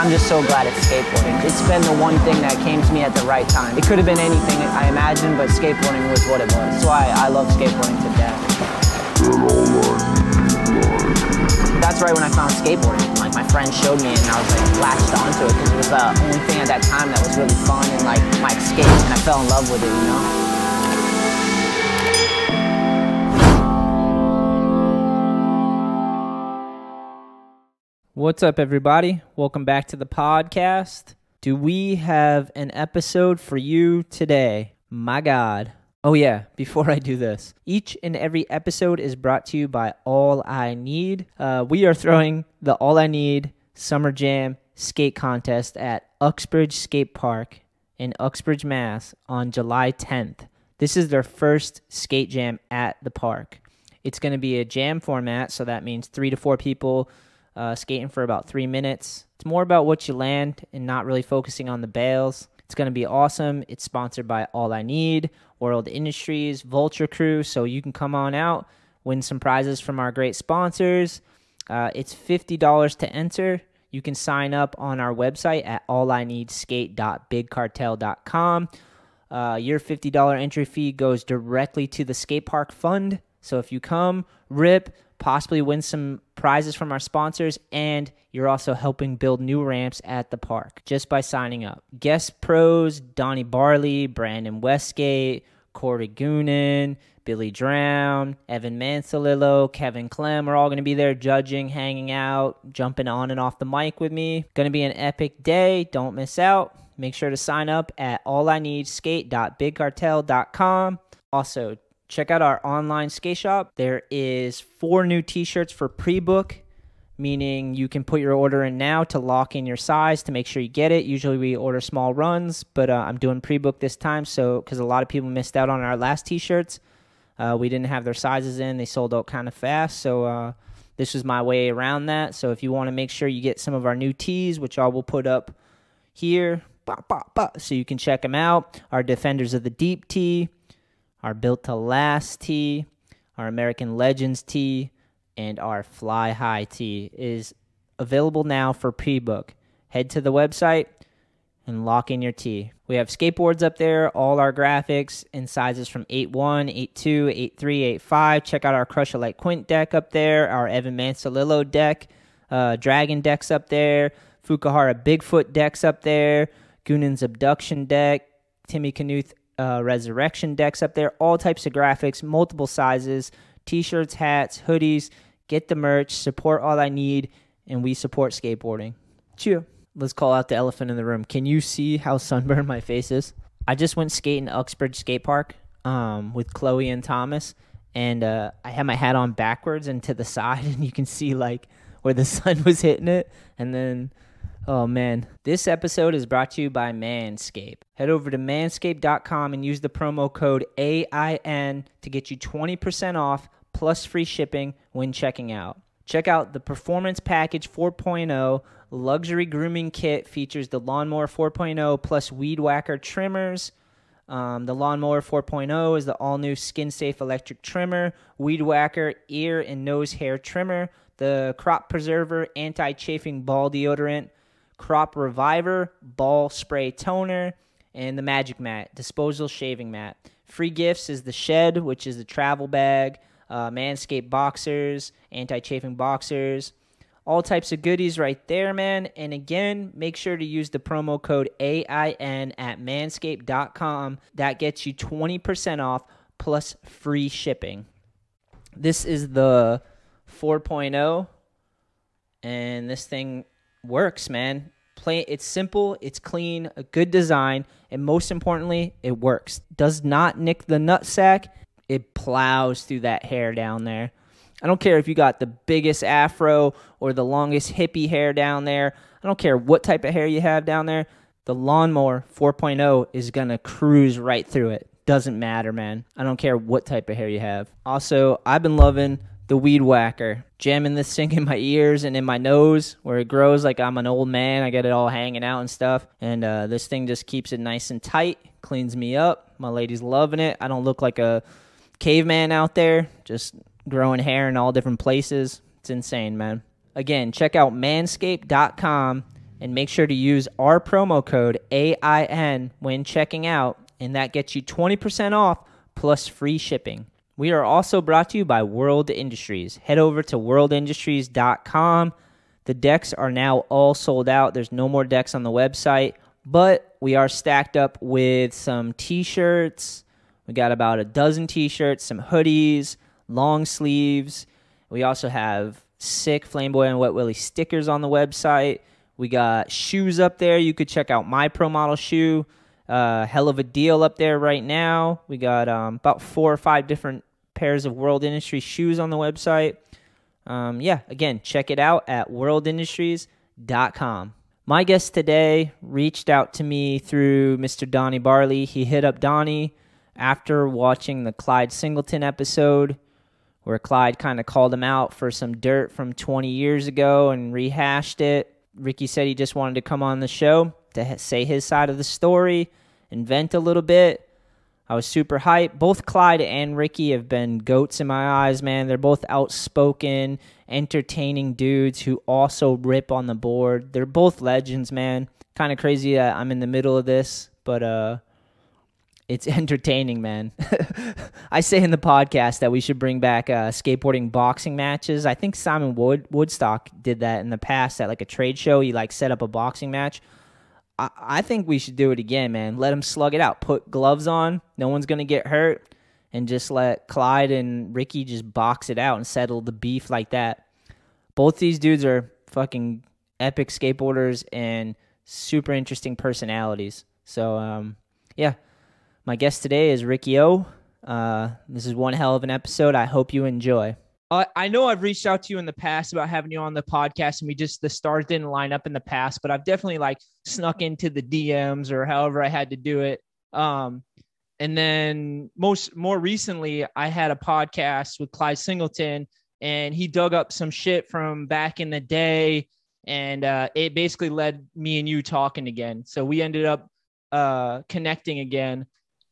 I'm just so glad it's skateboarding. It's been the one thing that came to me at the right time. It could have been anything I imagined, but skateboarding was what it was. That's why I love skateboarding to death. That's right when I found skateboarding. Like my friend showed me and I was like latched onto it because it was the only thing at that time that was really fun and like my escape and I fell in love with it, you know? What's up, everybody? Welcome back to the podcast. Do we have an episode for you today? My God. Oh, yeah, before I do this, each and every episode is brought to you by All I Need. Uh, we are throwing the All I Need Summer Jam skate contest at Uxbridge Skate Park in Uxbridge, Mass on July 10th. This is their first skate jam at the park. It's going to be a jam format, so that means three to four people uh, skating for about three minutes. It's more about what you land and not really focusing on the bails. It's going to be awesome. It's sponsored by All I Need, World Industries, Vulture Crew. So you can come on out, win some prizes from our great sponsors. Uh, it's $50 to enter. You can sign up on our website at allineedskate.bigcartel.com. Uh, your $50 entry fee goes directly to the skate park fund. So if you come, rip, possibly win some prizes from our sponsors, and you're also helping build new ramps at the park just by signing up. Guest pros Donny Barley, Brandon Westgate, Corey Goonan, Billy Drown, Evan Mansalillo, Kevin Clem are all going to be there judging, hanging out, jumping on and off the mic with me. Going to be an epic day. Don't miss out. Make sure to sign up at allineedskate.bigcartel.com. Also, check out our online skate shop. There is four new t-shirts for pre-book, meaning you can put your order in now to lock in your size to make sure you get it. Usually we order small runs, but uh, I'm doing pre-book this time so cuz a lot of people missed out on our last t-shirts. Uh, we didn't have their sizes in. They sold out kind of fast, so uh, this was my way around that. So if you want to make sure you get some of our new tees, which I will put up here, bah, bah, bah, so you can check them out. Our Defenders of the Deep tee, our Built to Last tee, our American Legends tee, and our Fly High tee is available now for pre book. Head to the website and lock in your tee. We have skateboards up there, all our graphics in sizes from 8.1, 8.2, 8.3, 8.5. Check out our Crush Light Quint deck up there, our Evan Mansalillo deck, uh, Dragon decks up there, Fukuhara Bigfoot decks up there, Goonan's Abduction deck, Timmy Knuth uh, resurrection decks up there, all types of graphics, multiple sizes, t shirts, hats, hoodies. Get the merch, support all I need, and we support skateboarding. Cheer. Let's call out the elephant in the room. Can you see how sunburned my face is? I just went skating at Uxbridge Skate Park um, with Chloe and Thomas, and uh, I had my hat on backwards and to the side, and you can see like where the sun was hitting it, and then Oh man, this episode is brought to you by Manscaped. Head over to manscaped.com and use the promo code AIN to get you 20% off plus free shipping when checking out. Check out the Performance Package 4.0 luxury grooming kit features the Lawnmower 4.0 plus Weed Whacker trimmers. Um, the Lawnmower 4.0 is the all new skin safe electric trimmer, Weed Whacker ear and nose hair trimmer, the Crop Preserver anti chafing ball deodorant Crop Reviver, Ball Spray Toner, and the Magic Mat, Disposal Shaving Mat. Free gifts is the Shed, which is the travel bag, uh, Manscaped Boxers, Anti Chafing Boxers, all types of goodies right there, man. And again, make sure to use the promo code AIN at manscaped.com. That gets you 20% off plus free shipping. This is the 4.0, and this thing works, man. Play it's simple, it's clean, a good design, and most importantly, it works. Does not nick the nut sack. It plows through that hair down there. I don't care if you got the biggest afro or the longest hippie hair down there. I don't care what type of hair you have down there. The lawnmower 4.0 is going to cruise right through it. Doesn't matter, man. I don't care what type of hair you have. Also, I've been loving the weed whacker, jamming this thing in my ears and in my nose where it grows like I'm an old man. I get it all hanging out and stuff. And uh, this thing just keeps it nice and tight, cleans me up. My lady's loving it. I don't look like a caveman out there, just growing hair in all different places. It's insane, man. Again, check out manscaped.com. And make sure to use our promo code AIN when checking out, and that gets you 20% off plus free shipping. We are also brought to you by World Industries. Head over to worldindustries.com. The decks are now all sold out. There's no more decks on the website, but we are stacked up with some t shirts. We got about a dozen t shirts, some hoodies, long sleeves. We also have sick Flameboy and Wet Willie stickers on the website. We got shoes up there. You could check out my pro model shoe. Uh, hell of a deal up there right now. We got um, about four or five different pairs of World Industry shoes on the website. Um, yeah, again, check it out at worldindustries.com. My guest today reached out to me through Mr. Donny Barley. He hit up Donny after watching the Clyde Singleton episode where Clyde kind of called him out for some dirt from 20 years ago and rehashed it. Ricky said he just wanted to come on the show to say his side of the story, invent a little bit. I was super hyped. Both Clyde and Ricky have been goats in my eyes, man. They're both outspoken, entertaining dudes who also rip on the board. They're both legends, man. Kind of crazy that I'm in the middle of this, but uh it's entertaining, man. I say in the podcast that we should bring back uh, skateboarding boxing matches. I think Simon Wood Woodstock did that in the past at like a trade show. He like set up a boxing match. I, think we should do it again, man. Let him slug it out. Put gloves on. No one's gonna get hurt, and just let Clyde and Ricky just box it out and settle the beef like that. Both these dudes are fucking epic skateboarders and super interesting personalities. So um, yeah my guest today is Ricky O. Uh, this is one hell of an episode. I hope you enjoy. Uh, I know I've reached out to you in the past about having you on the podcast, and we just the stars didn't line up in the past. But I've definitely like snuck into the DMs or however I had to do it. Um, and then most more recently, I had a podcast with Clyde Singleton, and he dug up some shit from back in the day, and uh, it basically led me and you talking again. So we ended up uh, connecting again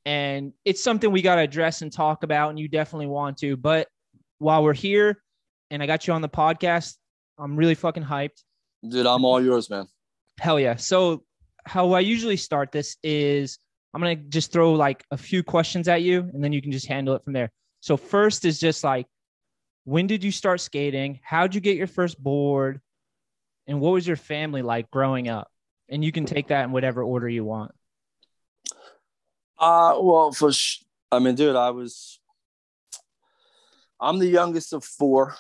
and it's something we got to address and talk about and you definitely want to but while we're here and i got you on the podcast i'm really fucking hyped. Dude i'm all yours man. Hell yeah. So how i usually start this is i'm gonna just throw like a few questions at you and then you can just handle it from there. So first is just like when did you start skating? How'd you get your first board? And what was your family like growing up? And you can take that in whatever order you want. Uh, well, for sh- I mean, dude, I was. I'm the youngest of four,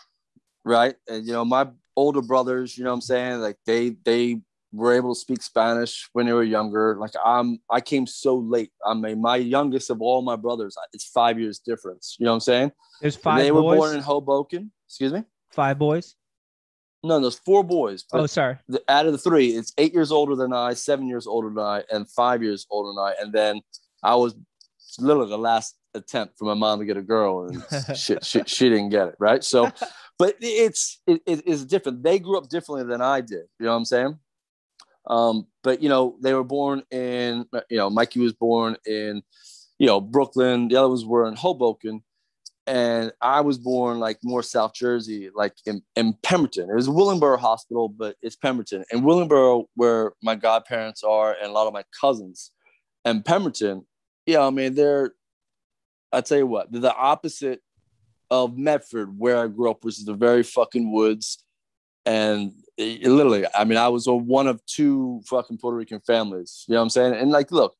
right? And you know, my older brothers, you know, what I'm saying, like they they were able to speak Spanish when they were younger. Like I'm, I came so late. I mean, my youngest of all my brothers, it's five years difference. You know what I'm saying? There's five. they boys? were born in Hoboken. Excuse me. Five boys. No, there's four boys. Oh, sorry. The, out of the three, it's eight years older than I, seven years older than I, and five years older than I. And then I was literally the last attempt for my mom to get a girl, and she, she, she didn't get it right. So, but it's it, it's different. They grew up differently than I did. You know what I'm saying? Um, but you know, they were born in you know, Mikey was born in you know Brooklyn. The other ones were in Hoboken. And I was born like more South Jersey, like in, in Pemberton. It was Willingboro Hospital, but it's Pemberton. And Willingboro, where my godparents are, and a lot of my cousins, and Pemberton, yeah, I mean, they're, I tell you what, the opposite of Medford, where I grew up, which is the very fucking woods. And it, it literally, I mean, I was a one of two fucking Puerto Rican families. You know what I'm saying? And like, look,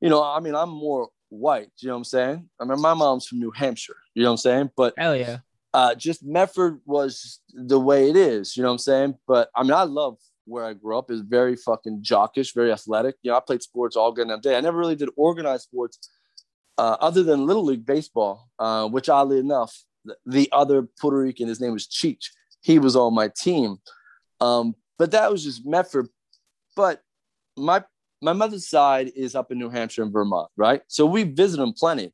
you know, I mean, I'm more white. You know what I'm saying? I mean, my mom's from New Hampshire. You know what I'm saying? But hell yeah. Uh, just Medford was the way it is. You know what I'm saying? But I mean, I love where I grew up is very fucking jockish, very athletic. You know, I played sports all goddamn day. I never really did organized sports uh, other than Little League baseball, uh, which oddly enough, the, the, other Puerto Rican, his name was Cheech. He was on my team. Um, but that was just Medford. But my my mother's side is up in New Hampshire and Vermont, right? So we visit them plenty.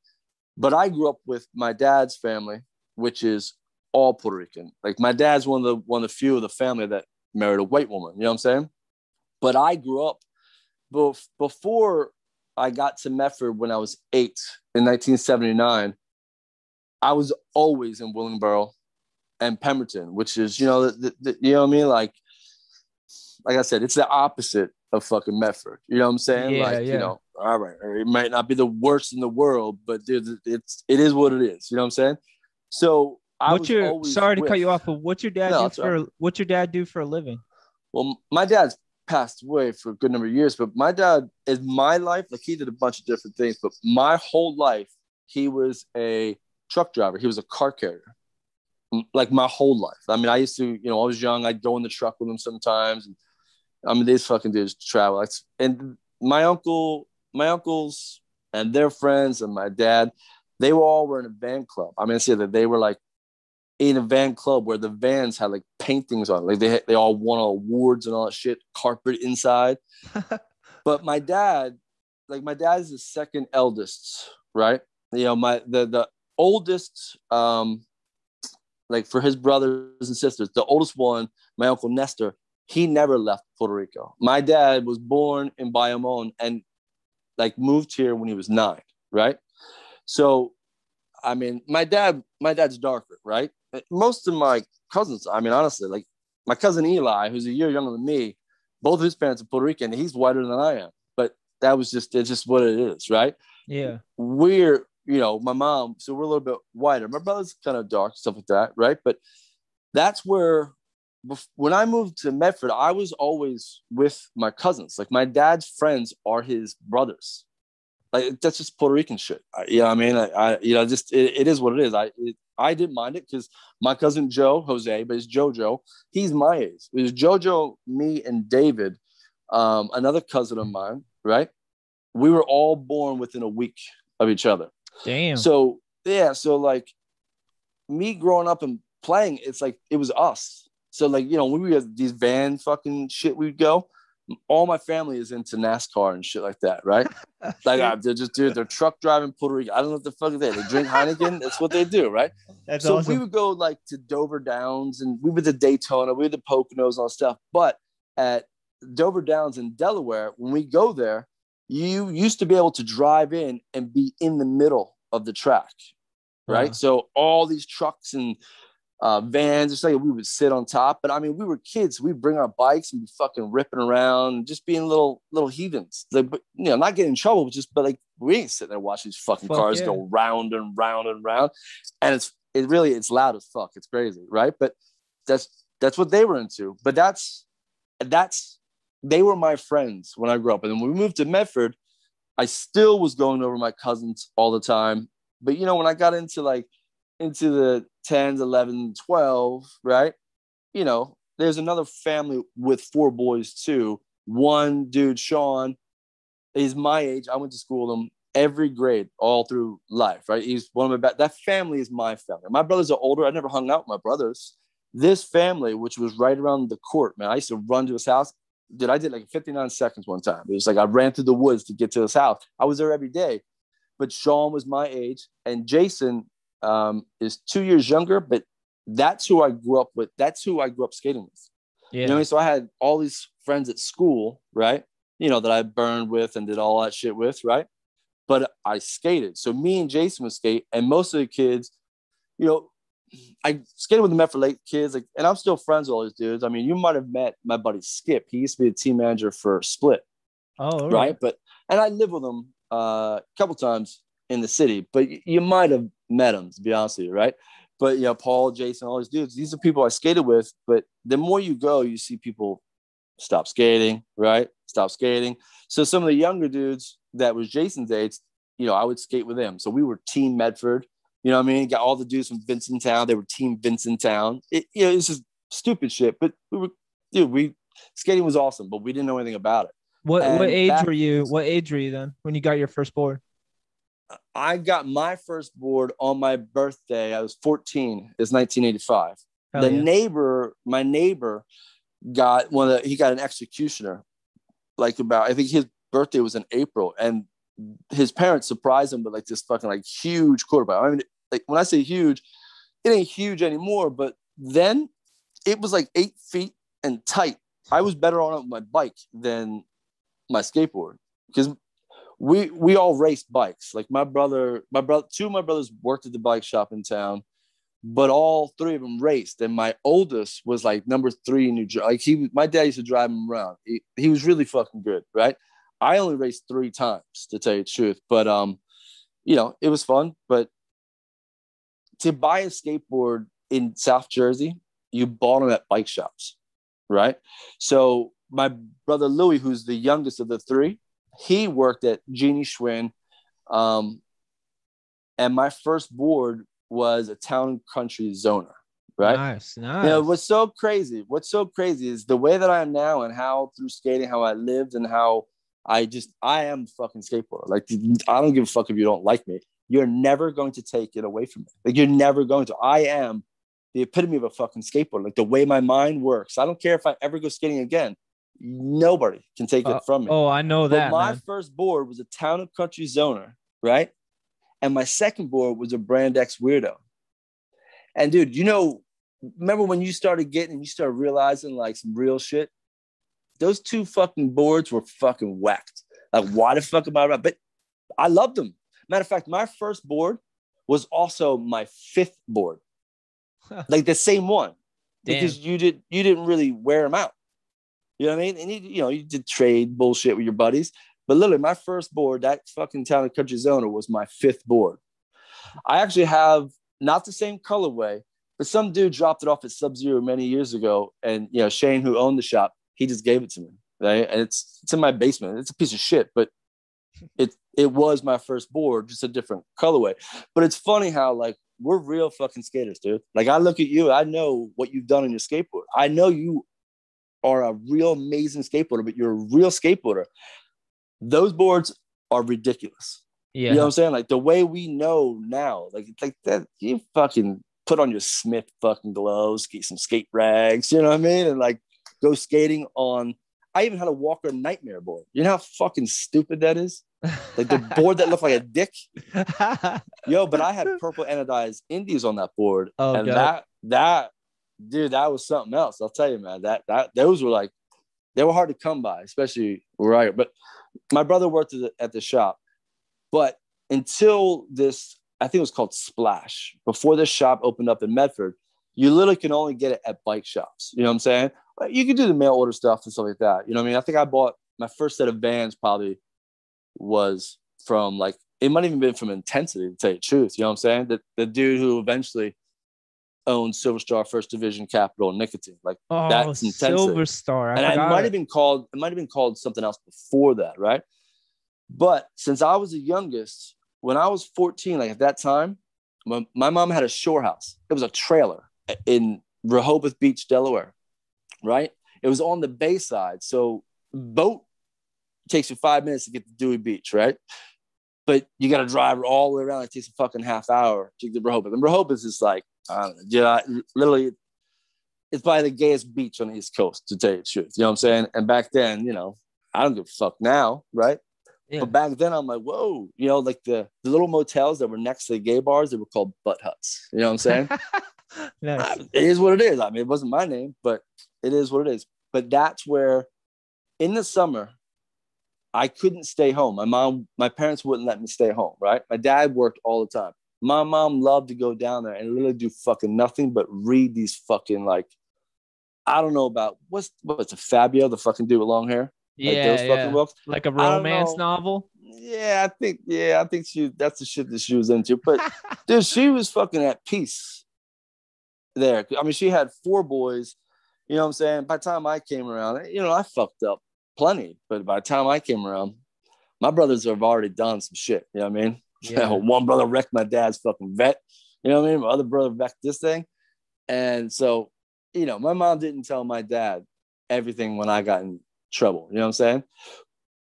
But I grew up with my dad's family, which is all Puerto Rican. Like my dad's one of the one of the few of the family that married a white woman. You know what I'm saying? But I grew up before I got to Medford when I was eight in 1979. I was always in Willingboro and Pemberton, which is, you know, the, the, you know what I mean? Like, like I said, it's the opposite of fucking Medford. You know what I'm saying? Yeah, like, yeah. you know, all right, it might not be the worst in the world, but dude, it's it is what it is. You know what I'm saying? So I what's was your sorry to cut you off, but what's your dad No, do for what's your dad do for a living? Well, my dad's passed away for a good number of years, but my dad is my life. Like he did a bunch of different things, but my whole life he was a truck driver. He was a car carrier. Like my whole life. I mean, I used to, you know, I was young. I'd go in the truck with him sometimes. And, I mean, these fucking dudes travel. And my uncle, my uncles, and their friends, and my dad, they were all were in a band club. I mean, say that they were like in a van club where the vans had like paintings on, like they they all won awards and all that shit, carpet inside. but my dad, like my dad is the second eldest, right? You know, my the the oldest, um, like for his brothers and sisters, the oldest one, my uncle Nestor, he never left Puerto Rico. My dad was born in Bayamon and like moved here when he was nine, right? So, I mean, my dad, my dad's darker, right? Most of my cousins, I mean, honestly, like my cousin Eli, who's a year younger than me, both of his parents are Puerto Rican. He's whiter than I am, but that was just it's just what it is, right? Yeah. We're you know my mom, so we're a little bit whiter. My brother's kind of dark, stuff like that, right? But that's where when I moved to Medford, I was always with my cousins. Like my dad's friends are his brothers. Like that's just Puerto Rican shit. I, you know what I mean? I, I you know just it, it is what it is. I it, I didn't mind it because my cousin Joe Jose, but it's JoJo. He's my age. It was JoJo, me, and David, um, another cousin of mine. Right? We were all born within a week of each other. Damn. So yeah, so like me growing up and playing, it's like it was us. So like you know when we had these van fucking shit, we'd go. All my family is into NASCAR and shit like that, right? like uh, they're just dude, they're truck driving Puerto Rico. I don't know what the fuck they. They drink Heineken. That's what they do, right? That's so awesome. we would go like to Dover Downs and we were to Daytona, we were the Poconos and all stuff. But at Dover Downs in Delaware, when we go there, you used to be able to drive in and be in the middle of the track, right? Uh-huh. So all these trucks and uh, vans, it's like we would sit on top. But I mean, we were kids. We'd bring our bikes and be fucking ripping around, just being little little heathens. Like, but, you know, not getting in trouble, but just but like we ain't sitting there watching these fucking Fuck cars yeah. go round and round and round. And it's it really it's loud as fuck. It's crazy, right? But that's that's what they were into. But that's that's they were my friends when I grew up. And then when we moved to Medford, I still was going over my cousins all the time. But you know, when I got into like into the 10s, 11, 12, right? You know, there's another family with four boys too. One dude, Sean, is my age. I went to school with him every grade all through life, right? He's one of my best. That family is my family. My brothers are older. I never hung out with my brothers. This family, which was right around the court, man, I used to run to his house. Dude, I did like 59 seconds one time. It was like I ran through the woods to get to his house. I was there every day. But Sean was my age, and Jason um, is two years younger, but that's who I grew up with. That's who I grew up skating with. yeah. You know, what I mean? so I had all these friends at school, right? You know, that I burned with and did all that shit with, right? But I skated. So me and Jason would skate, and most of the kids, you know, I skated with the Medford Lake kids, like, and I'm still friends with all these dudes. I mean, you might have met my buddy Skip. He used to be a team manager for Split, oh, all right? But and I lived with him uh, a couple times in the city, but you might have met him to be honest with you, right? But you know, Paul, Jason, all these dudes, these are people I skated with. But the more you go, you see people stop skating, right? Stop skating. So some of the younger dudes that was Jason's age, you know, I would skate with them. So we were Team Medford. You know what I mean? Got all the dudes from Vincentown. They were Team Vincentown. It, you know, it's just stupid shit. But we were, dude, we skating was awesome, but we didn't know anything about it. what what age were you? What age were you then when you got your first board? I got my first board on my birthday. I was 14. It's 1985. Hell the yeah. neighbor, my neighbor, got one of the, he got an executioner. Like about, I think his birthday was in April, and his parents surprised him with like this fucking like huge quarterback. I mean, like when I say huge, it ain't huge anymore, but then it was like eight feet and tight. I was better on it with my bike than my skateboard because we we all raced bikes. Like my brother, my brother, two of my brothers worked at the bike shop in town. but all three of them raced. And my oldest was like number three in New Jersey. Like he, my dad used to drive him around. He, he was really fucking good, right? I only raced three times to tell you the truth, but um, you know, it was fun. But to buy a skateboard in South Jersey, you bought them at bike shops, right? So my brother Louis, who's the youngest of the three, he worked at Genie Schwinn. Um, and my first board was a town country zoner, right? Nice, nice. You know, what's so crazy, what's so crazy is the way that I am now and how through skating, how I lived and how I just, I am fucking skateboarder. Like, I don't give a fuck if you don't like me. You're never going to take it away from me. Like, you're never going to. I am the epitome of a fucking skateboarder. Like, the way my mind works. I don't care if I ever go skating again. Nobody can take Uh, it from me. oh, I know But that. my man. first board was a town and country zoner, right? And my second board was a brand X weirdo. And dude, you know, remember when you started getting, you started realizing like some real shit? Those two fucking boards were fucking whacked. Like, why the fuck am I right? But I loved them. Matter of fact, my first board was also my fifth board, like the same one, because you did you didn't really wear them out. You know what I mean? And you, you know, you did trade bullshit with your buddies. But literally, my first board, that fucking town and country zoner, was my fifth board. I actually have not the same colorway, but some dude dropped it off at Sub Zero many years ago, and you know Shane, who owned the shop, he just gave it to me. Right? And it's it's in my basement. It's a piece of shit, but it it was my first board, just a different colorway. But it's funny how like we're real fucking skaters, dude. Like I look at you, I know what you've done on your skateboard. I know you are a real amazing skateboarder, but you're a real skateboarder. Those boards are ridiculous. yeah. You know what I'm saying? Like the way we know now, like it's like that, you fucking put on your Smith fucking gloves, get some skate rags, you know what I mean? And like go skating on. I even had a Walker Nightmare board. You know how fucking stupid that is? Like the board that looked like a dick. Yo, but I had purple anodized Indies on that board, Oh, and dope. that that dude, that was something else. I'll tell you, man. That that those were like they were hard to come by, especially I. But my brother worked at the, at the shop, but until this, I think it was called Splash. Before this shop opened up in Medford, you literally can only get it at bike shops. You know what I'm saying? You can do the mail order stuff and stuff like that. You know what I mean? I think I bought my first set of Vans probably was from like it might even been from Intensity to tell you the truth. You know what I'm saying? The the dude who eventually owned Silver Star First Division Capital Nicotine. Like oh, That's intensive. Silver Star. I and it might it. have been called it might have been called something else before that, right? But since I was the youngest, when I was 14, like at that time, my, my mom had a shore house. It was a trailer in Rehoboth Beach, Delaware, right? It was on the bay side. So boat takes you five minutes to get to Dewey Beach, right? But you got to drive all the way around. It takes a fucking half hour to get to Rehoboth. And Rehoboth is like, Uh, I don't know, yeah, literally it's probably the gayest beach on the East Coast, to tell you the truth. You know what I'm saying? And back then, you know, I don't give a fuck now, right? Yeah. But back then, I'm like, whoa, you know, like the, the little motels that were next to the gay bars, they were called butt huts. You know what I'm saying? Nice. Uh, it is what it is. I mean, it wasn't my name, but it is what it is. But that's where in the summer, I couldn't stay home. My mom, my parents wouldn't let me stay home, right? My dad worked all the time. My mom loved to go down there and literally do fucking nothing but read these fucking like, I don't know about what's what's a Fabio, the fucking dude with long hair. Like yeah, those yeah. fucking books. like a romance novel. Yeah, I think, yeah, I think she that's the shit that she was into. But dude, she was fucking at peace there. I mean, she had four boys. You know what I'm saying? By the time I came around, you know, I fucked up plenty. But by the time I came around, my brothers have already done some shit. You know what I mean? Yeah. One brother wrecked my dad's fucking vet. You know what I mean? My other brother wrecked this thing. And so, you know, my mom didn't tell my dad everything when I got in trouble. You know what I'm saying?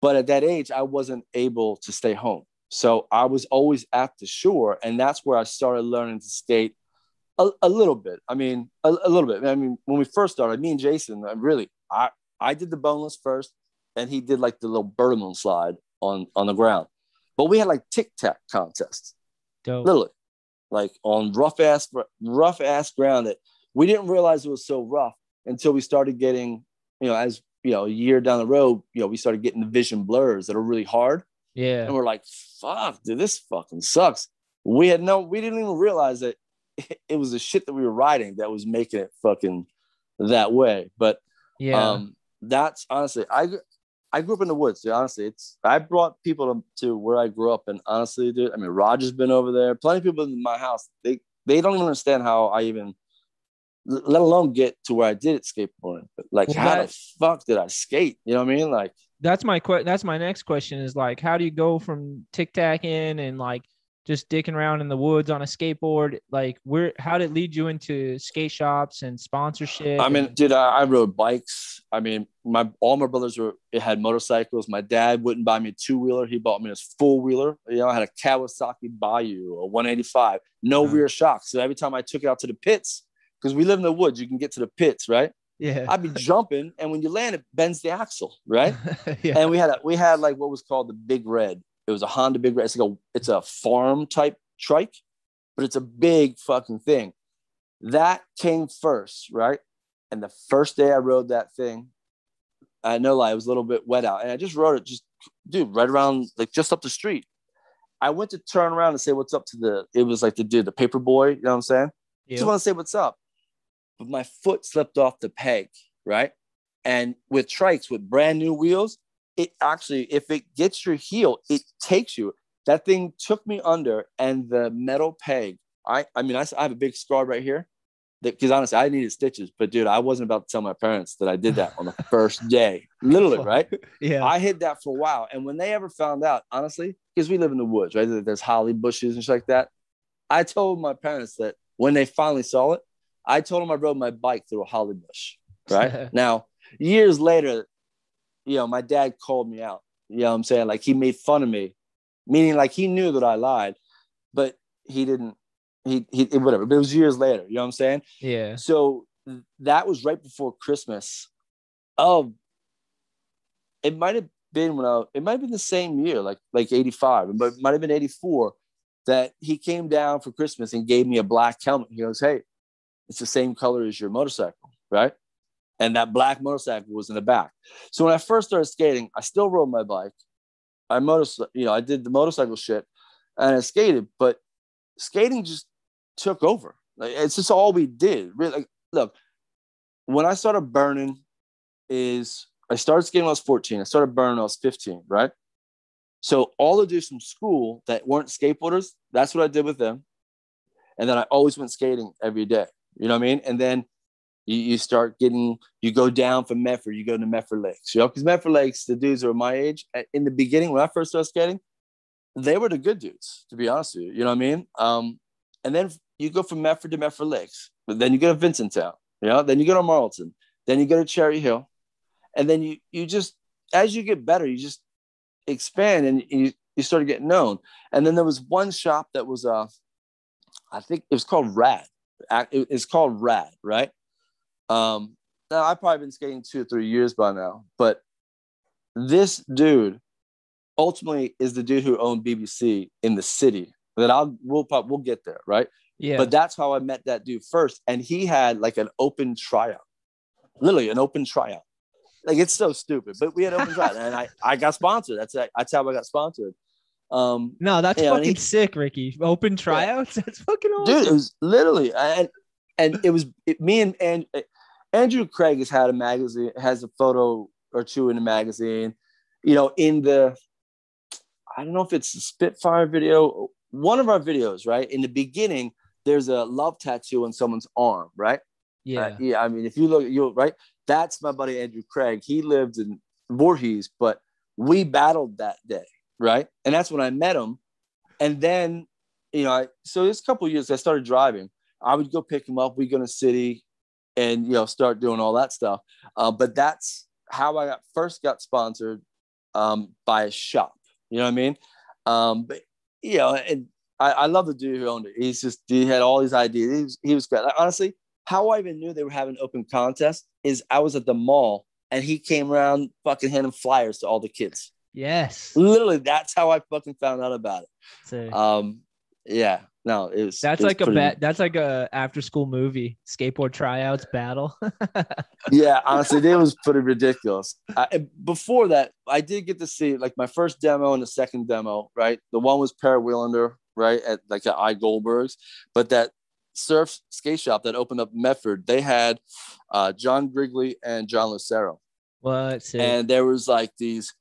But at that age, I wasn't able to stay home. So I was always at the shore. And that's where I started learning to skate a, a little bit. I mean, a, a little bit. I mean, when we first started, me and Jason, I really, I, I did the boneless first, and he did like the little birdman slide on, on the ground. But we had like tic tac contests, Dope. literally, like on rough ass, rough ass ground that we didn't realize it was so rough until we started getting, you know, as you know, a year down the road, you know, we started getting the vision blurs that are really hard. Yeah. And we're like, fuck, dude, this fucking sucks. We had no, we didn't even realize that it was the shit that we were riding that was making it fucking that way. But Yeah. um, that's honestly, I I grew up in the woods. Dude, honestly, it's I brought people to, to where I grew up, and honestly, dude, I mean, Roger's been over there. Plenty of people in my house. They they don't even understand how I even, let alone get to where I did it skateboarding. But like, Well, how that- the fuck did I skate? You know what I mean? Like, that's my que- that's my next question is like how do you go from tic tac in and like just dicking around in the woods on a skateboard like where how did it lead you into skate shops and sponsorship I mean, dude, I, I rode bikes. I mean, my all my brothers were it had motorcycles. My dad wouldn't buy me a two wheeler. He bought me this four wheeler. You know, I had a Kawasaki Bayou, a 185, no Uh-huh. rear shocks. So every time I took it out to the pits, because we live in the woods, you can get to the pits, right? yeah I'd be jumping, and when you land, it bends the axle, right? yeah And we had a, we had like what was called the Big Red. It was a Honda Big Red. It's like a it's a farm type trike, but it's a big fucking thing. That came first, right? And the first day I rode that thing, I know like it was a little bit wet out, and I just rode it, just dude, right around like just up the street. I went to turn around and say what's up to the. It was like the dude, the paper boy. You know what I'm saying? Just want to say what's up. But my foot slipped off the peg, right? And with trikes with brand new wheels, it actually, if it gets your heel, it takes you. That thing took me under, and the metal peg. I, I mean, I have a big scar right here. Because honestly, I needed stitches, but dude, I wasn't about to tell my parents that I did that on the first day. Literally, right? yeah I hid that for a while. And when they ever found out, honestly, because we live in the woods, right? There's holly bushes and shit like that. I told my parents that when they finally saw it, I told them I rode my bike through a holly bush. Right. now, years later, you know, my dad called me out. You know what I'm saying? Like he made fun of me, meaning like he knew that I lied, but he didn't, he, he whatever. But it was years later. You know what I'm saying? yeah So that was right before Christmas. Oh, it might have been when I, it might have been the same year, like like 85, but it might have been 84 that he came down for Christmas and gave me a black helmet. He goes, Hey, it's the same color as your motorcycle, right? And that black motorcycle was in the back. So when I first started skating, I still rode my bike. I motor, you know, I did the motorcycle shit and I skated, but skating just took over. Like it's just all we did. Really, like, look, when I started burning, is I started skating when I was 14. I started burning when I was 15, right? So all the dudes from school that weren't skateboarders, that's what I did with them. And then I always went skating every day. You know what I mean? And then you, you start getting, you go down from Medford, you go to Medford Lakes, you know, because Medford Lakes, the dudes are my age, in the beginning, when I first started skating, they were the good dudes, to be honest with you. You know what I mean? Um, and then you go from Medford to Medford Lakes, but then you go to Vincentown, you know, then you go to Marlton, then you go to Cherry Hill, and then you you just as you get better, you just expand and you you start getting known. And then there was one shop that was uh, I think it was called Rad. It's called Rad, right? Um, now I've probably been skating two or three years by now, but this dude ultimately is the dude who owned BBC in the city. That I'll we'll prob- we'll get there, right? yeah But that's how I met that dude first, and he had like an open tryout, literally an open tryout. Like it's so stupid, but we had open tryout, and I I got sponsored. That's that's how I got sponsored. Um, no that's Yeah, fucking he- sick ricky open tryouts that's fucking awesome dude, it was literally and and it was it, me and, and Andrew Craig has had a magazine, has a photo or two in a magazine, you know, in the I don't know if it's the Spitfire video, one of our videos, right? In the beginning, there's a love tattoo on someone's arm, right? yeah Uh, yeah. I mean, if you look, you right. That's my buddy Andrew Craig. He lived in Voorhees, but we battled that day, right? And that's when I met him. And then, you know, I, so this couple of years I started driving. I would go pick him up. We go to the city, and you know, start doing all that stuff. Uh, but that's how I got first got sponsored um, by a shop. You know what I mean? Um, but you know, and I, I love the dude who owned it. He's just he had all these ideas. He was, he was great. Like, honestly, how I even knew they were having open contest is I was at the mall and he came around fucking handing flyers to all the kids. yes Literally, that's how I fucking found out about it. Sick. Um, yeah, no, it was. that's it was like a bet that's like a after school movie skateboard tryouts battle Yeah, honestly, it was pretty ridiculous. I, before that, I did get to see like my first demo and the second demo. Right, the one was Per Welinder, right at like at I Goldberg's, but that surf skate shop that opened up Medford, they had uh, John Grigley and John Lucero. What? And there was like these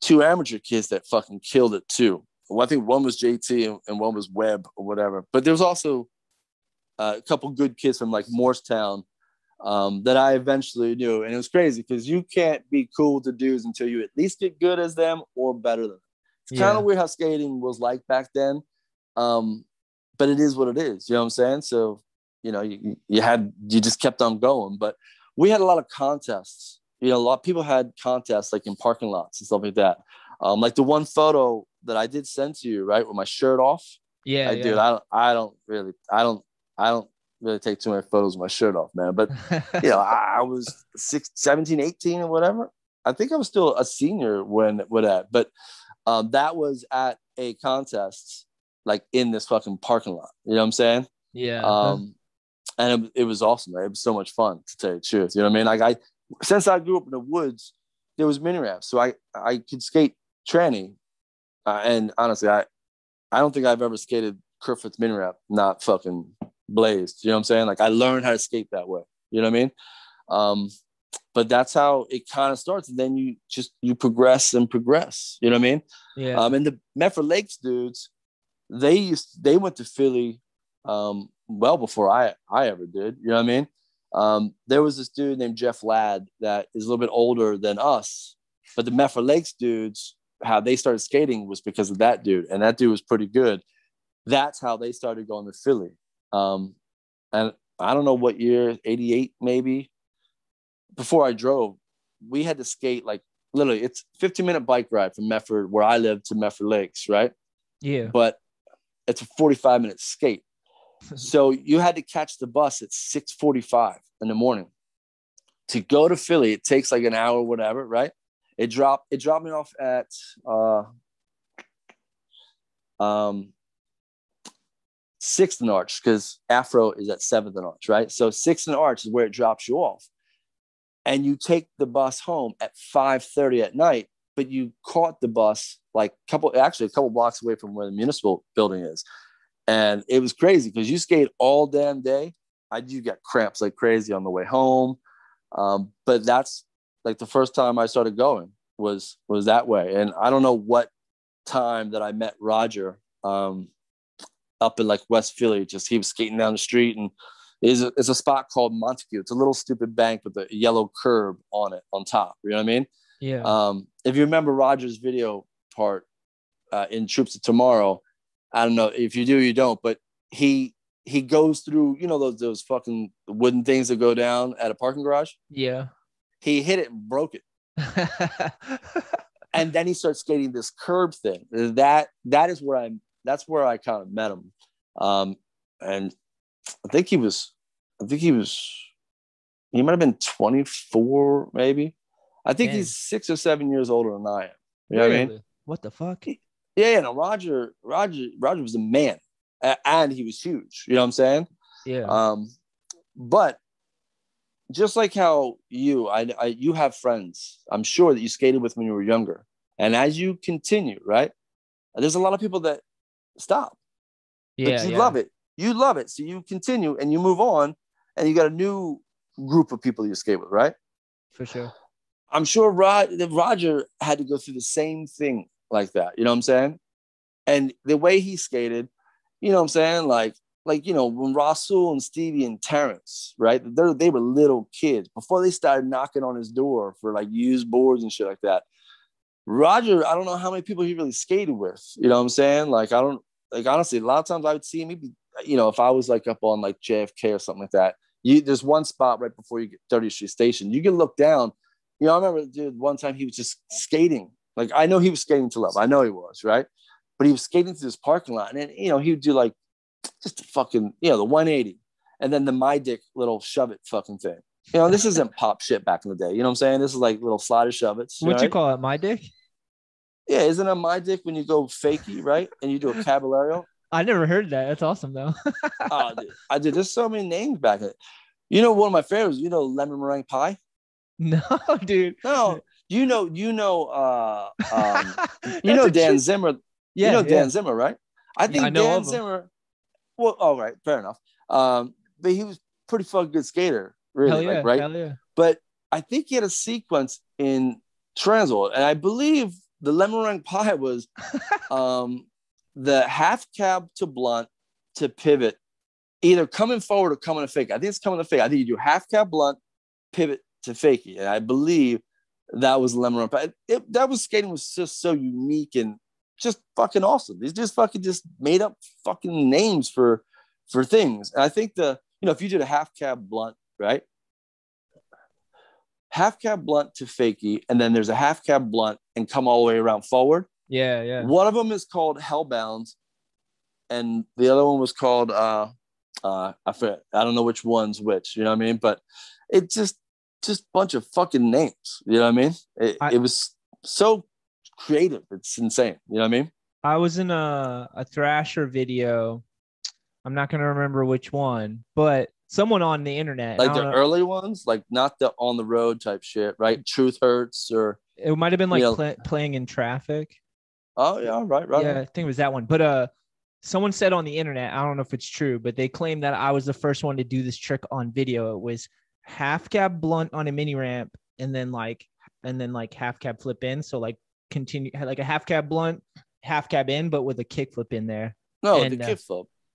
two amateur kids that fucking killed it too. Well, I think one was JT and, one was Webb or whatever. But there was also uh, a couple good kids from like Morristown um, that I eventually knew. And it was crazy because you can't be cool to dudes until you at least get good as them or better than them. It's kind of weird how skating was like back then. Um, but it is what it is. You know what I'm saying? So, you know, you, you had, you just kept on going. But we had a lot of contests. You know, a lot of people had contests like in parking lots and stuff like that. Um, like the one photo that I did send to you, right, with my shirt off. yeah, I yeah. dude, I don't, I don't really, I don't, I don't really take too many photos with my shirt off, man. But you know, I, I was six, 17, 18 or whatever. I think I was still a senior when when that, but um, that was at a contest like in this fucking parking lot. You know what I'm saying? yeah. Um, and it, it was awesome. Right? It was so much fun to tell you the truth. You know what I mean? Like I, since I grew up in the woods, there was mini ramps, so I I could skate tranny, uh, and honestly, I I don't think I've ever skated Kerfoot's mini ramp not fucking blazed. You know what I'm saying? Like I learned how to skate that way. You know what I mean? Um, but that's how it kind of starts, and then you just you progress and progress. You know what I mean? yeah. Um, and the Medford Lakes dudes, they used they went to Philly um, well before I I ever did. You know what I mean? Um, there was this dude named Jeff Ladd that is a little bit older than us, but the Medford Lakes dudes, how they started skating was because of that dude, and that dude was pretty good. That's how they started going to Philly. Um, and I don't know what year, 88 maybe. Before I drove, we had to skate like literally it's 15 minute bike ride from Medford where I live to Medford Lakes, right? yeah. But it's a 45 minute skate. so you had to catch the bus at 6:45 in the morning. To go to Philly, it takes like an hour, whatever, right? It dropped it dropped me off at uh um sixth and arch because Afro is at seventh and arch, right? So sixth and arch is where it drops you off. And you take the bus home at 5:30 at night, but you caught the bus like a couple actually a couple blocks away from where the municipal building is. And it was crazy because you skate all damn day. I you get cramps like crazy on the way home. Um, but that's like the first time I started going was was that way. And I don't know what time that I met Roger um, up in like West Philly. Just he was skating down the street and is a, it's a spot called Montague. It's a little stupid bank with a yellow curb on it on top. You know what I mean? yeah. Um, if you remember Roger's video part uh, in Troops of Tomorrow, I don't know if you do, you don't, but he he goes through you know those those fucking wooden things that go down at a parking garage. yeah. He hit it and broke it, and then he starts skating this curb thing. That that is where I'm. That's where I kind of met him, um, and I think he was. I think he was. He might have been 24, maybe. I think Dang. he's six or seven years older than I am. You know what I mean? What the fuck? Yeah, yeah. No, Roger, Roger, Roger was a man, and he was huge. You know what I'm saying? Yeah. Um, but just like how you, I, I, you have friends. I'm sure that you skated with when you were younger, and as you continue, right? There's a lot of people that stop, yeah. but you yeah. love it. You love it, so you continue and you move on, and you got a new group of people you skate with, right? For sure. I'm sure Rod, Roger had to go through the same thing like that. You know what I'm saying? And the way he skated, you know what I'm saying? Like, like you know, when Rasul and Stevie and Terrence, right? They they were little kids before they started knocking on his door for like used boards and shit like that. Roger, I don't know how many people he really skated with. You know what I'm saying? Like, I don't like honestly. A lot of times I would see him. Maybe you know, if I was like up on like JFK or something like that. You, there's one spot right before you get 30th Street Station. You can look down you know, I remember, dude, one time he was just skating. Like, I know he was skating to love. I know he was, right? But he was skating through this parking lot. And, then, you know, he would do like just fucking, you know, the 180 and then the my dick little shove it fucking thing. You know, this isn't pop shit back in the day. You know what I'm saying? This is like little slider shove it. What you call it? My dick? Yeah, isn't it my dick when you go fakey, right? And you do a caballero? I never heard that. That's awesome though. oh, dude, I did. There's so many names back then. You know, one of my favorites, you know, lemon meringue pie? no, dude. No, you know, you know, uh, um, you know Dan Zimmer. Yeah, you know yeah. Dan Zimmer, right? I think I know Dan. Zimmer. Well, all right, fair enough. Um, but he was pretty fucking good skater, really, yeah, like, right? yeah. But I think he had a sequence in Transworld, and I believe the lemon pie was um, the half cab to blunt to pivot, either coming forward or coming to fake. I think it's coming to fake. I think you do half cab blunt, pivot to fakey, and I believe that was lemon meringue pie. It, it- that was skating was just so unique and just fucking awesome. These just fucking just made up fucking names for for things. And I think the you know if you did a half cab blunt, right? Half cab blunt to fakie, and then there's a half cab blunt and come all the way around forward. Yeah, yeah. One of them is called Hellbound, and the other one was called uh uh I forget, I don't know which one's which, you know what I mean? But it just just bunch of fucking names, you know what I mean? It, I- it was so creative, it's insane, you know what I mean? I was in a, a Thrasher video. I'm not gonna remember which one, but someone on the internet. Like the know, early ones, like not the on the road type shit, right? Truth hurts or it might have been like you know- pla- playing in traffic. oh yeah, right, right. Yeah, I think it was that one. But uh, someone said on the internet, I don't know if it's true, but they claimed that I was the first one to do this trick on video. It was half cab blunt on a mini ramp, and then like, and then like half cab flip in. So like continue like a half cab blunt, half cab in, but with a kick flip in there. No, and, the uh, kick.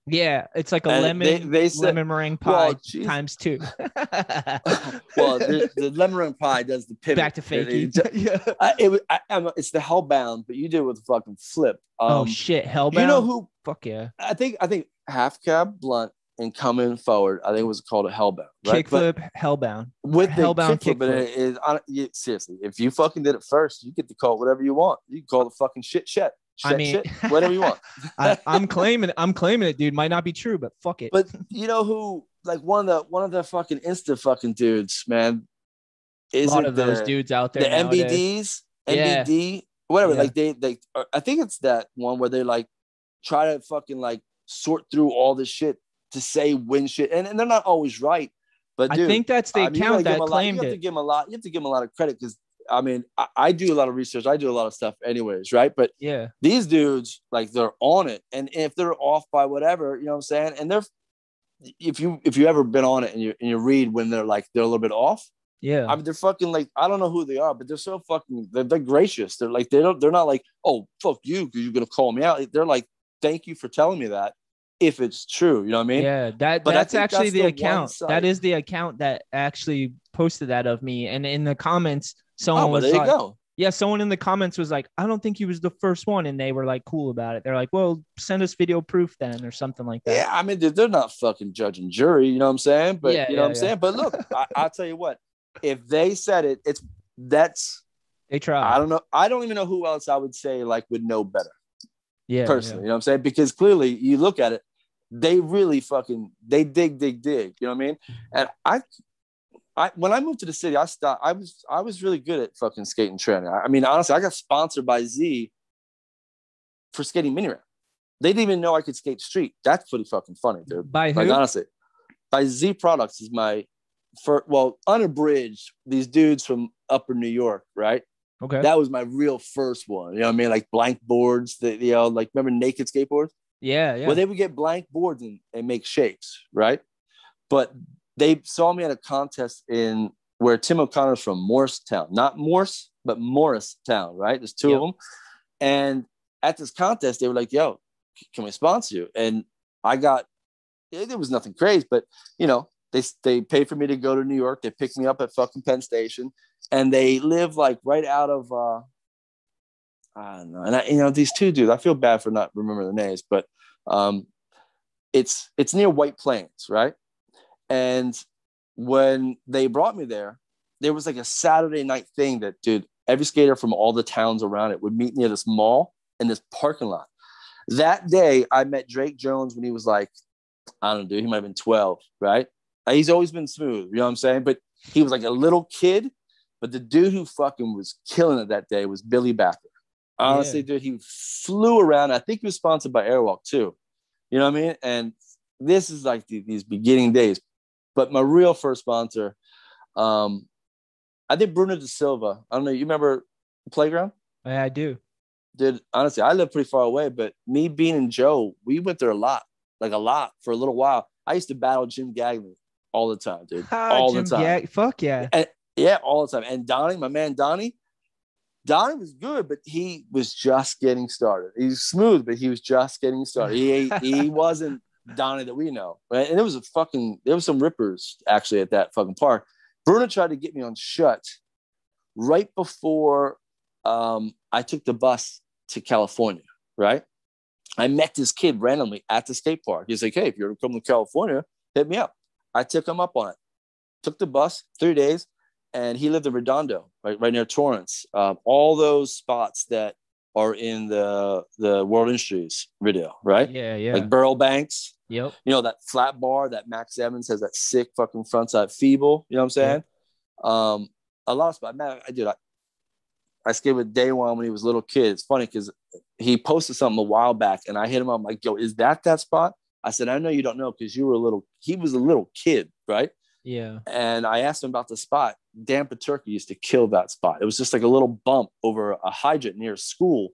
Yeah, it's like a And lemon they- they said- lemon meringue pie geez. times two. well, the, the lemon meringue pie does the pivot. Back to fakey. it- yeah. I, it, I, it's the hellbound, but you did it with a fucking flip. Um, oh shit, hellbound. You know who? Fuck yeah. I think I think half cab blunt and coming forward. I think it was called a hellbound. Right? But Kickflip, hellbound. with the Hellbound kickflip, kickflip. it is you- seriously. If you fucking did it first, you get to call it whatever you want. You can call it fucking shit, shit, I shit, mean- shit, whatever you want. I, I'm claiming it. I'm claiming it, dude. Might not be true, but fuck it. But you know who? Like one of the one of the fucking insta fucking dudes, man. a Is lot it of those dudes out there. the nowadays. MBDs, Yeah. MBD, whatever. Yeah. Like they, they. I think it's that one where they like try to fucking like sort through all this shit to say when shit, and, and they're not always right. But I think that's the I mean, account that a lot- You have to give them a lot. You have to give them a lot of credit because I mean, I, I do a lot of research. I do a lot of stuff, anyways, right? But Yeah. these dudes, like, they're on it, and if they're off by whatever, you know what I'm saying, and they're if you if you ever been on it and you and you read when they're like they're a little bit off, Yeah. I mean, they're fucking like I don't know who they are, but they're so fucking they're, they're gracious. They're like they don't they're not like oh fuck you because you're gonna call me out. They're like thank you for telling me that if it's true. You know what I mean? yeah. that but that's actually that's the the account. That is the account that actually posted that of me. And in the comments, oh, someone Oh, was there you go. yeah, someone in the comments was like, I don't think he was the first one, and they were like cool about it. They're like, well, send us video proof then, or something like that. Yeah, I mean, they're not fucking judge and jury, you know what I'm saying? But Yeah, you know yeah, what I'm yeah. saying? But look, I, I'll tell you what, if they said it, it's that's They try. I don't know. I don't even know who else I would say like would know better yeah, personally. You know what I'm saying? Because clearly you look at it, they really fucking they dig, dig, dig. You know what I mean? Mm-hmm. And I I when I moved to the city, I stopped I was I was really good at fucking skating training. I, I mean, honestly, I got sponsored by Z for skating mini ramp. They didn't even know I could skate street. That's pretty fucking funny, Yeah. dude. By who? Like honestly, by Z Products is my for well unabridged. These dudes from Upper New York, right? Okay. That was my real first one. You know what I mean? Like blank boards. That you know, like remember naked skateboards? yeah, yeah. Well, they would get blank boards and, and make shapes, right? But they saw me at a contest in where Tim O'Connor's from Morristown, not Morse, but Morristown, right? There's two Yep. of them. And at this contest, they were like, yo, can we sponsor you? And I got, it, it was nothing crazy, but you know, they, they paid for me to go to New York. They picked me up at fucking Penn Station and they live like right out of, uh, I don't know. And I, you know, these two dudes, I feel bad for not remembering their names, but um, it's it's near White Plains, right? And when they brought me there, there was like a Saturday night thing that, dude, every skater from all the towns around it would meet near this mall in this parking lot. That day, I met Drake Jones when he was like, I don't know, dude, he might have been 12, right? Uh, He's always been smooth, you know what I'm saying? But he was like a little kid. But the dude who fucking was killing it that day was Billy Backer. Honestly, Yeah. dude, he flew around. I think he was sponsored by Airwalk too. You know what I mean? And this is like the, these beginning days. But my real first sponsor, um, I think Bruno de Silva. I don't know. You remember Playground? Yeah, I do. Dude, honestly, I live pretty far away, but me, Bean, and Joe, we went there a lot. like a lot for a little while. I used to battle Jim Gagnon all the time, dude. All Jim the time. Gag- fuck yeah. Yeah, all the time. And Donnie, my man Donnie, Donnie was good, but he was just getting started. He was smooth, but he was just getting started. He he wasn't Donnie that we know. Right? And it was a fucking there was some rippers actually at that fucking park. Bruno tried to get me on shut right before um, I took the bus to California, right? I met this kid randomly at the skate park. He's like, hey, if you're ever coming to California, hit me up. I took him up on it. Took the bus, three days, and he lived in Redondo, right, right near Torrance. Um, all those spots that are in the the World Industries video, right? Yeah, yeah. Like Burl Banks, yep. you know, that flat bar that Max Evans has that sick fucking frontside feeble. You know what I'm saying? Um, a lot of spots. Man, I did. I, I skated with Daewon when he was a little kid. It's funny because he posted something a while back, and I hit him up. I'm like, "Yo, is that that spot?" I said, "I know you don't know because you were a little. He was a little kid, right?" Yeah. And I asked him about the spot. Dan Peterka used to kill that spot. It was just like a little bump over a hydrant near school,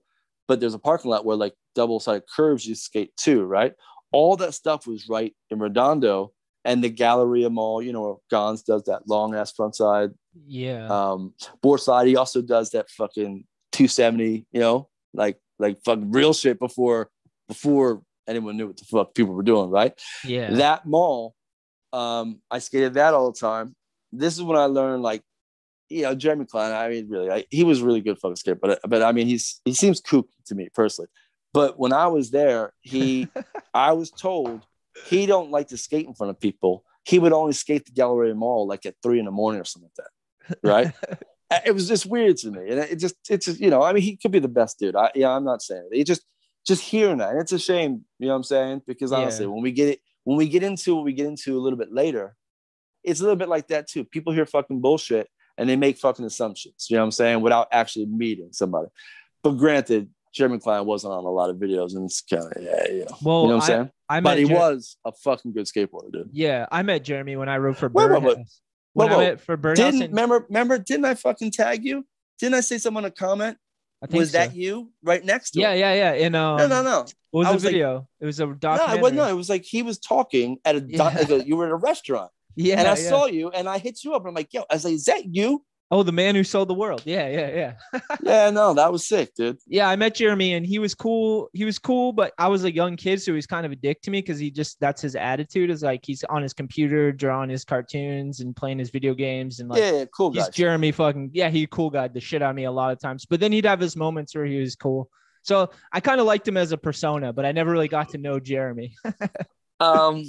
but there's a parking lot where like double sided curves you skate too, right? All that stuff was right in Redondo and the Galleria Mall. You know, Gonz does that long ass front side. Yeah. Um, Borside, he also does that fucking 270. You know, like like fucking real shit before before anyone knew what the fuck people were doing, right? yeah. that mall um i skated that all the time this is when i learned like you know jeremy klein i mean really I, he was really good fucking skater but but i mean he's he seems kooky to me personally. But when i was there he i was told he don't like to skate in front of people. He would only skate the galleria mall like at three in the morning or something like that right? Uh, it was just weird to me and it just it's just, you know i mean he could be the best dude. I yeah i'm not saying it. he just just hearing that and it's a shame you know what i'm saying? Because honestly Yeah. when we get it when we get into what we get into a little bit later it's a little bit like that too people hear fucking bullshit and they make fucking assumptions you know what i'm saying without actually meeting somebody but granted jeremy klein wasn't on a lot of videos and it's kind of yeah you know, well, you know what i'm saying I met but he Jer- was a fucking good skateboarder dude Yeah, I met Jeremy when I wrote for Wait, wait, Birdhouse. wait. Wait, I wait. met for Birdhouse, didn't in- remember remember didn't i fucking tag you didn't i say someone a comment I think was that you right next to Yeah, him? yeah, yeah. In um, no no no What was I the was like- video? it was a no, documentary. it was, no, it was like he was talking at a, Yeah. like a- you were at a restaurant, Yeah, and I yeah. saw you, and I hit you up, and I'm like, yo, I was like, is that you? Oh, the man who sold the world. Yeah, yeah, yeah. yeah, no, that was sick, dude. yeah, I met Jeremy and he was cool. He was cool, but I was a young kid, so he was kind of a dick to me because he just that's his attitude is like he's on his computer drawing his cartoons and playing his video games and like yeah, yeah, cool he's guy. Jeremy fucking yeah, he cool guy the shit out of me a lot of times. But then he'd have his moments where he was cool. So I kind of liked him as a persona, but I never really got to know Jeremy. um,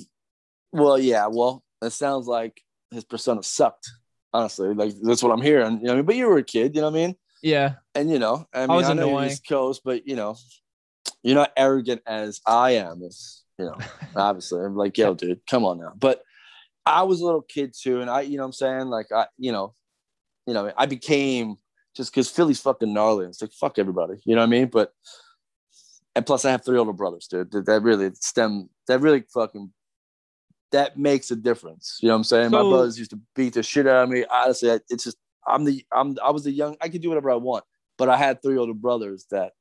well, yeah, well, it sounds like his persona sucked. Honestly, like that's what I'm hearing. You know, what I mean? but you were a kid, you know what I mean? yeah. And you know, I mean, was I, know you're annoying. East Coast, but you know, you're not arrogant as I am. As you know, obviously, I'm like, yo, dude, come on now. But I was a little kid too, and I, you know, what I'm saying, like, I, you know, you know, I became just because Philly's fucking gnarly. It's like fuck everybody, you know what I mean? But and plus, I have three older brothers, dude. That, that really stem. That really fucking. That makes a difference. You know what I'm saying? My brothers used to beat the shit out of me. Honestly, I- it's just I'm the I'm I was the young. I could do whatever I want, but I had three older brothers that,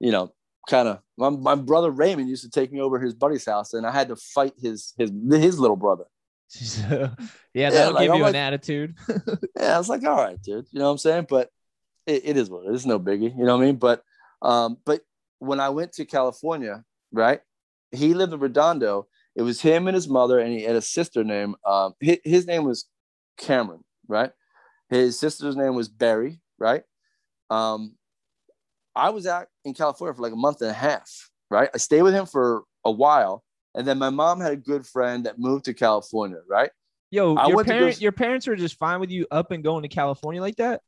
you know, kind of. My, my brother Raymond used to take me over his buddy's house, and I had to fight his his his little brother. yeah, that'll like, give I'm you like- an attitude. Yeah, I was like, all right, dude. You know what I'm saying? But it, it is what. It's no biggie. You know what I mean? But um, but when I went to California, right? He lived in Redondo. It was him and his mother, and he had a sister named um, his, his name was Cameron, right? His sister's name was Barry, right? Um, I was out in California for like a month and a half, right? I stayed with him for a while, and then my mom had a good friend that moved to California, right? Yo, I your to go your parents were just fine with you up and going to California like that.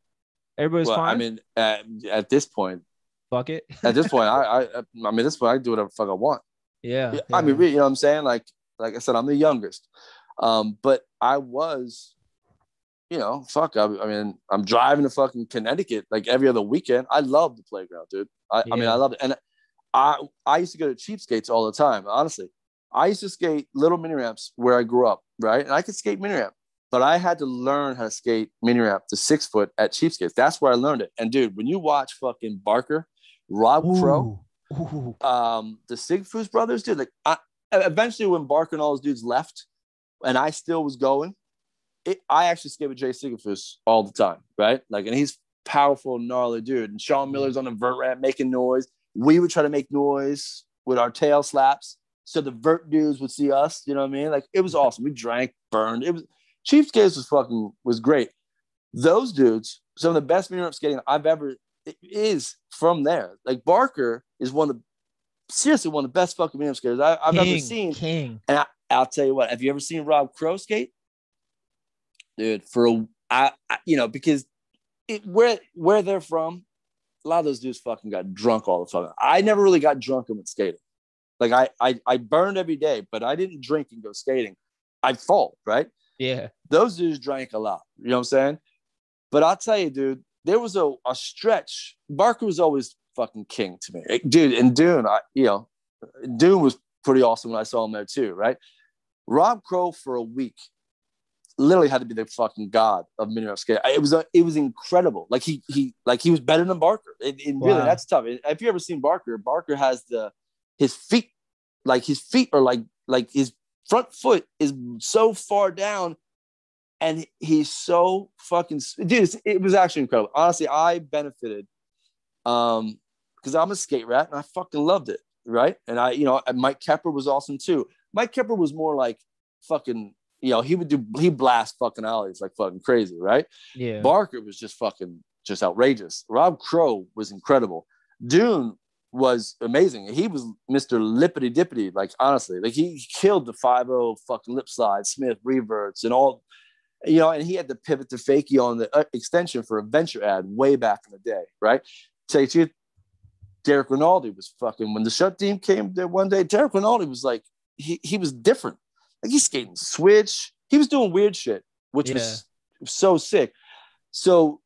Everybody's Well, fine. I mean, at, at this point, fuck it. at this point, I, I, I mean, at this point, I can do whatever the fuck I want. Yeah, Yeah, I mean, really, you know what I'm saying? Like, like I said, I'm the youngest. Um, but I was, you know, fuck. I, I mean, I'm driving to fucking Connecticut like every other weekend. I love the playground, dude. I, I mean, I love it. And I, I used to go to cheapskates all the time. Honestly, I used to skate little mini ramps where I grew up, right? And I could skate mini ramp, but I had to learn how to skate mini ramp to six foot at cheapskates. That's where I learned it. And dude, when you watch fucking Barker, Rob Crow, Ooh. Um the Sigafus brothers, dude. Like I, eventually when Barker and all those dudes left, and I still was going, it, I actually skate with Jay Sigafus all the time, right? Like, and he's powerful, gnarly dude. And Sean Miller's on the vert ramp making noise. We would try to make noise with our tail slaps, so the vert dudes would see us. You know what I mean? Like, it was awesome. We drank, burned. It was Cheapskates was fucking was great. Those dudes, some of the best mini ramp skating I've ever is from there. Like Barker is one of seriously one of the best fucking ramp skaters I, have ever seen. King. And I, I'll tell you what, have you ever seen Rob Crow skate? Dude, for a I, I you know, because it, where where they're from, a lot of those dudes fucking got drunk all the time. I never really got drunk and went skating. Like I, I I burned every day, but I didn't drink and go skating. I fall, right? Yeah. Those dudes drank a lot. You know what I'm saying? But I'll tell you, dude, there was a, a stretch. Barker was always fucking king to me. Dude, and Dune, I you know, Dune was pretty awesome when I saw him there too, right? Rob Crow for a week literally had to be the fucking god of mini ramp skate. It was a, it was incredible. Like he he like he was better than Barker. And, and really, that's tough. If you ever seen Barker, Barker has the his feet like his feet are like like his front foot is so far down, and he's so fucking dude. it's- It was actually incredible. Honestly, I benefited um because I'm a skate rat and I fucking loved it. Right, and I you know Mike Kepper was awesome too. Mike Kepper was more like fucking you know, he would do he blast fucking alleys like fucking crazy, right? Yeah. Barker was just fucking just outrageous. Rob Crow was incredible. Dune was amazing. He was Mr. Lippity Dippity, like honestly, like he killed the 5 fucking lip slide, Smith reverts, and all, you know, and he had to pivot to fakie on the uh, extension for a venture ad way back in the day, right? Tell you Derek Rinaldi was fucking when the shut team came there one day. Derek Rinaldi was like he he was different. Like he's skating switch. He was doing weird shit, which was so sick. So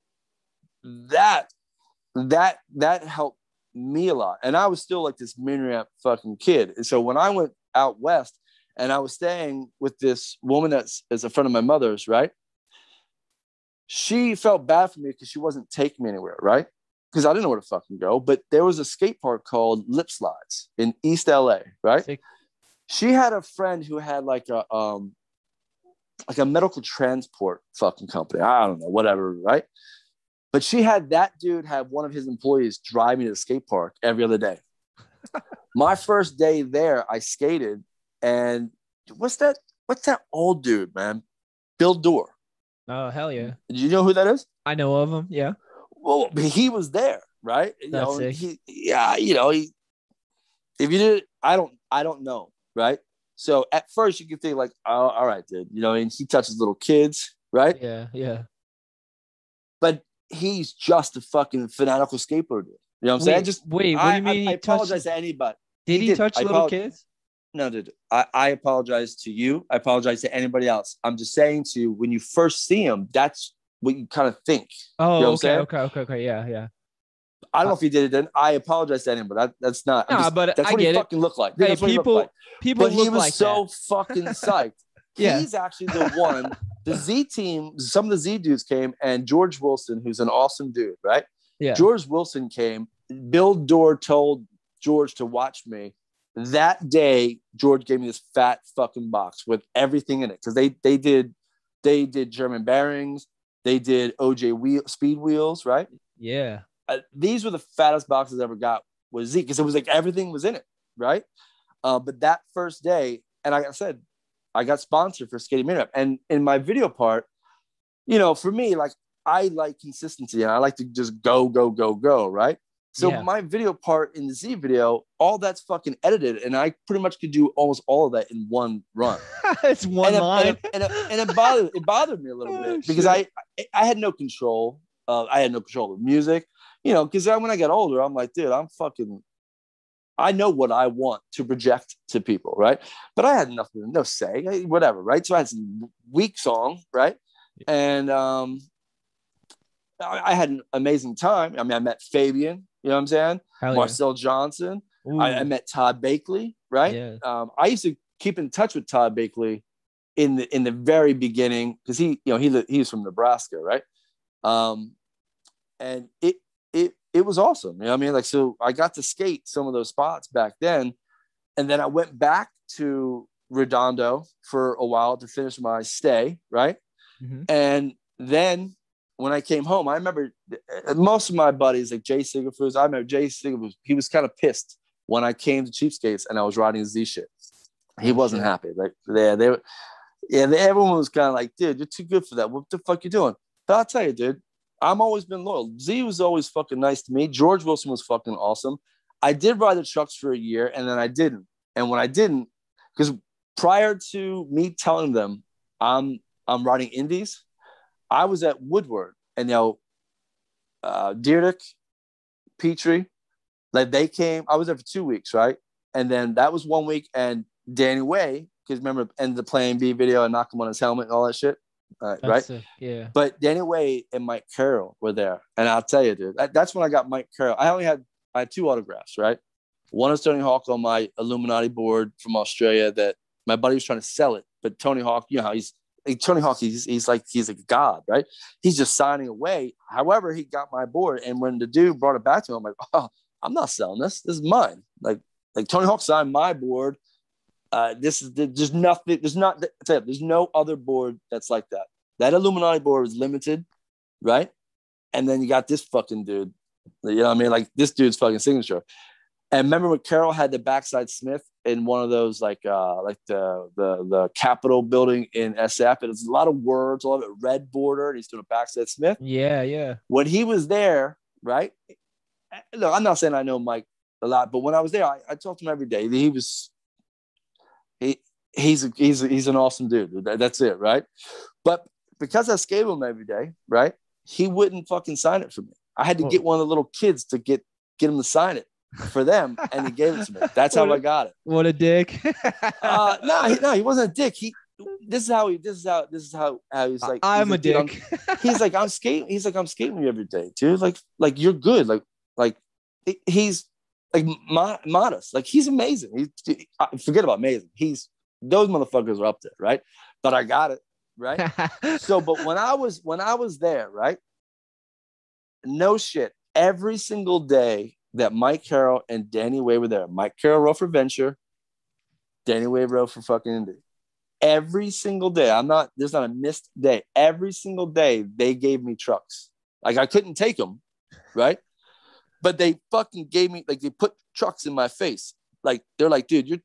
that that that helped me a lot. And I was still like this mini ramp fucking kid. And so when I went out west and I was staying with this woman that's is a friend of my mother's, right? She felt bad for me because she wasn't taking me anywhere, right? Because I didn't know where to fucking go. But there was a skate park called Lip Slides in East LA, right? Sick. She had a friend who had like a um like a medical transport fucking company. I don't know, whatever, right? But she had that dude have one of his employees drive me to the skate park every other day. My first day there, I skated, and what's that? What's that old dude, man? Bill Dorr. Oh hell yeah. Do you know who that is? I know of him. Yeah. Well, he was there, right? You That's know, sick. he, yeah, you know, he. If you did, I don't, I don't know, right? So at first you can think like, oh, all right, dude, you know, and he touches little kids, right? Yeah. Yeah. But he's just a fucking fanatical skateboarder. You know what I'm saying? Wait, Just wait. What I, do you mean? I, I he touched- apologize to anybody. Did he he, did. touch I little apolog- kids? No, dude. I, I apologize to you. I apologize to anybody else. I'm just saying to you, when you first see him, that's what you kind of think. Oh, know I'm okay, okay, okay, okay. Yeah, yeah. I don't know if he did it then. I apologize to anyone, but that, that's not. Nah, just- but that's I what he it. fucking looked like. Dude, Hey, that's what he looked people, like. people But look he was like so that. fucking psyched. Yeah. He's actually the one. The Z team, some of the Z dudes came, and George Wilson, who's an awesome dude, right? Yeah. George Wilson came. Bill Dorr told George to watch me. That day, George gave me this fat fucking box with everything in it because they they did they did German bearings, they did OJ wheel speed wheels, right? Yeah. uh, these were the fattest boxes I ever got was Z because it was like everything was in it, right? Uh, but that first day, and like I said, I got sponsored for Skating Minute. And in my video part, you know, for me, like I like consistency and I like to just go, go, go, go, right? So Yeah. my video part in the Z video, all that's fucking edited, and I pretty much could do almost all of that in one run it's one and it, line. And it, and, it, and it bothered it bothered me a little Oh, bit because I shit. I had no control. Uh, I had no control of music, you know. Because when I got older, I'm like, dude, I'm fucking. I know what I want to project to people, right? But I had nothing, no say, whatever, right? So I had some weak song, right? And um, I, I had an amazing time. I mean, I met Fabian, you know what I'm saying? Hell yeah. Marcel Johnson. I, I met Todd Bakley, right? Yeah. Um, I used to keep in touch with Todd Bakley in the in the very beginning because he, you know, he he was from Nebraska, right? Um, and it it it was awesome. You know what I mean? Like, so I got to skate some of those spots back then, and then I went back to Redondo for a while to finish my stay, right? Mhm. And then when I came home, I remember uh, most of my buddies, like Jay Sigafus, I remember Jay Sigafus, he was kind of pissed when I came to Cheapskates and I was riding Z shit. He Oh, wasn't happy. Like, yeah, they were, yeah, they, everyone was kind of like, dude, you're too good for that. What the fuck you doing? But I'll tell you, dude, I'm always been loyal. Z was always fucking nice to me. George Wilson was fucking awesome. I did ride the trucks for a year and then I didn't. And when I didn't, because prior to me telling them I'm I'm riding indies, I was at Woodward and you know, uh, Deerdick, Petrie, like they came. I was there for two weeks, right? And then that was one week, and Danny Way, because remember, ended the Plan B video and knock him on his helmet and all that shit, uh, right? sick. Yeah. But Danny Way and Mike Carroll were there, and I'll tell you, dude, that, that's when I got Mike Carroll. I only had I had two autographs, right? One is Tony Hawk on my Illuminati board from Australia that my buddy was trying to sell it, but Tony Hawk, you know how he's Tony Hawk, he's, he's like he's a god, right? He's just signing away. However, he got my board, and when the dude brought it back to him, I'm like, oh, I'm not selling this. This is mine. Like like Tony Hawk signed my board. Uh, this is there's nothing. There's not. There's no other board that's like that. That Illuminati board is limited, right? And then you got this fucking dude. You know what I mean? Like this dude's fucking signature. And remember when Carroll had the backside Smith in one of those like uh like the the the Capitol building in SF, and it's a lot of words, a lot of it red border, and he's doing a backside Smith. Yeah. Yeah. When he was there, right? Look, I'm not saying I know Mike a lot, but when I was there, I, I talked to him every day. He was he he's a, he's a, he's an awesome dude. That- That's it, right? But because I skated him every day, right? He wouldn't fucking sign it for me. I had to Oh. get one of the little kids to get get him to sign it for them, and he gave it to me. That's how I got it. What a dick. Uh, no, he, no, he wasn't a dick. He this is how he this is how this is how how he's like. I'm he's a like, "Dude, I'm- dick. he's like I'm skating. He's like I'm skating you every day, dude. Like like you're good. Like like he's like mo- modest. Like he's amazing. He forget about amazing. He's those motherfuckers are up there, right? But I got it right. so, but when I was when I was there, right? No shit. Every single day that Mike Carroll and Danny Way were there, Mike Carroll rode for Venture, Danny Way rode for fucking Indy. Every single day, I'm not. There's not a missed day. Every single day, they gave me trucks. Like I couldn't take them, right? But they fucking gave me like they put trucks in my face. Like they're like, dude, you're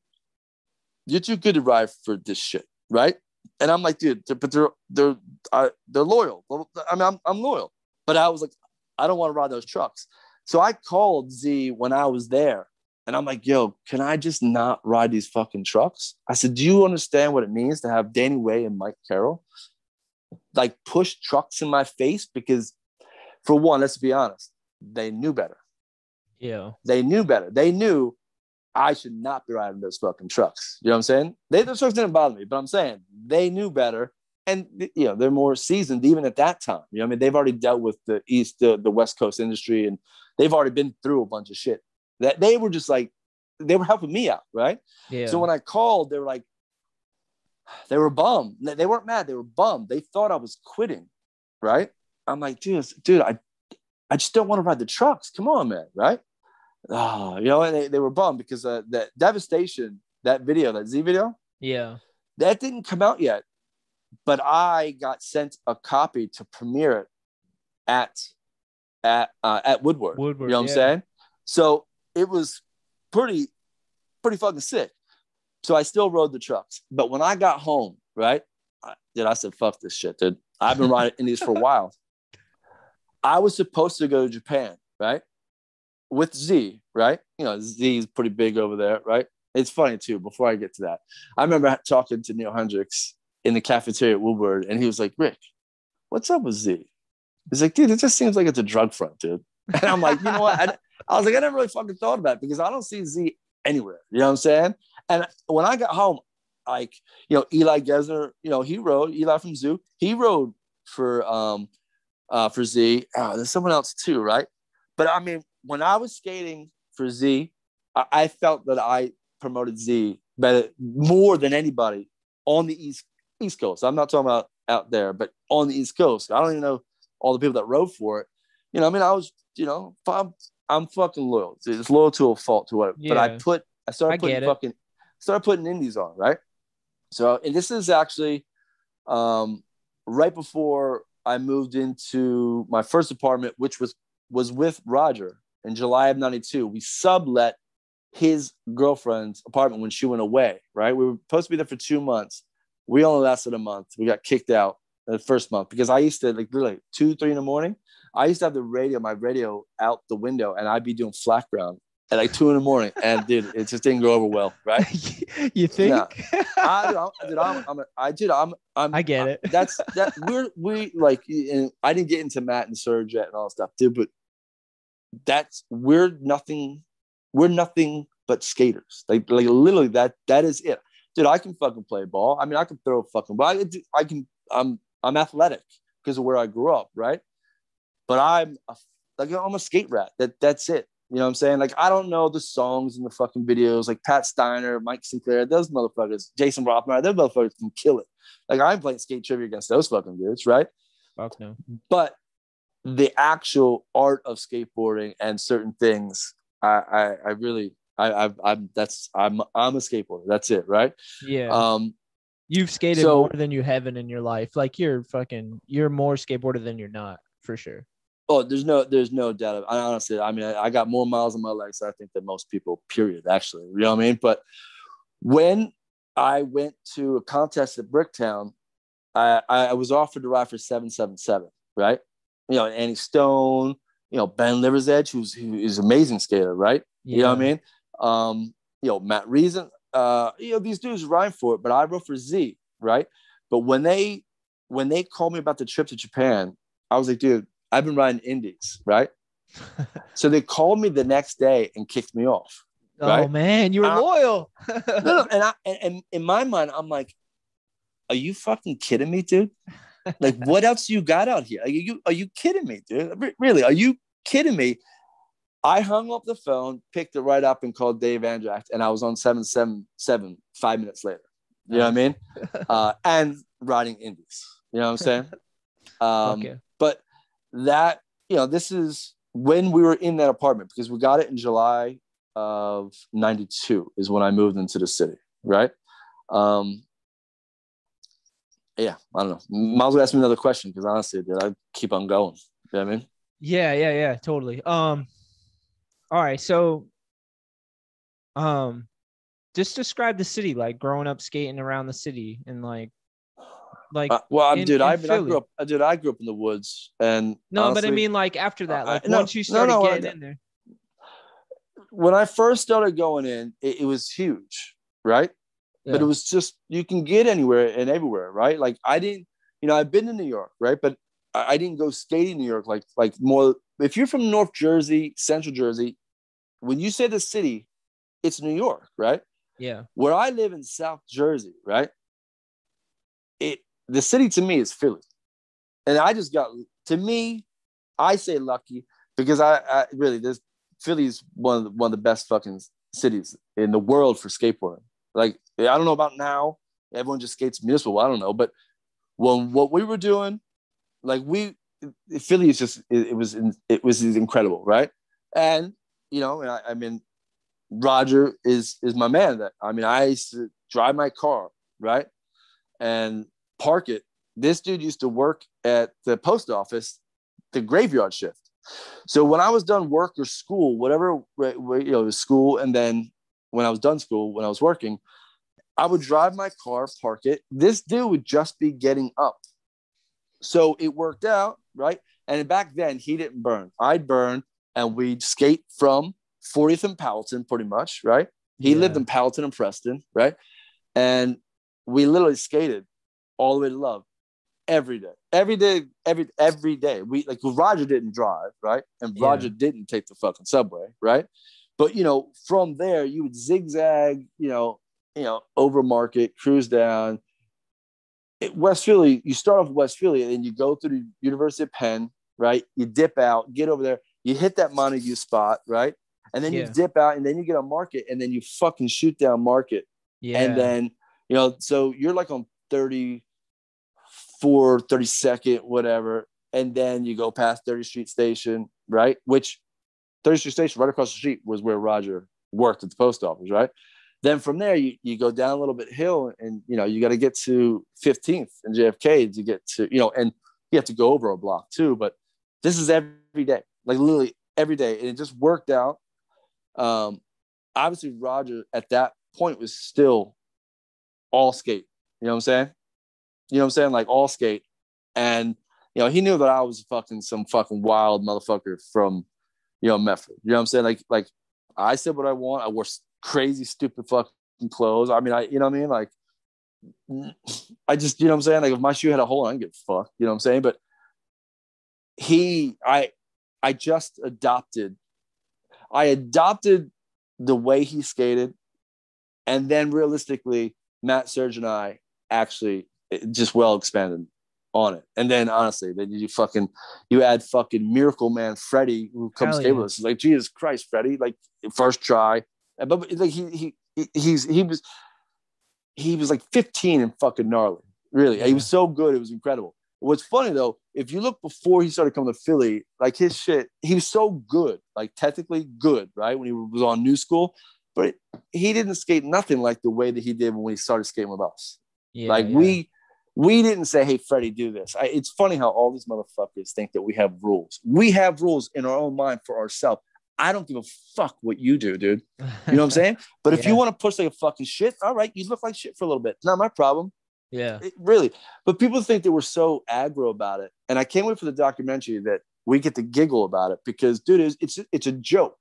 you're too good to ride for this shit, right? And I'm like, dude, they're- but they're they're uh, they're loyal. I mean, I'm I'm loyal, but I was like, I don't want to ride those trucks. So I called Z when I was there, and I'm like, yo, can I just not ride these fucking trucks? I said, do you understand what it means to have Danny Way and Mike Carroll like push trucks in my face? Because for one, let's be honest, they knew better. yeah. They knew better. They knew I should not be riding those fucking trucks. You know what I'm saying? They those trucks didn't bother me, but I'm saying they knew better. And you know, they're more seasoned even at that time. You know, I mean, they've already dealt with the East, the, the West Coast industry, and they've already been through a bunch of shit. That they were just like, they were helping me out, right? Yeah. So when I called, they were like, they were bummed. They weren't mad. They were bummed. They thought I was quitting, right? I'm like, dude, dude, I, I just don't want to ride the trucks. Come on, man, right? Oh, you know, and they, they were bummed because uh, that devastation, that video, that Z video, yeah. that didn't come out yet. But I got sent a copy to premiere it at at uh, at Woodward. Woodward, You know what yeah. I'm saying? So it was pretty pretty fucking sick. So I still rode the trucks. But when I got home, right? I, dude, I said, fuck this shit, dude. I've been riding Indies for a while. I was supposed to go to Japan, right? With Z, right? You know, Z is pretty big over there, right? It's funny too. Before I get to that, I remember talking to Neil Hendrix in the cafeteria at Woodward, and he was like, Rick, what's up with Z? He's like, dude, it just seems like it's a drug front, dude. And I'm like, you know what? I, I was like, I never really fucking thought about it because I don't see Z anywhere. You know what I'm saying? And when I got home, like, you know, Eli Gesner, you know, he rode, Eli from Zoo, he rode for um uh for Z. Oh, there's someone else too, right? But I mean, when I was skating for Z, I, I felt that I promoted Z better more than anybody on the East East Coast. I'm not talking about out there, but on the East Coast. I don't even know all the people that rode for it. You know, I mean, I was, you know, I'm, I'm fucking loyal. It's loyal to a fault to what, but I put I started I putting fucking started putting indies on, right? So and this is actually um, right before I moved into my first apartment, which was was with Roger in July of '92. We sublet his girlfriend's apartment when she went away. Right, we were supposed to be there for two months. We only lasted a month. We got kicked out the first month because I used to like literally two, three in the morning. I used to have the radio, my radio out the window, and I'd be doing flat ground at like two in the morning. And dude, it just didn't go over well, right? you think? Yeah. I, dude, I'm, I'm, I'm, did, I'm, I'm, I get it. That's that we're we like. And I didn't get into Matt and Serge yet and all that stuff, dude. But that's we're nothing. We're nothing but skaters. Like, like literally that. That is it, dude. I can fucking play ball. I mean, I can throw a fucking ball. I, I can. I'm, I'm athletic because of where I grew up, right? But I'm a, like I'm a skate rat. That that's it. You know what I'm saying? Like, I don't know the songs and the fucking videos, like Pat Steiner, Mike Sinclair, those motherfuckers, Jason Rothmeier, those motherfuckers can kill it. Like, I'm playing skate trivia against those fucking dudes, right? Fuck no. But the actual art of skateboarding and certain things, I, I, I really, I, I, I'm, that's, I'm, I'm a skateboarder. That's it, right? Yeah. Um, You've skated so- more than you haven't in your life. Like you're fucking, you're more skateboarder than you're not for sure. Oh, there's no, there's no doubt. I honestly, I mean, I, I got more miles on my legs, I think, than most people. Period. Actually, you know what I mean. But when I went to a contest at Bricktown, I, I was offered to ride for seven seven seven. Right. You know, Annie Stone. You know, Ben Liversedge, who's who is an amazing skater. Right. You know what I mean. Um, you know, Matt Reason. Uh, you know, these dudes rhyme for it, but I wrote for Z. Right. But when they when they called me about the trip to Japan, I was like, dude. I've been riding indies, right? so they called me the next day and kicked me off. Oh Right? man, you were Uh, loyal. No, no, and I and, and in my mind, I'm like, are you fucking kidding me, dude? Like, what else you got out here? Are you are you kidding me, dude? Really? Are you kidding me? I hung up the phone, picked it right up, and called Dave Andract, and I was on seven seven seven five minutes later. You know what I mean? Uh, and riding indies. You know what I'm saying? Um, but that you know this is when we were in that apartment because we got it in july of 92 is when i moved into the city right um yeah i don't know might as well ask me another question because honestly dude i keep on going you know what i mean Yeah, yeah, yeah, totally. Um, all right, so, um, just describe the city, like growing up skating around the city and like, like Uh, well I'm, in- dude I, I grew up uh, dude i grew up in the woods and no, but I mean like after that, I- like no, once you started no, I- getting in there. when i first started going in it, it was huge right but it was just you can get anywhere and everywhere, right? Like I didn't, you know, I've been to New York, right? But I, I didn't go skating New York like like more. If you're from North Jersey, Central Jersey, when you say the city, it's New York, right? Yeah, Where I live in South Jersey, right? It the city to me is Philly, and I just got to me, I say lucky because I, I really this Philly is one of the, one of the best fucking cities in the world for skateboarding. Like I don't know about now, everyone just skates municipal. I don't know, but when what we were doing, like we Philly is just it, it was it was incredible, right? And you know, I, I mean, Roger is is my man. That I mean, I used to drive my car right and park it. This dude used to work at the post office, the graveyard shift. So when I was done work or school, whatever you know, school, and then when I was done school, when I was working, I would drive my car, park it. This dude would just be getting up. So it worked out, right? And back then he didn't burn. I'd burn and we'd skate from 40th and Powelton, pretty much, right? He lived in Powelton and Preston, right? And we literally skated all the way to love every day. Every day, every every day. We like Roger didn't drive, right? And Yeah. Roger didn't take the fucking subway, right? But you know, from there you would zigzag, you know, you know, over market, cruise down. It- West Philly, you start off West Philly and then you go through the University of Penn, right? You dip out, get over there, you hit that Montague spot, right? And then Yeah. you dip out and then you get on market and then you fucking shoot down market. yeah, And then, you know, so you're like on 34, 32nd, whatever. And then you go past 30th Street Station, right? Which 30th Street Station, right across the street, was where Roger worked at the post office, right? Then from there, you, you go down a little bit hill and, you know, you got to get to 15th and JFK to get to, you know, and you have to go over a block too. But this is every day, like literally every day. And it just worked out. Um, obviously, Roger at that point was still all skate. You know what I'm saying? You know what I'm saying? Like all skate. And, you know, he knew that I was fucking some fucking wild motherfucker from, you know, Medford. You know what I'm saying? Like, like I said what I want. I wore crazy, stupid fucking clothes. I mean, I, you know what I mean? Like, I just, you know what I'm saying? Like, if my shoe had a hole, I don't give a fuck. You know what I'm saying? But he, I, I just adopted, I adopted the way he skated. And then realistically, Matt Serge and I actually eh, just well expanded on it. And then honestly, then you fucking you add fucking Miracle Man Freddie who comes yeah. with us. Like Jesus Christ, Freddie, like first try. But like he he he- he's he was he was like 15 and fucking gnarly. Really. He was so good, it was incredible. What's funny though, if you look before he started coming to Philly, like his shit, he was so good, like technically good, right? When he was on new school, but he didn't skate nothing like the way that he did when he started skating with us Yeah, like yeah. we we didn't say hey freddie do this I, it's funny how all these motherfuckers think that we have rules we have rules in our own mind for ourselves i don't give a fuck what you do dude. You know what i'm saying? But if you want to push like a fucking shit all right you look like shit for a little bit. It's not my problem. Yeah. It- really. But people think that we're so aggro about it. And i can't wait for the documentary that we get to giggle about it because dude it's it's, it's a joke.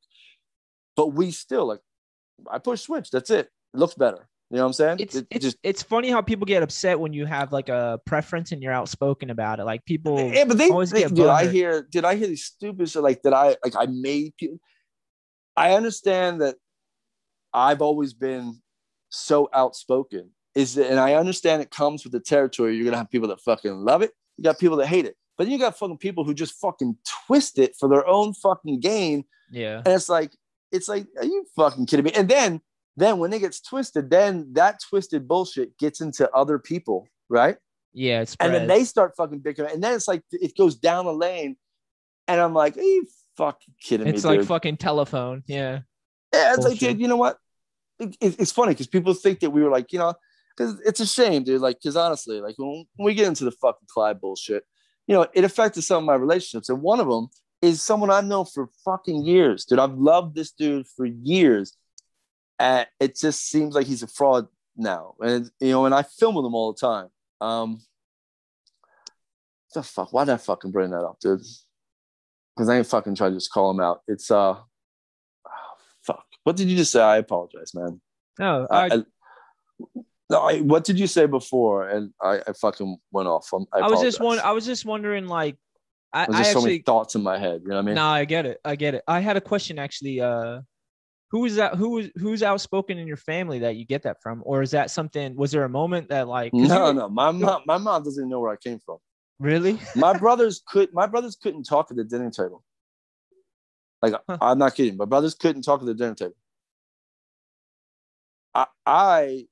But we still like i push switch. That's it. It looks better you know what i'm saying It's It- it it's it's funny how people get upset when you have like a preference and you're outspoken about it. Like people Yeah, but they, always they get did I hear did I hear these stupid shit like that I like I made people I understand that I've always been so outspoken is that, and I understand it comes with the territory. You're gonna have people that fucking love it, you got people that hate it. But then you got fucking people who just fucking twist it for their own fucking gain. yeah. And it's like, it's like, are you fucking kidding me? And then then when it gets twisted, then that twisted bullshit gets into other people, right? Yeah, it's and then they start fucking bickering, and then it's like it goes down the lane, and I'm like, "Are you fucking kidding it's me, It's like dude?" fucking telephone. Yeah. yeah, it's like, bullshit. dude, you know what? It, it- it's funny because people think that we were like, you know, because it's a shame, dude. Like, because honestly, like when we get into the fucking Clyde bullshit, you know, it affected some of my relationships, and one of them is someone I've known for fucking years, dude. I've loved this dude for years, and it just seems like he's a fraud now, and you know, and I film with him all the time. Um, the fuck? Why did I fucking bring that up, dude? Because I ain't fucking trying to just call him out. It's uh, oh, fuck. What did you just say? I apologize, man. No, I, I, no, I, what did you say before? And I, I fucking went off. I'm, I, I was just one. I was just wondering, like, I, There's I just so many actually. thoughts in my head. You know what I mean? No, I get it. I get it. I had a question actually. Uh, who is that? Who is who's outspoken in your family that you get that from, or is that something? Was there a moment that like no, no. My mom, my mom doesn't know where I came from. Really? My brothers could. My brothers couldn't talk at the dinner table. Like Huh. I'm not kidding. My brothers couldn't talk at the dinner table. I, I,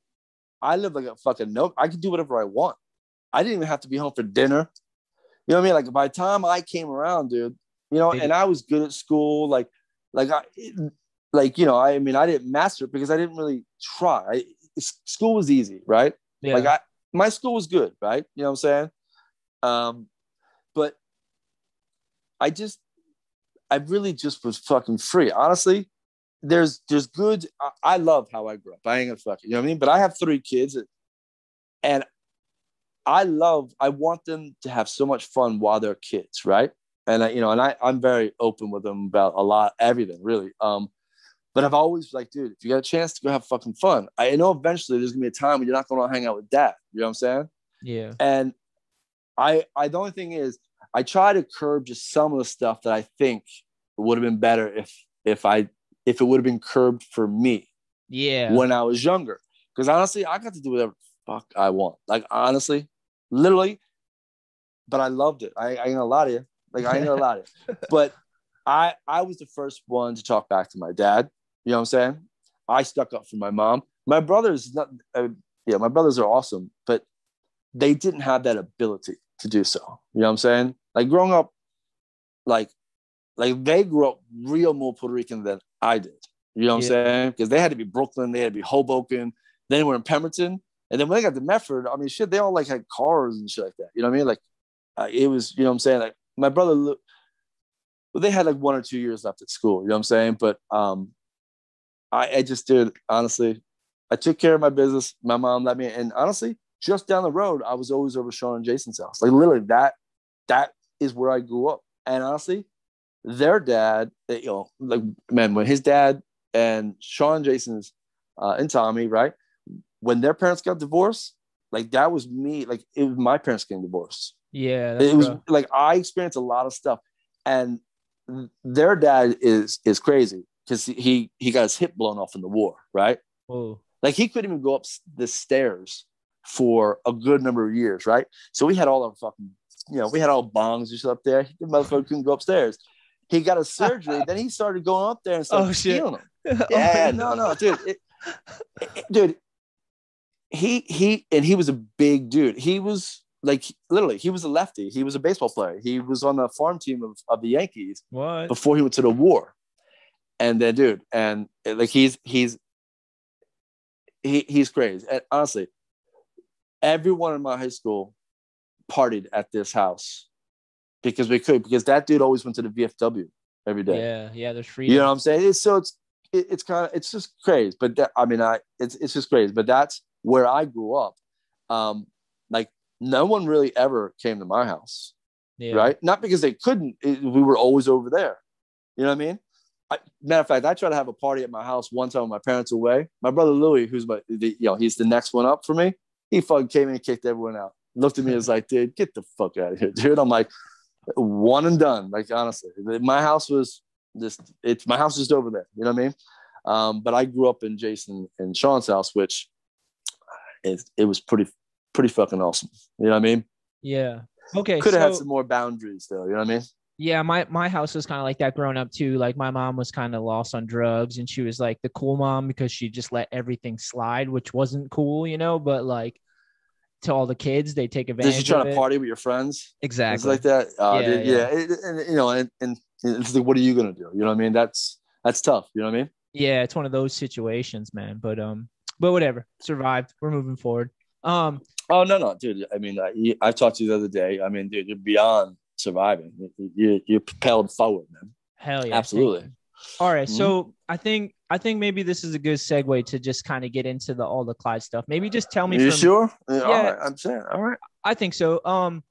I live like a fucking no. I could do whatever I want. I didn't even have to be home for dinner. You know what I mean? Like by the time I came around, dude, you know, and I was good at school. Like, like I, like you know, I mean, I didn't master it because I didn't really try. I, school was easy, right? Yeah. Like I, my school was good, right? You know what I'm saying? Um, but I just, I really just was fucking free. Honestly, there's there's good. I, I love how I grew up. I ain't gonna fuck it. You know what I mean? But I have three kids, and I love. I want them to have so much fun while they're kids, right? And I, you know, and I, I'm very open with them about a lot, everything, really. Um, but I've always like, dude, if you got a chance to go have fucking fun, I know eventually there's gonna be a time when you're not gonna hang out with dad. You know what I'm saying? yeah. And I, I, the only thing is, I try to curb just some of the stuff that I think would have been better if, if I, if it would have been curbed for me Yeah. when I was younger. Because honestly, I got to do whatever the fuck I want. Like honestly, literally. But I loved it. I, I ain't gonna lie to you. Like I ain't gonna lie to you. But I, I was the first one to talk back to my dad. You know what I'm saying? I stuck up for my mom. My brothers, not, uh, yeah, my brothers are awesome, but they didn't have that ability to do so. You know what I'm saying? Like growing up, like, like they grew up real more Puerto Rican than I did. You know what Yeah. I'm saying? Because they had to be Brooklyn, they had to be Hoboken, then they were in Pemberton, and then when they got to Medford, I mean, shit, they all like had cars and shit like that. You know what I mean? Like, uh, it was, you know what I'm saying? Like, my brother, well, they had like one or two years left at school. You know what I'm saying? But um, I, I just did honestly. I took care of my business. My mom let me, and honestly, just down the road, I was always over Sean and Jason's house. Like literally, that that is where I grew up. And honestly, their dad, eh, you know, like man, when his dad and Sean Jason's uh, and Tommy, right, when their parents got divorced, like that was me. Like it was my parents getting divorced Yeah, it was rough. like I experienced a lot of stuff, and their dad is is crazy because he he got his hip blown off in the war, right? Whoa. Like he couldn't even go up the stairs for a good number of years, right? So we had all our fucking, you know, we had all bongs and shit up there. The motherfucker couldn't go upstairs. He got a surgery, then he started going up there and started Oh, shit. stealing them. Oh, no, no, dude, it- it- dude. He he and he was a big dude. He was like literally, he was a lefty. He was a baseball player. He was on the farm team of, of the Yankees What? before he went to the war. And then, dude, and like he's he's he he's crazy. And honestly, everyone in my high school partied at this house because we could because that dude always went to the VFW every day. Yeah, yeah. There's freedom. You know what I'm saying? It's, so it's it, it's kind of it's just crazy. But that, I mean, I it's it's just crazy. But that's where I grew up. Um, like no one really ever came to my house, yeah. right? Not because they couldn't. It, we were always over there. You know what I mean? I, matter of fact, I tried to have a party at my house one time when my parents were away. My brother Louis, who's my, the, you know, he's the next one up for me. He fucking came in and kicked everyone out. Looked at me as was like, dude, get the fuck out of here, dude. I'm like, one and done. Like honestly, my house was just it's my house is just over there. You know what I mean? Um, but I grew up in Jason and Sean's house, which it, it was pretty pretty fucking awesome. You know what I mean? Yeah. Okay. Could have so, had some more boundaries though. You know what I mean? Yeah, my my house was kind of like that growing up too. Like my mom was kind of lost on drugs, and she was like the cool mom because she just let everything slide, which wasn't cool, you know. But like to all the kids, they take advantage. Did you try to it. party with your friends? Exactly. It's like that. Uh, Yeah, yeah, yeah. yeah. It- and you know, and, and it's like, what are you gonna do? You know what I mean? That's that's tough. You know what I mean? yeah, it's one of those situations, man. But um, but whatever, survived. We're moving forward. Um, Oh no, no, dude. I mean, I, I've talked to you the other day. I mean, dude, you're beyond surviving. You, you, you're propelled forward, man. hell yeah, Absolutely. you. All right, Mhm. so I think I think maybe this is a good segue to just kind of get into the all the Clyde stuff. Maybe just tell me. you from, sure? Yeah. All Yeah. right, I'm saying. All right. I think so. Um,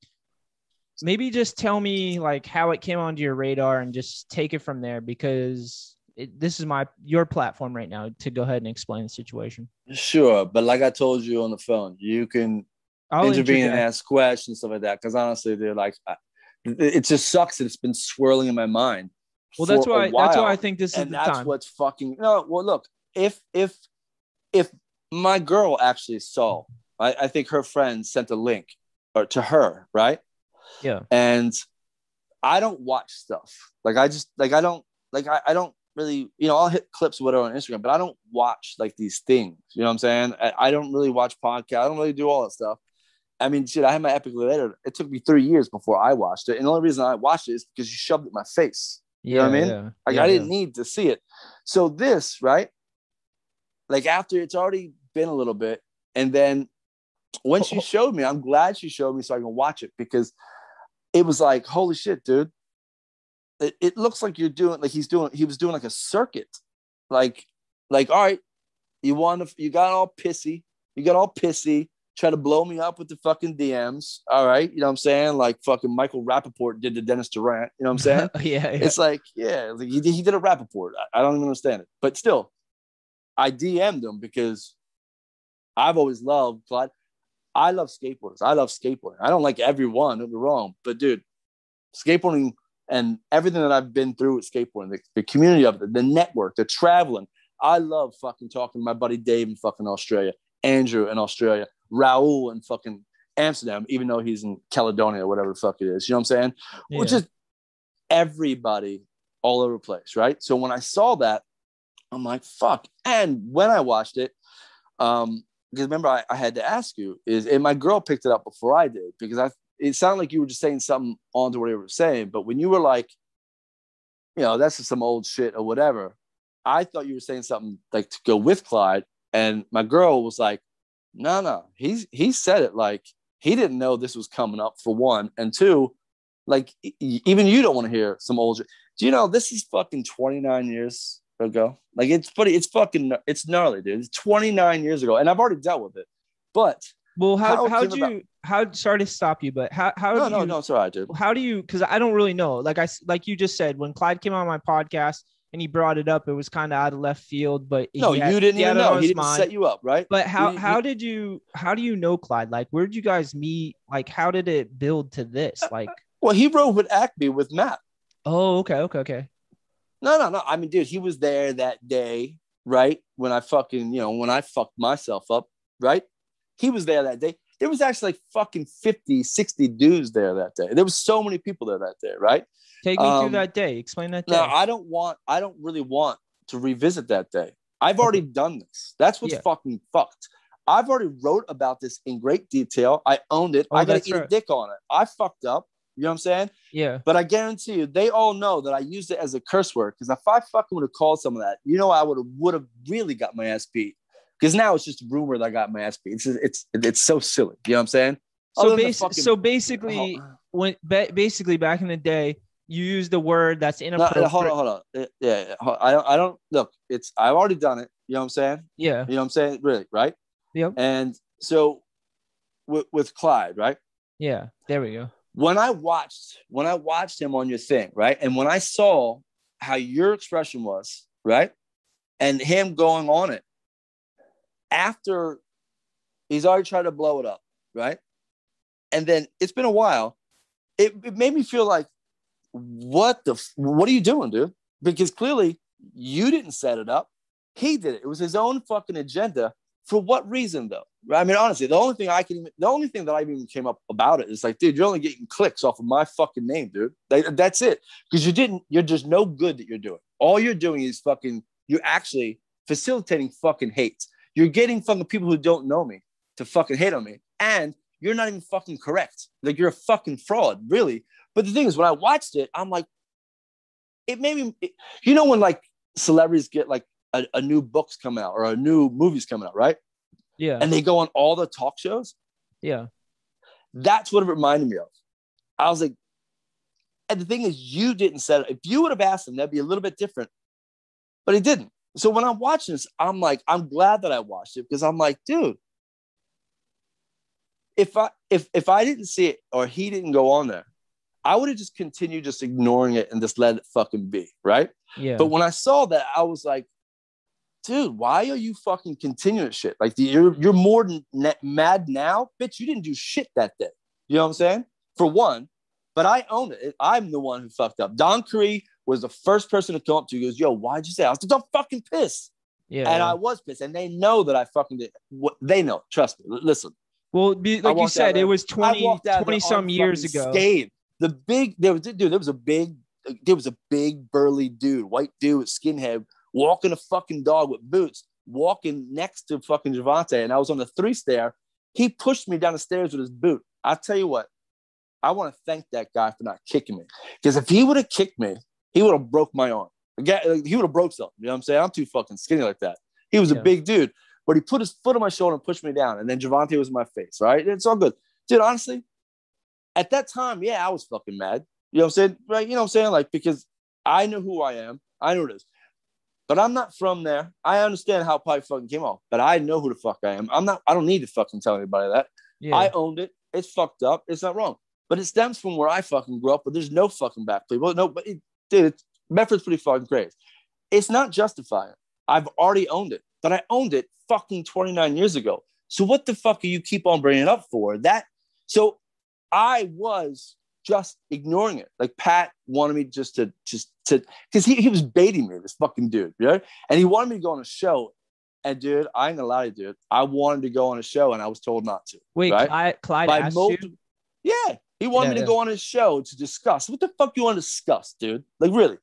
maybe just tell me like how it came onto your radar and just take it from there because it, this is my your platform right now to go ahead and explain the situation. Sure, but like I told you on the phone, you can I'll intervene and interject. ask questions stuff like that. Because honestly, they're like, I, it just sucks that it's been swirling in my mind. Well, that's why that's why I think this is and the that's time. what's fucking no well look if if if my girl actually saw I, I think her friend sent a link or to her right Yeah. and i don't watch stuff like i just like i don't like i, I don't really you know i'll hit clips whatever on instagram but i don't watch like these things you know what i'm saying i, I don't really watch podcasts i don't really do all that stuff I mean, shit, I had my epic later. It took me three years before I watched it. And the only reason I watched it is because you shoved it in my face. yeah, know what I mean? Yeah, Like yeah, I didn't need to see it. So this, right? Like after it's already been a little bit, and then when she oh. showed me, I'm glad she showed me so I can watch it because it was like, holy shit, dude. It, it looks like you're doing like he's doing he was doing like a circuit. Like, like, all right, you want to you got all pissy, you got all pissy, try to blow me up with the fucking DMs. All right, you know what I'm saying? Like fucking Michael Rapaport did to Dennis Durant, you know what I'm saying? yeah, yeah. It's like, yeah, like he, he did a Rapaport. I, I don't even understand it. But still, I DM'd him because I've always loved Clyde. I love skateboarders. I love skateboarding. I don't like everyone, don't be wrong. But dude, skateboarding and everything that I've been through with skateboarding, the, the community of it, the network, the traveling. I love fucking talking to my buddy Dave in fucking Australia, Andrew in Australia, Raul in fucking Amsterdam, even though he's in Caledonia or whatever the fuck it is. You know what I'm saying? yeah. Well, just everybody all over the place, right? So when I saw that, I'm like, fuck. And when I watched it, um, because remember I, I had to ask you, is and my girl picked it up before I did because I it sounded like you were just saying something onto what you were saying, but when you were like, you know, that's just some old shit or whatever, I thought you were saying something like to go with Clyde, and my girl was like, "No, no, he's he said it like he didn't know this was coming up for one, and two, like even you don't want to hear some old. Do you know this is fucking 29 years ago? Like it's funny, it's fucking it's gnarly, dude. It's 29 years ago, and I've already dealt with it. But Well, how How how do you how sorry to stop you, but how how no, do no, you no, it's all right, dude. how do you because I don't really know. Like I like you just said, when Clyde came on my podcast and he brought it up, it was kind of out of left field, but No, had- you didn't he even know. He didn't mind. set you up, right? But how You- how you- did you how do you know Clyde? Like where did you guys meet? Like how did it build to this? Uh, like Well, he rode with Acme with Matt. oh okay okay okay No, no, no. I mean, dude, he was there that day, right? When I fucking, you know, when I fucked myself up, right? He was there that day. There was actually like fucking 50, 60 dudes there that day. There was so many people there that day, right? Take me Um, through that day. Explain that day. Now, I don't want, I don't really want to revisit that day. I've already done this. That's what's Yeah. fucking fucked. I've already wrote about this in great detail. I owned it. Oh, I got to eat a dick on it. I fucked up. You know what I'm saying? yeah But I guarantee you, they all know that I used it as a curse word. Because if I fucking would have called some of that, you know, I would have would have really got my ass beat. Because now it's just a rumor that I got my ass beat. It's it's it's so silly. You know what I'm saying? So than the bas- fucking- so basically when ba- basically back in the day you use the word that's inappropriate. no, hold on, hold on. Uh, Yeah, yeah, I don't. I don't look. It's I've already done it. You know what I'm saying? Yeah. You know what I'm saying? Really, right? Yep. And so with, with Clyde, right? Yeah. There we go. when I watched when I watched him on your thing, right, and when I saw how your expression was, right, and him going on it after he's already tried to blow it up, right, and then it's been a while, it, it made me feel like, what the what are you doing, dude? Because clearly you didn't set it up, he did it. It was his own fucking agenda. For what reason, though? I mean, honestly, the only thing I can, the only thing that I even came up about it is like, dude, you're only getting clicks off of my fucking name, dude. Like, that's it. Because you didn't, you're just no good that you're doing. All you're doing is fucking, you're actually facilitating fucking hate. You're getting fucking people who don't know me to fucking hate on me. And you're not even fucking correct. Like, you're a fucking fraud, really. But the thing is, when I watched it, I'm like, it made me, it- you know, when like celebrities get like a, a new book's coming out or a new movie's coming out, right? Yeah. And they go on all the talk shows. yeah. That's what it reminded me of. I was like, and the thing is, you didn't set it. If you would have asked him, that'd be a little bit different. But he didn't. So when I'm watching this, I'm like, I'm glad that I watched it because I'm like, dude, if I if if I didn't see it or he didn't go on there, I would have just continued just ignoring it and just let it fucking be, right? Yeah. But when I saw that, I was like, dude, why are you fucking continuing shit? Like you're you're more than mad now, bitch. You didn't do shit that day. You know what I'm saying? For one, but I own it. I'm the one who fucked up. Don Curry was the first person to come up to you. He goes, yo, why'd you say? I was like, I'm fucking pissed. yeah. And I was pissed. And they know that I fucking did. What they know. Trust me. Listen. well, be, like you said, it was I 20, walked out of 20 some years ago. The big there was dude, there was a big there was a big burly dude, white dude with skinhead, walking a fucking dog with boots, walking next to fucking Jovontae, and I was on the three stair. He pushed me down the stairs with his boot. I tell you what, I want to thank that guy for not kicking me. Because if he would have kicked me, he would have broke my arm. He would have broke something. You know what I'm saying? I'm too fucking skinny like that. He was Yeah. a big dude, but he put his foot on my shoulder and pushed me down. And then Jovontae was in my face, right? It's all good. Dude, honestly, at that time, yeah, I was fucking mad. You know what I'm saying? Right? You know what I'm saying? Like, because I know who I am. I know what it is. But I'm not from there. I understand how pipe fucking came off, but I know who the fuck I am. I'm not, I don't need to fucking tell anybody that. Yeah. I owned it. It's fucked up. It's not wrong. But it stems from where I fucking grew up, but there's no fucking back people. No, but it, dude, it's, Medford's pretty fucking crazy. It's not justifying. I've already owned it, but I owned it fucking 29 years ago. So what the fuck are you keep on bringing up for? That so I was just ignoring it. Like Pat wanted me just to just to because he, he was baiting me, this fucking dude, you know? And he wanted me to go on a show. And dude, I ain't gonna lie to you, dude. I wanted to go on a show and I was told not to. Wait, right? Clyde, Clyde By asked you? yeah, he wanted Yeah, me to yeah. go on his show to discuss. What the fuck you want to discuss, dude? Like, really?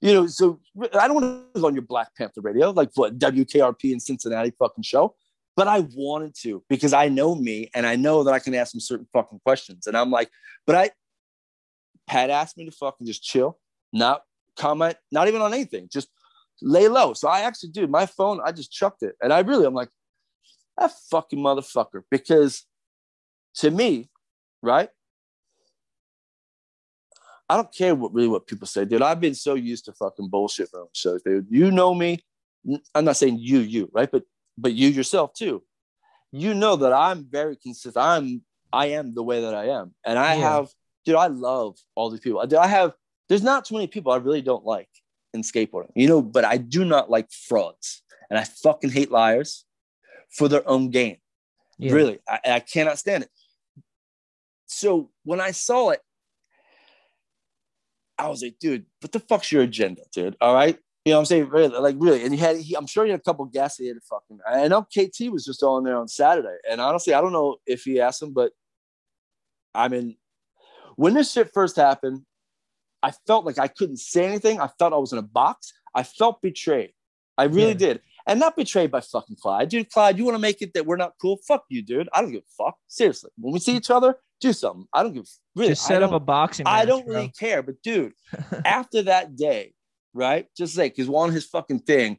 You know, so I don't want to go on your Black Panther radio, like what WKRP in Cincinnati fucking show, but I wanted to because I know me and I know that I can ask him certain fucking questions. And I'm like, but I, Pat asked me to fucking just chill, not comment, not even on anything, just lay low. So I actually, dude, my phone, I just chucked it. And I really, I'm like, that fucking motherfucker. Because to me, right? I don't care what really what people say, dude. I've been so used to fucking bullshit from shows, dude. You know me. I'm not saying you, you, right? But but you yourself too. You know that I'm very consistent. I'm I am the way that I am. And I Yeah. have, dude, I love all these people. Dude, I have, there's not too many people I really don't like in skateboarding, you know, but I do not like frauds. And I fucking hate liars for their own gain. Yeah. Really, I, I cannot stand it. So when I saw it, I was like, dude, what the fuck's your agenda, dude? All right. You know what I'm saying? Really, like really. And he had, he, I'm sure he had a couple guests. He had a fucking, I know KT was just on there on Saturday. And honestly, I don't know if he asked him, but I mean, when this shit first happened, I felt like I couldn't say anything. I felt I was in a box. I felt betrayed. I really Yeah. did. And not betrayed by fucking Clyde. Dude, Clyde, you want to make it that we're not cool? Fuck you, dude. I don't give a fuck. Seriously. When we see each other, do something. I don't give really. Just set up a boxing. I don't bro. really care. But dude, after that day, right? Just say, because on his fucking thing,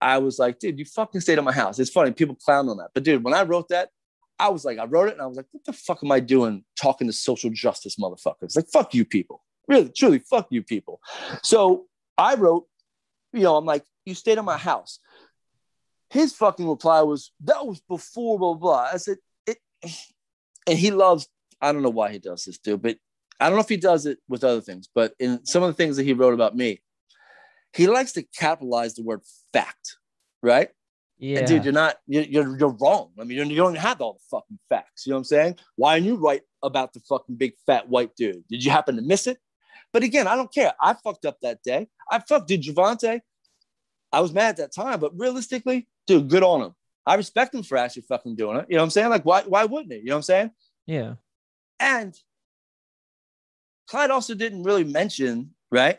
I was like, dude, you fucking stayed at my house. It's funny, people clown on that. But dude, when I wrote that, I was like, I wrote it and I was like, what the fuck am I doing talking to social justice motherfuckers? Like, fuck you people. Really, truly, fuck you people. So I wrote, you know, I'm like, you stayed at my house. His fucking reply was, that was before blah, blah. I said, it, and he loves, I don't know why he does this, dude, but I don't know if he does it with other things, but in some of the things that he wrote about me, he likes to capitalize the word fact, right? Yeah. And dude, you're not, you're, you're, you're wrong. I mean, you're, don't have all the fucking facts. You know what I'm saying? Why didn't you write about the fucking big fat white dude? Did you happen to miss it? But again, I don't care. I fucked up that day. I fucked, dude, Jovontae. I was mad at that time, but realistically, dude, good on him. I respect him for actually fucking doing it. You know what I'm saying? Like, why, why wouldn't he? You know what I'm saying? yeah. And Clyde also didn't really mention, right,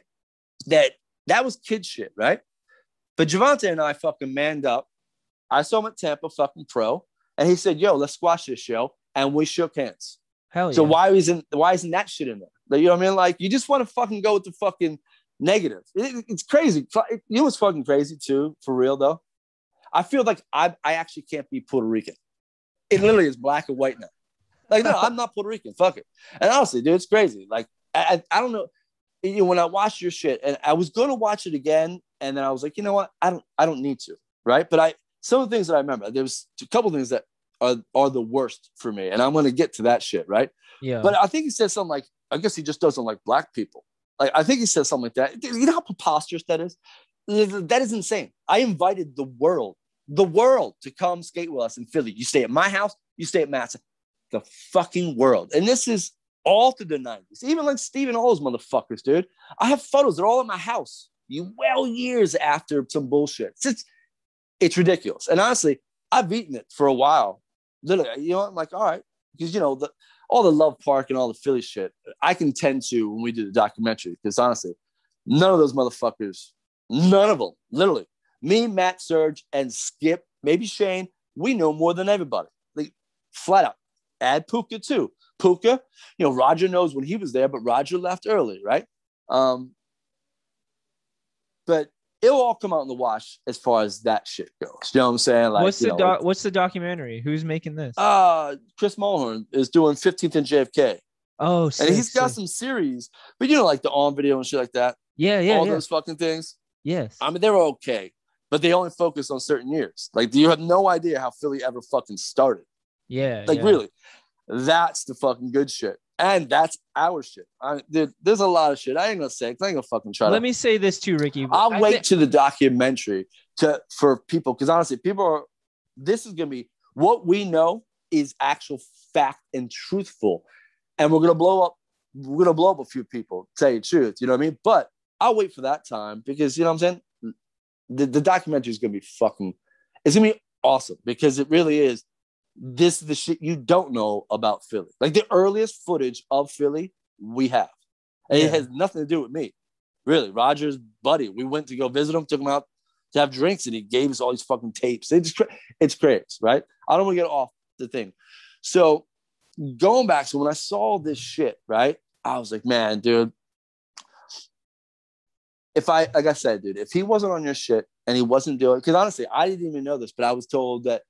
that that was kid shit, right? But Jovontae and I fucking manned up. I saw him at Tampa fucking pro, and he said, "Yo, let's squash this show," and we shook hands. Hell yeah. So why isn't why isn't that shit in there? Like, you know what I mean? Like, you just want to fucking go with the fucking negative. It- it's crazy. It- You know what's fucking crazy too, for real though. I feel like I I actually can't be Puerto Rican. It literally is black and white now. Like, no, I'm not Puerto Rican. Fuck it. And honestly, dude, it's crazy. Like, I, I don't know. You know, when I watched your shit, and I was gonna watch it again, and then I was like, you know what? I don't, I don't need to, right? But I, some of the things that I remember, there was a couple things that are are the worst for me, and I'm gonna get to that shit, right? yeah. But I think he said something like, I guess he just doesn't like black people. Like, I think he said something like that. You know how preposterous that is? That is insane. I invited the world, the world to come skate with us in Philly. You stay at my house, you stay at Matt's, the fucking world. And this is all through the 90s. Even like Steven, all those motherfuckers, dude. I have photos, they're all in my house. You well years after some bullshit. It's, it's, it's ridiculous. And honestly, I've eaten it for a while. Literally, you know, I'm like, all right, because you know, the all the love park and all the Philly shit, I can tend to when we do the documentary. Because honestly, none of those motherfuckers, none of them, literally, me, Matt, Serge, and Skip, maybe Shane, we know more than everybody. Like flat out. Add Puka too. Puka, you know, Roger knows when he was there, but Roger left early, right? Um, but it'll all come out in the wash as far as that shit goes. You know what I'm saying? Like, what's the know, doc? What's the documentary? Who's making this? uh Chris Mulhern is doing 15th and JFK. oh, And he's got sick. some series, but you know, like the on video and shit like that. Yeah, yeah, all yeah. those fucking things. yes. I mean, they were okay, but they only focus on certain years. Like, do you have no idea how Philly ever fucking started. yeah. Like, yeah. really, that's the fucking good shit. And that's our shit. I, dude, there's a lot of shit. I ain't gonna say. I ain't gonna fucking try Let to. me say this too, Ricky. I'll I wait thi- to the documentary to for people because honestly, people are. This is gonna be what we know is actual fact and truthful, and we're gonna blow up. We're gonna blow up a few people. Tell you the truth, you know what I mean. But I'll wait for that time because you know what I'm saying. The the documentary is gonna be fucking. It's gonna be awesome because it really is. This is the shit you don't know about Philly. Like the earliest footage of Philly we have, and Yeah. it has nothing to do with me. Really roger's buddy we went to go visit him took him out to have drinks and he gave us all these fucking tapes. It's, it's crazy right? I don't want to get off the thing. So going back so when i saw this shit right i was like man dude. If I like I said, dude, if he wasn't on your shit and he wasn't doing because honestly, I didn't even know this, but I was told that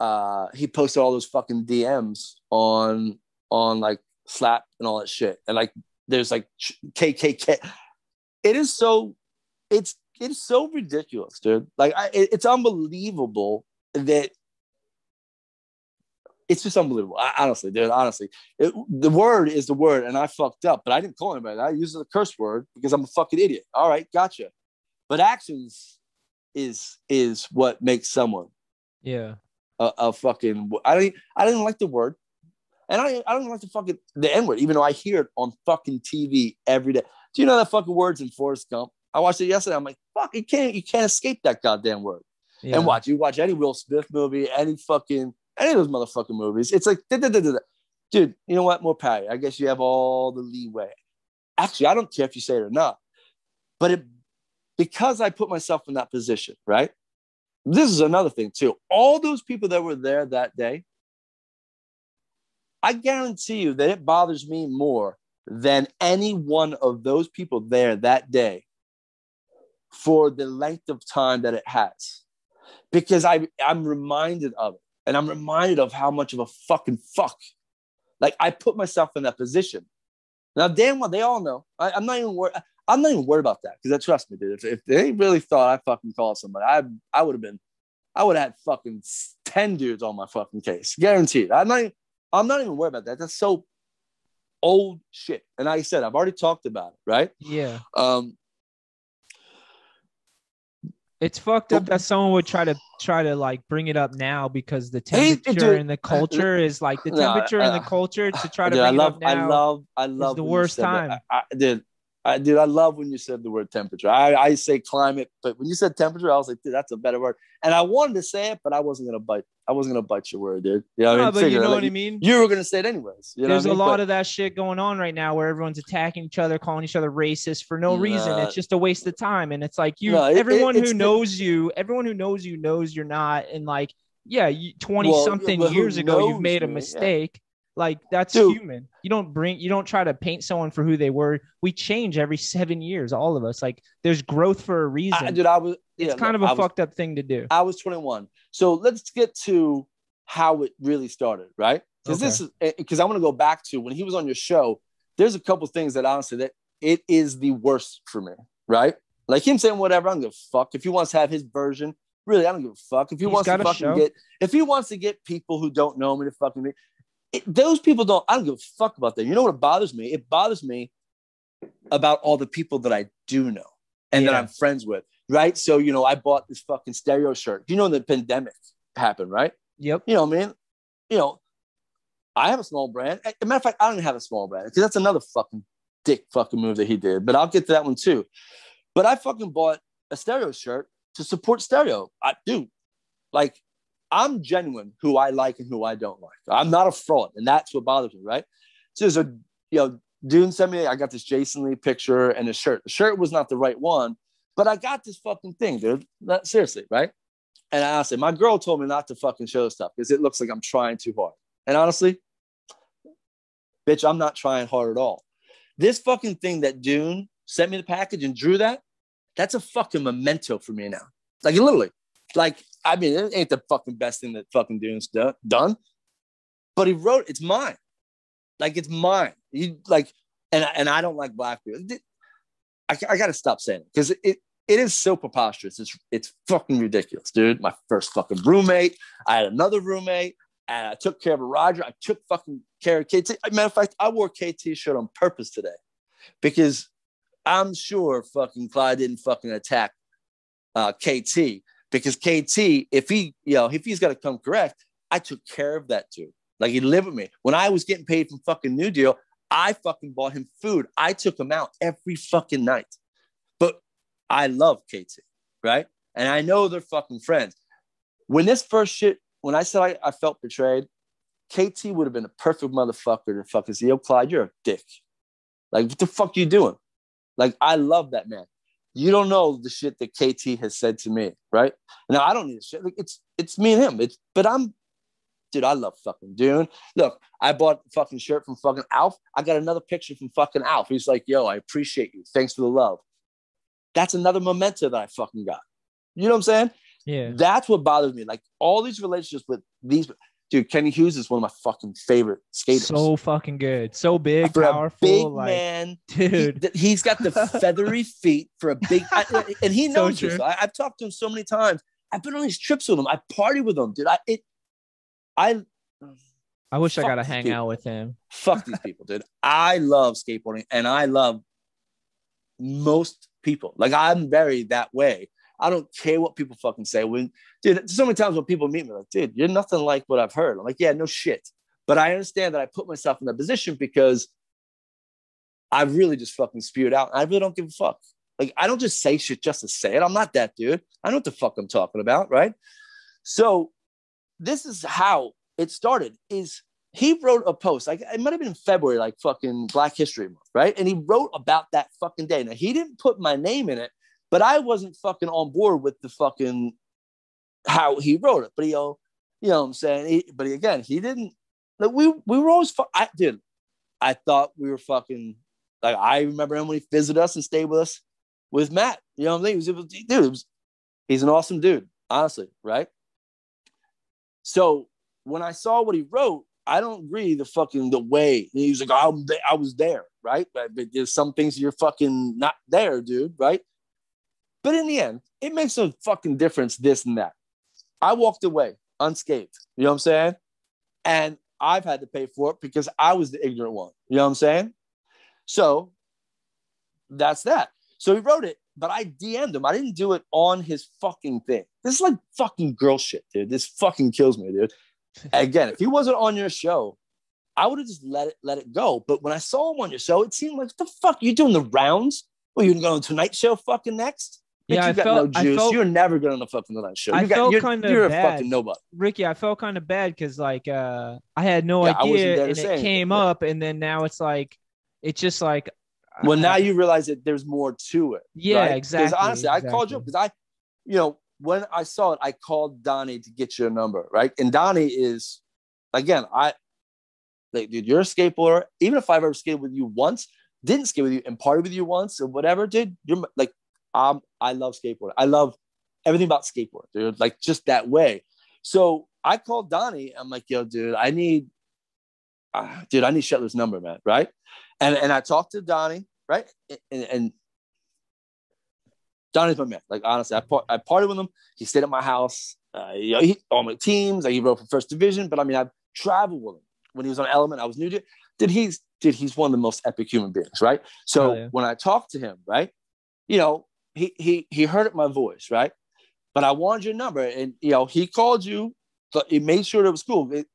uh he posted all those fucking DMs on on like Slap and all that shit. And like there's like KKK. It is so it's it's so ridiculous, dude. Like I, it's unbelievable that it's just unbelievable. I, honestly, dude, honestly, it, the word is the word, and I fucked up, but I didn't call anybody. I used the curse word because I'm a fucking idiot. All right, gotcha. But actions is is what makes someone. Yeah. A, a fucking. I didn't. I didn't like the word, and I I don't like the fucking the N word, even though I hear it on fucking TV every day. Do you know that fucking words in Forrest Gump? I watched it yesterday. I'm like, fuck, you can't you can't escape that goddamn word. Yeah. And watch you watch any Will Smith movie, any fucking any of those motherfucking movies. It's like, dude, you know what? More power. I guess you have all the leeway. Actually, I don't care if you say it or not, but it because I put myself in that position, right? This is another thing too. All those people that were there that day, I guarantee you that it bothers me more than any one of those people there that day for the length of time that it has because I, I'm reminded of it. And I'm reminded of how much of a fucking fuck. Like I put myself in that position. Now, damn well, they all know. I, am not even worried. I'm not even worried about that because trust me, dude. If, if, they really thought I fucking called somebody, I I would have been, I would have had fucking ten dudes on my fucking case, guaranteed. I'm not. I'm not even worried about that. That's so old shit. And like I said, I've already talked about it, right? Yeah. Um, it's fucked up that someone would try to try to like bring it up now because the temperature and the culture is like the temperature uh, and the culture to try to dude, bring I love, it up now. I love, I love the worst time. I, I, dude, I, dude, I love when you said the word temperature. I, I say climate, but when you said temperature, I was like, dude, that's a better word. And I wanted to say it, but I wasn't gonna bite. I wasn't gonna bite your word, dude. You know what I mean? but you know like, what I mean. You were gonna say it anyways. You There's a mean? lot but, of that shit going on right now, where everyone's attacking each other, calling each other racist for no reason. It's just a waste of time, and it's like you, no, it, everyone who knows you, everyone who knows you knows you're not, and like, yeah, twenty well, something well, years ago, you've made a mistake. Yeah like that's Dude. human. You don't bring you don't try to paint someone for who they were. We change every seven years, all of us. Like there's growth for a reason. I, dude, I was yeah, it's kind look, of a fucked up thing to do. I was 21. So let's get to how it really started, right? Because okay. this is because eh, I want to go back to when he was on your show. There's a couple things that honestly that it is the worst for me, right? Like him saying whatever, I don't give a fuck. If he wants to have his version, really, I don't give a fuck. If he He's wants to fucking show. get, if he wants to get people who don't know me to fucking me, it, those people don't. I don't give a fuck about that. You know what bothers me? It bothers me about all the people that I do know and yeah. that I'm friends with, right? So you know, I bought this fucking stereo shirt. You know, the pandemic happened, right? Yep. You know, man. You know, I have a small brand. As a matter of fact, I don't even have a small brand because that's another fucking dick fucking move that he did. But I'll get to that one too. But I fucking bought a stereo shirt to support stereo. I do. Like I'm genuine who I like and who I don't like. I'm not a fraud, and that's what bothers me, right? So there's a you know, Dune sent me. I got this Jason Lee picture and a shirt. The shirt was not the right one, but I got this fucking thing, dude. Not, seriously, right? And I honestly, my girl told me not to fucking show stuff because it looks like I'm trying too hard. And honestly, bitch, I'm not trying hard at all. This fucking thing that Dune sent me the package and drew that, that's a fucking memento for me now. Like literally, like, I mean, it ain't the fucking best thing that fucking Dune's done, but he wrote it's mine. Like it's mine. You like, and and I don't like black people. I, I got to stop saying it because it, it it is so preposterous. It's it's fucking ridiculous, dude. My first fucking roommate. I had another roommate, and I took care of Roger. I took fucking care of KT. Matter of fact, I wore KT shirt on purpose today because I'm sure fucking Clyde didn't fucking attack uh, KT because KT, if he, you know, if he's got to come correct, I took care of that too. Like he lived with me. When I was getting paid from fucking New Deal, I fucking bought him food. I took him out every fucking night. But I love KT, right? And I know they're fucking friends. When this first shit, when I said I, I felt betrayed, KT would have been a perfect motherfucker to fucking say, yo, Clyde, you're a dick. Like, what the fuck you doing? Like, I love that man. You don't know the shit that KT has said to me, right? Now I don't need shit. Like it's it's me and him. It's but I'm dude, I love fucking Dune. Look, I bought a fucking shirt from fucking Alf. I got another picture from fucking Alf. He's like, yo, I appreciate you. Thanks for the love. That's another memento that I fucking got. You know what I'm saying? Yeah. That's what bothers me. Like all these relationships with these dude, Kenny Hughes is one of my fucking favorite skaters. So fucking good. So big, for powerful. big like, man, dude. he, has got the feathery feet for a big, I, and he knows true. this. I, I've talked to him so many times. I've been on these trips with him. I party with him, dude. I it, I I wish I got to hang people. out with him. fuck these people, dude. I love skateboarding, and I love most people. Like I'm very that way. I don't care what people fucking say. When dude, so many times when people meet me, like, dude, you're nothing like what I've heard. I'm like, yeah, no shit. But I understand that I put myself in that position because I really just fucking spewed out. I really don't give a fuck. Like I don't just say shit just to say it. I'm not that dude. I know what the fuck I'm talking about, right? So this is how it started. Is he wrote a post like it might have been February, like fucking Black History Month, right? And he wrote about that fucking day. Now he didn't put my name in it, but I wasn't fucking on board with the fucking how he wrote it. But he, you know, what I'm saying, he, but he, again, he didn't. Like we we were always, fu- I did. I thought we were fucking. Like I remember him when he visited us and stayed with us with Matt. You know what I mean? He was, it dude, was, he's an awesome dude, honestly, right? So when I saw what he wrote, I don't agree the fucking the way he was like, I'm there, I was there, right? But there's some things you're fucking not there, dude, right? But in the end, it makes no fucking difference, this and that. I walked away unscathed. You know what I'm saying? And I've had to pay for it because I was the ignorant one. You know what I'm saying? So that's that. So he wrote it, but I DM'd him. I didn't do it on his fucking thing. This is like fucking girl shit, dude. This fucking kills me, dude. Again, if he wasn't on your show, I would have just let it let it go. But when I saw him on your show, it seemed like what the fuck you doing the rounds? Well, you're gonna go Tonight Show fucking next? Yeah, I you got felt- no I juice. felt- you're never going to fucking that Show. I You got, felt you're, kinda you're bad. a fucking nobody. Ricky, I felt kind of bad because like uh I had no Yeah, idea and it came up and then now it's like it's just like Well, uh, now you realize that there's more to it. Yeah, right? exactly, Because honestly, I called you because I, you know, when I saw it, I called Donny to get your number, right? And Donny is, again, I, like, dude, you're a skateboarder. Even if I've ever skated with you once, didn't skate with you and party with you once or whatever, dude, you're like, um, I love skateboarding. I love everything about skateboard, dude. Like just that way. So I called Donny. I'm like, yo, dude, I need, uh, dude, I need Shetler's number, man, right? And and I talked to Donny, right? And, and Donny's my man. Like honestly, I par- I partied with him. He stayed at my house. Uh, you know, he, all my teams. Like he wrote for First Division. But I mean, I've traveled with him when he was on Element. I was new to. Did he's did he's one of the most epic human beings, right? So Oh, yeah. when I talked to him, right, you know, he he he heard my voice, right? But I wanted your number, and you know, he called you. But he made sure it was cool. It-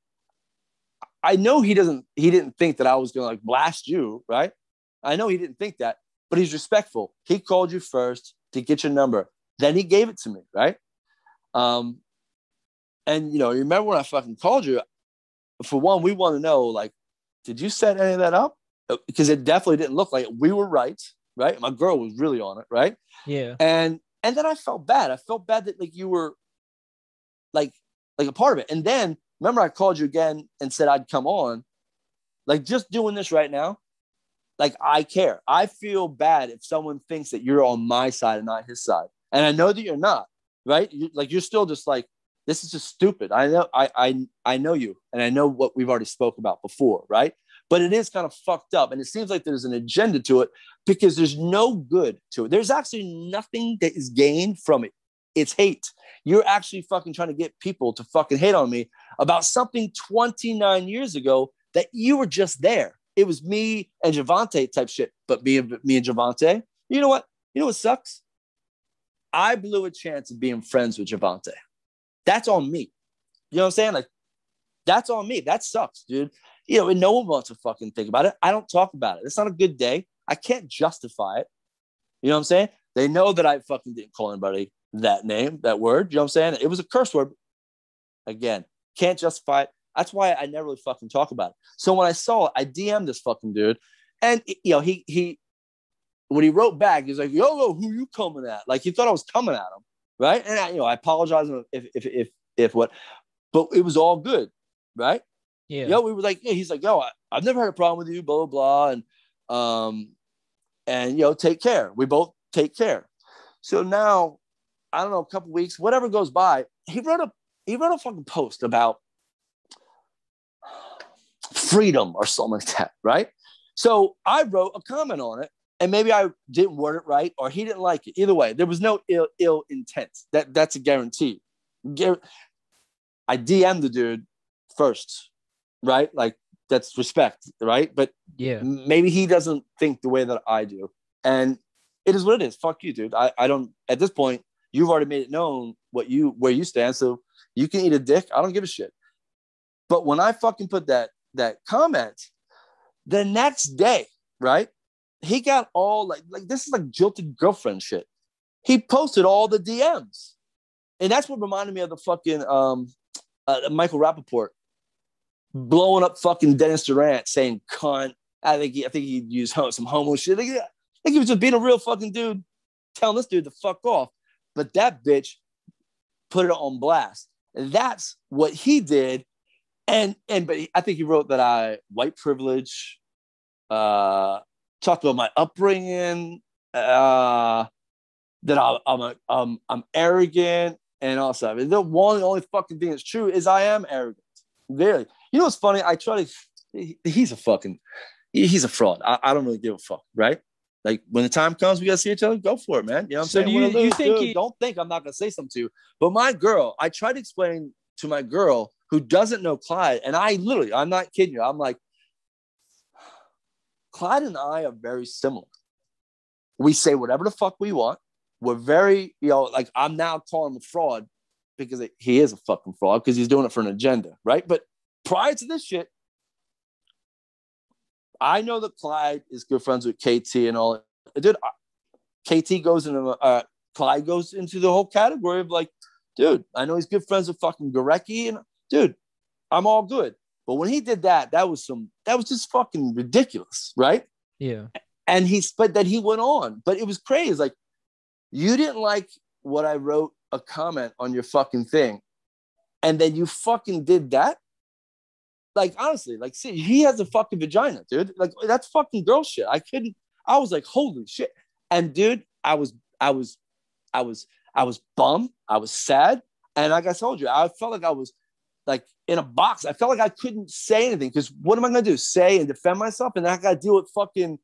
I know he doesn't. He didn't think that I was gonna like blast you, right? I know he didn't think that, but he's respectful. He called you first to get your number. Then he gave it to me, right? Um, and you know, you remember when I fucking called you? For one, we want to know, like, did you set any of that up? Uh, Because it definitely didn't look like it. we were right, right? My girl was really on it, right? yeah. and and then I felt bad. I felt bad that like you were like like a part of it. And then remember I called you again and said I'd come on. Like just doing this right now, like I care. I feel bad if someone thinks that you're on my side and not his side. And I know that you're not, right? You, like you're still just like this is just stupid. I know I I I know you and I know what we've already spoke about before, right? But it is kind of fucked up and it seems like there's an agenda to it because there's no good to it. There's actually nothing that is gained from it. It's hate. You're actually fucking trying to get people to fucking hate on me about something 29 years ago that you were just there. It was me and Jovontae type shit, but me and me and Jovontae. You know what? You know what sucks? I blew a chance of being friends with Jovontae. That's on me. You know what I'm saying? Like, that's on me. That sucks, dude. You know, and no one wants to fucking think about it. I don't talk about it. It's not a good day. I can't justify it. You know what I'm saying? They know that I fucking didn't call anybody that name, that word. You know what I'm saying? It was a curse word. Again, can't justify it. That's why I never really fucking talk about it. So when I saw it, I DM'd this fucking dude, and you know, he he when he wrote back, he's like, "Yo, yo, who you coming at?" Like he thought I was coming at him, right? And I, you know, I apologize if if if if what, but it was all good, right? Yeah. Yo, we were like, yeah, he's like, yo, I, I've never had a problem with you, blah, blah, blah. And, um, and, you know, take care. We both take care. So now, I don't know, a couple weeks, whatever goes by, he wrote a he wrote a fucking post about freedom or something like that, right? So I wrote a comment on it, and maybe I didn't word it right, or he didn't like it. Either way, there was no ill ill intent. That that's a guarantee. I DM the dude first, right? Like that's respect, right? But Yeah. maybe he doesn't think the way that I do. And it is what it is. Fuck you, dude. I, I don't at this point, you've already made it known what you where you stand. So you can eat a dick. I don't give a shit. But when I fucking put that that comment, the next day, right? He got all like like this is like jilted girlfriend shit. He posted all the DMs. And that's what reminded me of the fucking um uh, Michael Rapaport blowing up fucking Dennis Durant saying cunt. I think he, I think he used some homo shit. Like, I think he was just being a real fucking dude, telling this dude to fuck off. But that bitch put it on blast. And that's what he did. And and but I think he wrote that I white privilege, uh, talked about my upbringing, uh, that I, I'm a, um, I'm arrogant and all stuff. The one only fucking thing that's true is I am arrogant. Really. You know what's funny? I try to. he- He's a fucking. he- He's a fraud. I, I don't really give a fuck, right? Like when the time comes, we gotta see each other. Go for it, man. You know what I'm So saying? do you- you think he- don't think I'm not gonna say something to you. But my girl, I tried to explain to my girl who doesn't know Clyde, and I literally, I'm not kidding you. I'm like, Clyde and I are very similar. We say whatever the fuck we want. We're very, you know, like I'm now calling him a fraud because it- he is a fucking fraud because he's doing it for an agenda, right? But prior to this shit, I know that Clyde is good friends with KT and all. Dude, KT goes into uh, Clyde goes into the whole category of like, dude, I know he's good friends with fucking Gorecki, and dude, I'm all good. But when he did that, that was some that was just fucking ridiculous, right? Yeah. and he but that he went on but it was crazy like you didn't like what i wrote a comment on your fucking thing and then you fucking did that like honestly like see he has a fucking vagina dude. Like that's fucking girl shit. I couldn't i was like holy shit. And dude i was i was i was i was bummed. I was sad. And like i told you i felt like i was like in a box. I felt like i couldn't say anything because what am i gonna do? Say and defend myself? And i gotta deal with fucking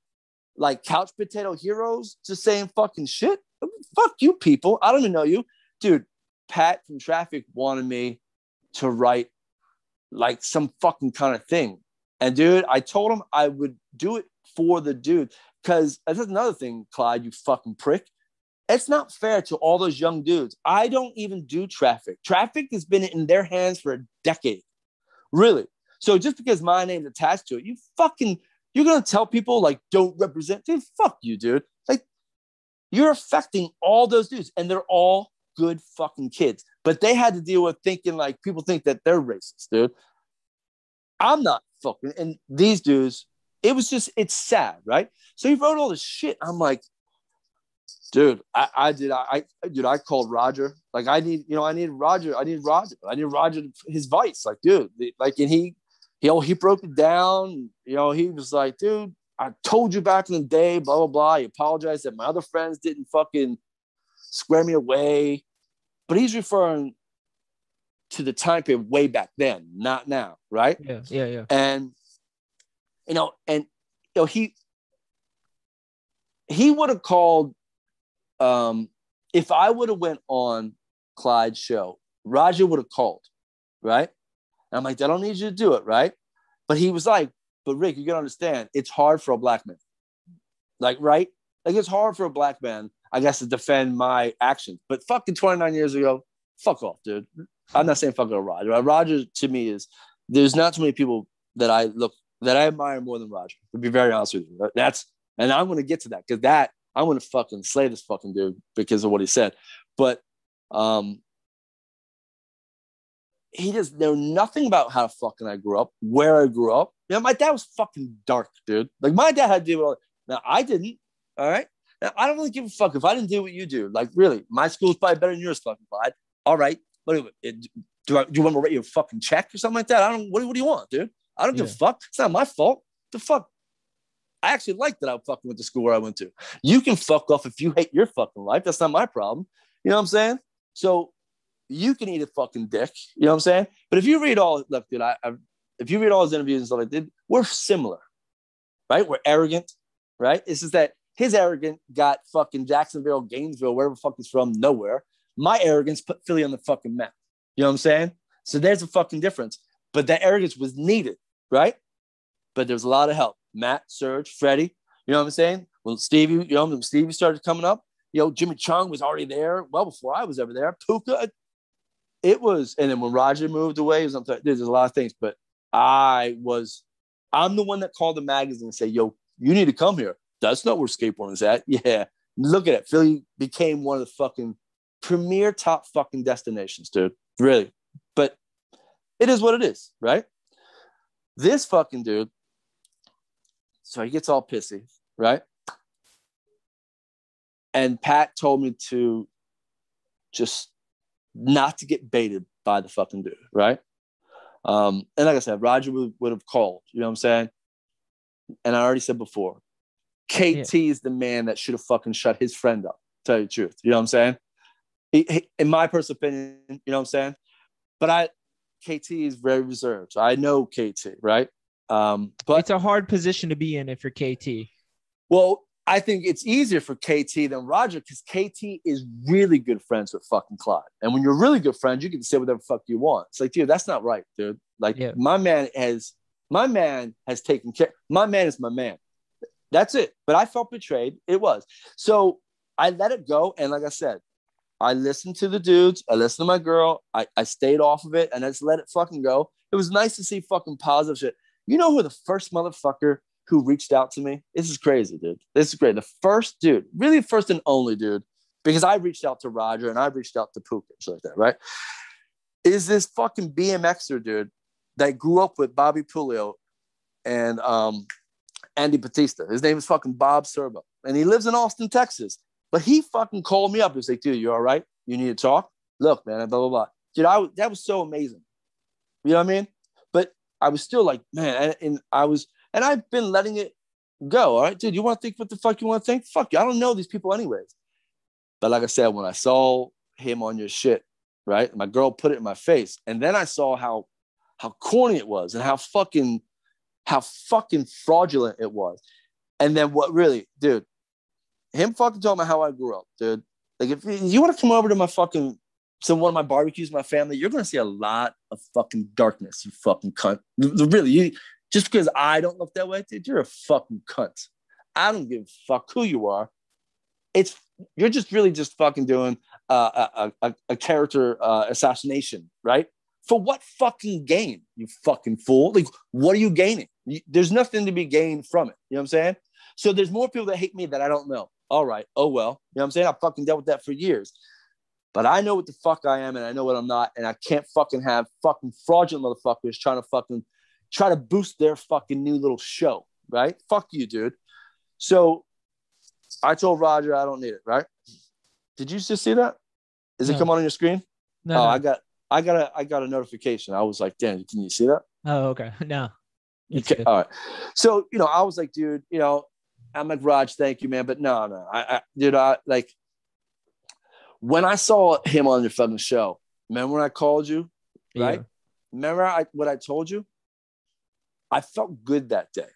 like couch potato heroes just saying fucking shit. Fuck you people. I don't even know you. Dude, Pat from Traffic wanted me to write like some fucking kind of thing. And dude, I told him I would do it for the dude. Cause that's another thing, Clyde, you fucking prick. It's not fair to all those young dudes. I don't even do traffic. Traffic has been in their hands for a decade. Really. So just because my name's attached to it, you fucking you're gonna tell people like don't represent dude fuck you dude like you're affecting all those dudes and they're all good fucking kids but they had to deal with thinking like people think that they're racist dude i'm not fucking and these dudes it was just it's sad right so he wrote all this shit i'm like dude i, I did I, I dude i called roger like i need you know i need roger i need roger i need roger his vice like dude like and he you oh, know, he broke it down. You know, he was like, dude, I told you back in the day, blah, blah, blah. He apologized that my other friends didn't fucking square me away. But he's referring to the time period way back then, not now, right? Yeah. Yeah. Yeah. And, you know, and, you know, he, he would have called, um, if I would have went on Clyde's show, Roger would have called, right? And I'm like, I don't need you to do it, right? But he was like, but Rick, you gotta understand, it's hard for a black man. Like, right? Like it's hard for a black man, I guess, to defend my actions. But fucking 29 years ago, fuck off, dude. I'm not saying fuck off Roger. Roger to me is there's not too many people that I look that I admire more than Roger. To be very honest with you. That's and I'm gonna get to that because that I'm gonna fucking slay this fucking dude because of what he said. But um he just know nothing about how fucking I grew up, where I grew up. You know, my dad was fucking dark, dude. Like my dad had to deal with all now I didn't. All right. I don't really give a fuck if I didn't do what you do. Like, really, my school's probably better than yours, fucking Clyde. All right. But it, do I do you want me to write you a fucking check or something like that? I don't what, what do you want, dude? I don't give a fuck. It's not my fault. The fuck? I actually like that I fucking went to school where I went to. You can fuck off if you hate your fucking life. That's not my problem. You know what I'm saying? So you can eat a fucking dick. You know what I'm saying? But if you read all, look, dude, I, I if you read all his interviews and stuff like that, we're similar, right? We're arrogant, right? It's just that his arrogance got fucking Jacksonville, Gainesville, wherever fuck he's from, nowhere. My arrogance put Philly on the fucking map. You know what I'm saying? So there's a fucking difference. But that arrogance was needed, right? But there's a lot of help. Matt, Serge, Freddie, you know what I'm saying? When Stevie, you know, when Stevie started coming up, you know, Jimmy Chung was already there well before I was ever there. Puka, it was, and then when Roger moved away, was, there's a lot of things, but I was, I'm the one that called the magazine and said, yo, you need to come here. That's not where skateboarding is at. Yeah. Look at it. Philly became one of the fucking premier top fucking destinations, dude. Really. But it is what it is, right? This fucking dude, so he gets all pissy, right? And Pat told me to just not to get baited by the fucking dude, right? Um, and like I said, Roger would, would have called, you know what I'm saying? And I already said before, KT yeah. is the man that should have fucking shut his friend up, tell you the truth. You know what I'm saying? He, he, in my personal opinion, you know what I'm saying? But I, KT is very reserved. I know KT, right? Um, but it's a hard position to be in if you're KT. Well, I think it's easier for KT than Roger because KT is really good friends with fucking Clyde. And when you're really good friends, you can say whatever fuck you want. It's like, dude, that's not right, dude. Like yeah. my man has my man has taken care. My man is my man. That's it. But I felt betrayed. It was. So I let it go. And like I said, I listened to the dudes. I listened to my girl. I, I stayed off of it and I just let it fucking go. It was nice to see fucking positive shit. You know who the first motherfucker who reached out to me. This is crazy, dude. This is great. The first dude, really first and only dude, because I reached out to Roger and I reached out to Puka and shit like that, right? Is this fucking BMXer dude that grew up with Bobby Puleo and um, Andy Batista. His name is fucking Bob Serbo. And he lives in Austin, Texas. But he fucking called me up. He was like, dude, you all right? You need to talk? Look, man, blah, blah, blah. Dude, I, that was so amazing. You know what I mean? But I was still like, man, and, and I was – and I've been letting it go. All right, dude, you want to think what the fuck you want to think? Fuck you. I don't know these people anyways. But like I said, when I saw him on your shit, right? My girl put it in my face. And then I saw how how corny it was and how fucking how fucking fraudulent it was. And then what really, dude, him fucking talking about how I grew up, dude. Like if you want to come over to my fucking some one of my barbecues, my family, you're gonna see a lot of fucking darkness, you fucking cunt. Really, you just because I don't look that way, dude, you're a fucking cunt. I don't give a fuck who you are. It's you're just really just fucking doing uh, a, a, a character uh, assassination, right? For what fucking gain, you fucking fool? Like, what are you gaining? There's nothing to be gained from it. You know what I'm saying? So there's more people that hate me that I don't know. All right. Oh well. You know what I'm saying? I fucking dealt with that for years. But I know what the fuck I am and I know what I'm not. And I can't fucking have fucking fraudulent motherfuckers trying to fucking try to boost their fucking new little show, right? Fuck you, dude. So I told Roger I don't need it, right? Did you just see that? Is no. it come on, on your screen? No, oh, no. I got I got a I got a notification. I was like, damn, can you see that? Oh, okay. No. Okay. All right. So, you know, I was like, dude, you know, I'm like, Raj, thank you, man. But no, no. I, I dude, I like when I saw him on your fucking show, remember when I called you? Right? Yeah. Remember I, what I told you? I felt good that day.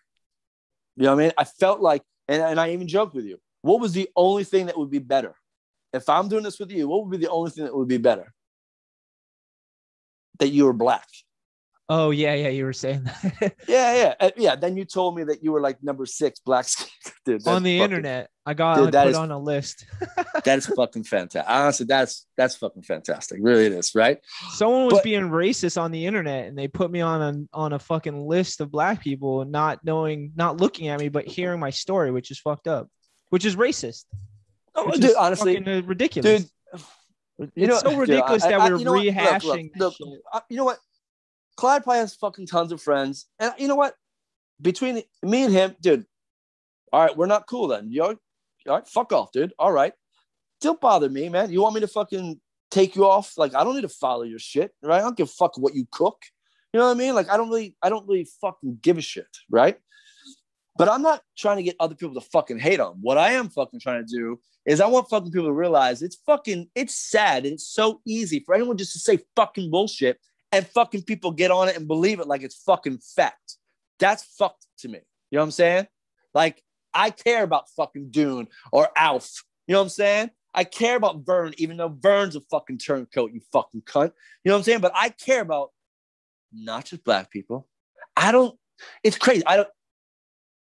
You know what I mean? I felt like, and, and I even joked with you, what was the only thing that would be better? If I'm doing this with you, what would be the only thing that would be better? That you were black. Oh yeah, yeah, you were saying that. yeah, yeah, uh, yeah. Then you told me that you were like number six black dude, on the fucking, internet. I got dude, put is, on a list. that's fucking fantastic. Honestly, that's that's fucking fantastic. Really, it is right. Someone was but, being racist on the internet, and they put me on a on a fucking list of black people, not knowing, not looking at me, but hearing my story, which is fucked up, which is racist. Oh, dude, honestly, uh, ridiculous. Dude, you it's know, so ridiculous dude, I, that we're you know rehashing. Look, look, look, you know what? Clyde probably has fucking tons of friends. And you know what? Between me and him, dude, all right, we're not cool then. You all right? Fuck off, dude. All right. Don't bother me, man. You want me to fucking take you off? Like, I don't need to follow your shit, right? I don't give a fuck what you cook. You know what I mean? Like, I don't really, I don't really fucking give a shit, right? But I'm not trying to get other people to fucking hate on. What I am fucking trying to do is I want fucking people to realize it's fucking it's sad and it's so easy for anyone just to say fucking bullshit and fucking people get on it and believe it like it's fucking fact. That's fucked to me. You know what I'm saying? Like I care about fucking Dune or Alf. You know what I'm saying? I care about Vern, even though Vern's a fucking turncoat, you fucking cunt. You know what I'm saying? But I care about not just black people. I don't, it's crazy. I don't,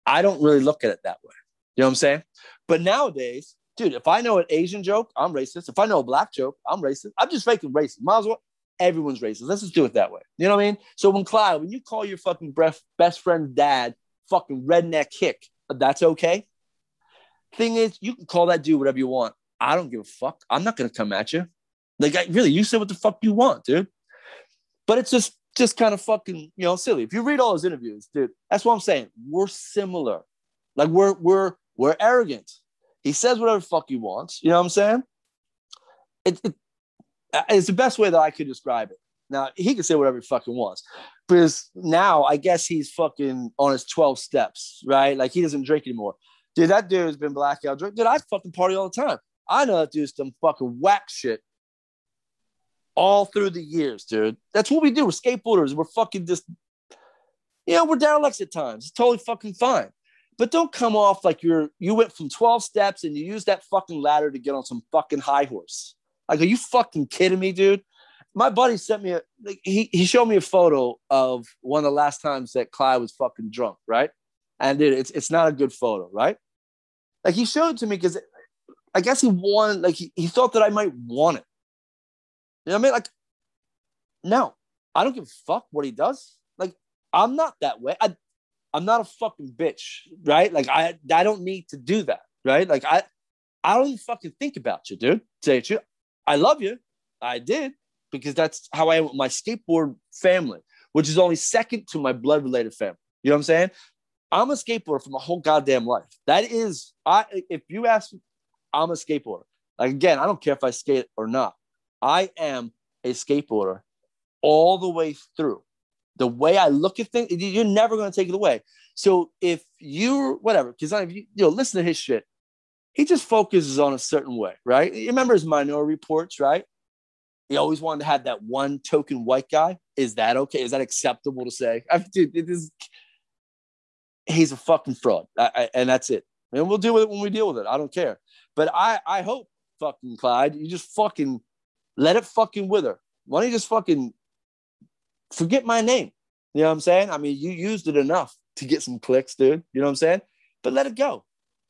I don't really look at it that way. You know what I'm saying? But nowadays, dude, if I know an Asian joke, I'm racist. If I know a black joke, I'm racist. I'm just making racist. Might as well, everyone's racist. Let's just do it that way. You know what I mean? So when Clyde, when you call your fucking best, best friend's dad fucking redneck hick, that's okay. Thing is, you can call that dude whatever you want. I don't give a fuck. I'm not gonna come at you. Like, I, really, you say what the fuck you want, dude. But it's just, just kind of fucking, you know, silly. If you read all his interviews, dude, that's what I'm saying. We're similar. Like, we're, we're, we're arrogant. He says whatever fuck he wants. You know what I'm saying? It, it, Uh, it's the best way that I could describe it. Now he can say whatever he fucking wants, because now I guess he's fucking on his 12 steps, right? Like he doesn't drink anymore. Dude, that dude has been blackout drink. Dude, I fucking party all the time. I know that dude's some fucking whack shit all through the years, dude. That's what we do. We're skateboarders. We're fucking just, you know, we're derelicts at times. It's totally fucking fine. But don't come off like you're you went from 12 steps and you used that fucking ladder to get on some fucking high horse. Like, are you fucking kidding me, dude? My buddy sent me a like, he he showed me a photo of one of the last times that Clyde was fucking drunk, right? And dude, it's it's not a good photo, right? Like he showed it to me because I guess he wanted, like he, he thought that I might want it. You know what I mean? Like, no, I don't give a fuck what he does. Like, I'm not that way. I, I'm not a fucking bitch, right? Like, I I don't need to do that, right? Like, I I don't even fucking think about you, dude. Say it you. I love you. I did because that's how I am with my skateboard family, which is only second to my blood related family. You know what I'm saying? I'm a skateboarder for my whole goddamn life. That is, I if you ask, me, I'm a skateboarder. Like again, I don't care if I skate or not. I am a skateboarder all the way through. The way I look at things, you're never going to take it away. So if you're whatever, because I you, you know, listen to his shit. He just focuses on a certain way, right? You remember his minority reports, right? He always wanted to have that one token white guy. Is that okay? Is that acceptable to say? I dude, it is. He's a fucking fraud, I, I, and that's it. And we'll deal with it when we deal with it. I don't care. But I, I hope fucking Clyde, you just fucking let it fucking wither. Why don't you just fucking forget my name? You know what I'm saying? I mean, you used it enough to get some clicks, dude. You know what I'm saying? But let it go.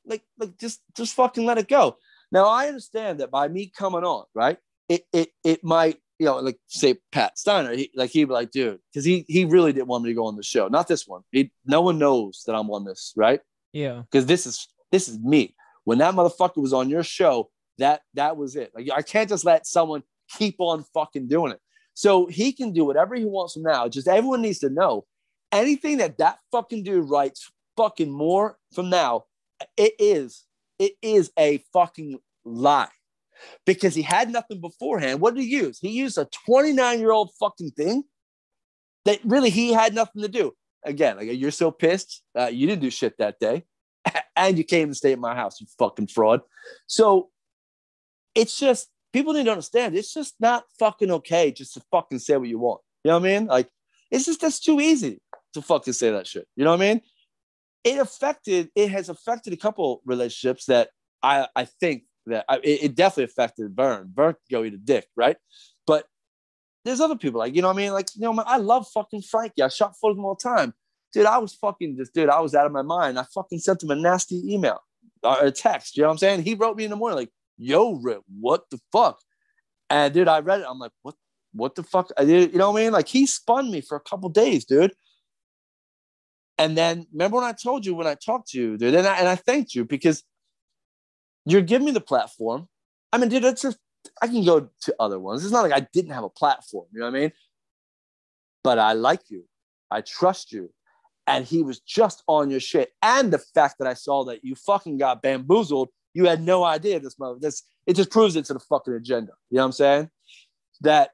Like, like just just fucking let it go. Now I understand that by me coming on, right? It it it might, you know, like say Pat Steiner, he, like he'd be like, dude, because he he really didn't want me to go on the show. Not this one. He no one knows that I'm on this, right? Yeah. Because this is this is me. When that motherfucker was on your show, that that was it. Like I can't just let someone keep on fucking doing it. So he can do whatever he wants from now. Just everyone needs to know anything that that fucking dude writes fucking more from now, it is it is a fucking lie because he had nothing beforehand. What did he use? He used a 29 year old fucking thing that really he had nothing to do. Again, like you're so pissed, uh, you didn't do shit that day, and you came and stayed at my house, you fucking fraud. So it's just people need to understand it's just not fucking okay just to fucking say what you want. You know what I mean? Like it's just that's too easy to fucking say that shit. You know what I mean? It affected, it has affected a couple relationships that I I think that I, it, it, definitely affected Vern Vern go eat a dick, right? But there's other people like you know what I mean? Like you know, I love fucking Frankie. I shot photos him all the time, dude. I was fucking just dude. I was out of my mind. I fucking sent him a nasty email or a text. You know what I'm saying? He wrote me in the morning like, "Yo, Rip, what the fuck?" And dude, I read it. I'm like, "What? What the fuck?" I did. You know what I mean? Like he spun me for a couple days, dude. And then remember when I told you when I talked to you, dude, and I, and I thanked you because you're giving me the platform. I mean, dude, it's just I can go to other ones. It's not like I didn't have a platform, you know what I mean? But I like you. I trust you. And he was just on your shit. And the fact that I saw that you fucking got bamboozled, you had no idea this moment. This it just proves it to the fucking agenda. You know what I'm saying? That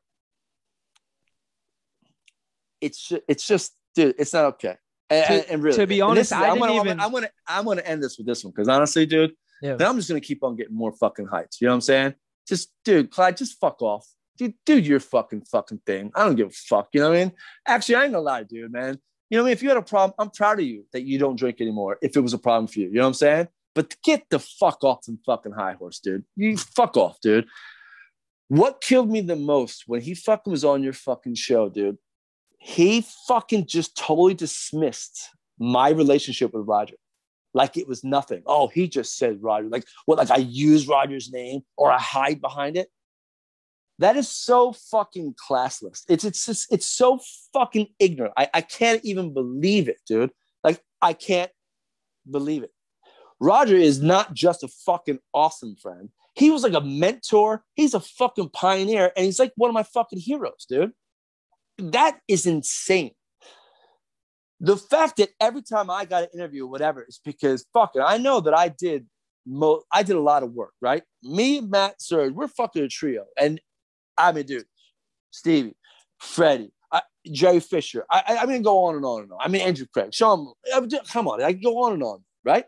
it's it's just dude, it's not okay. And, To- and- really, to be honest, is- I I'm gonna, even- I'm gonna, I'm gonna end this with this one because honestly, dude, Yeah. then I'm just gonna keep on getting more fucking heights. You know what I'm saying? Just, dude, Clyde, just fuck off, dude. Dude, you're fucking fucking thing. I don't give a fuck. You know what I mean? Actually, I ain't gonna lie, dude, man. You know what I mean? If you had a problem, I'm proud of you that you don't drink anymore. If it was a problem for you, you know what I'm saying? But get the fuck off some fucking high horse, dude. You fuck off, dude. What killed me the most when he fucking was on your fucking show, dude? He fucking just totally dismissed my relationship with Roger. Like it was nothing. Oh, he just said Roger. Like what? Like I use Roger's name or I hide behind it. That is so fucking classless. It's it's just it's so fucking ignorant. I, I can't even believe it, dude. Like I can't believe it. Roger is not just a fucking awesome friend. He was like a mentor. He's a fucking pioneer, and he's like one of my fucking heroes, dude. That is insane. The fact that every time I got an interview or whatever is because fucking I know that I did mo- I did a lot of work, right? Me, Matt, Serge, we're fucking a trio. And I mean, dude, Stevie, Freddie, I, Jerry Fisher. I, I, I'm gonna go on and on and on. I mean, Andrew Craig, Sean. I mean, Come on, I can go on and on, right?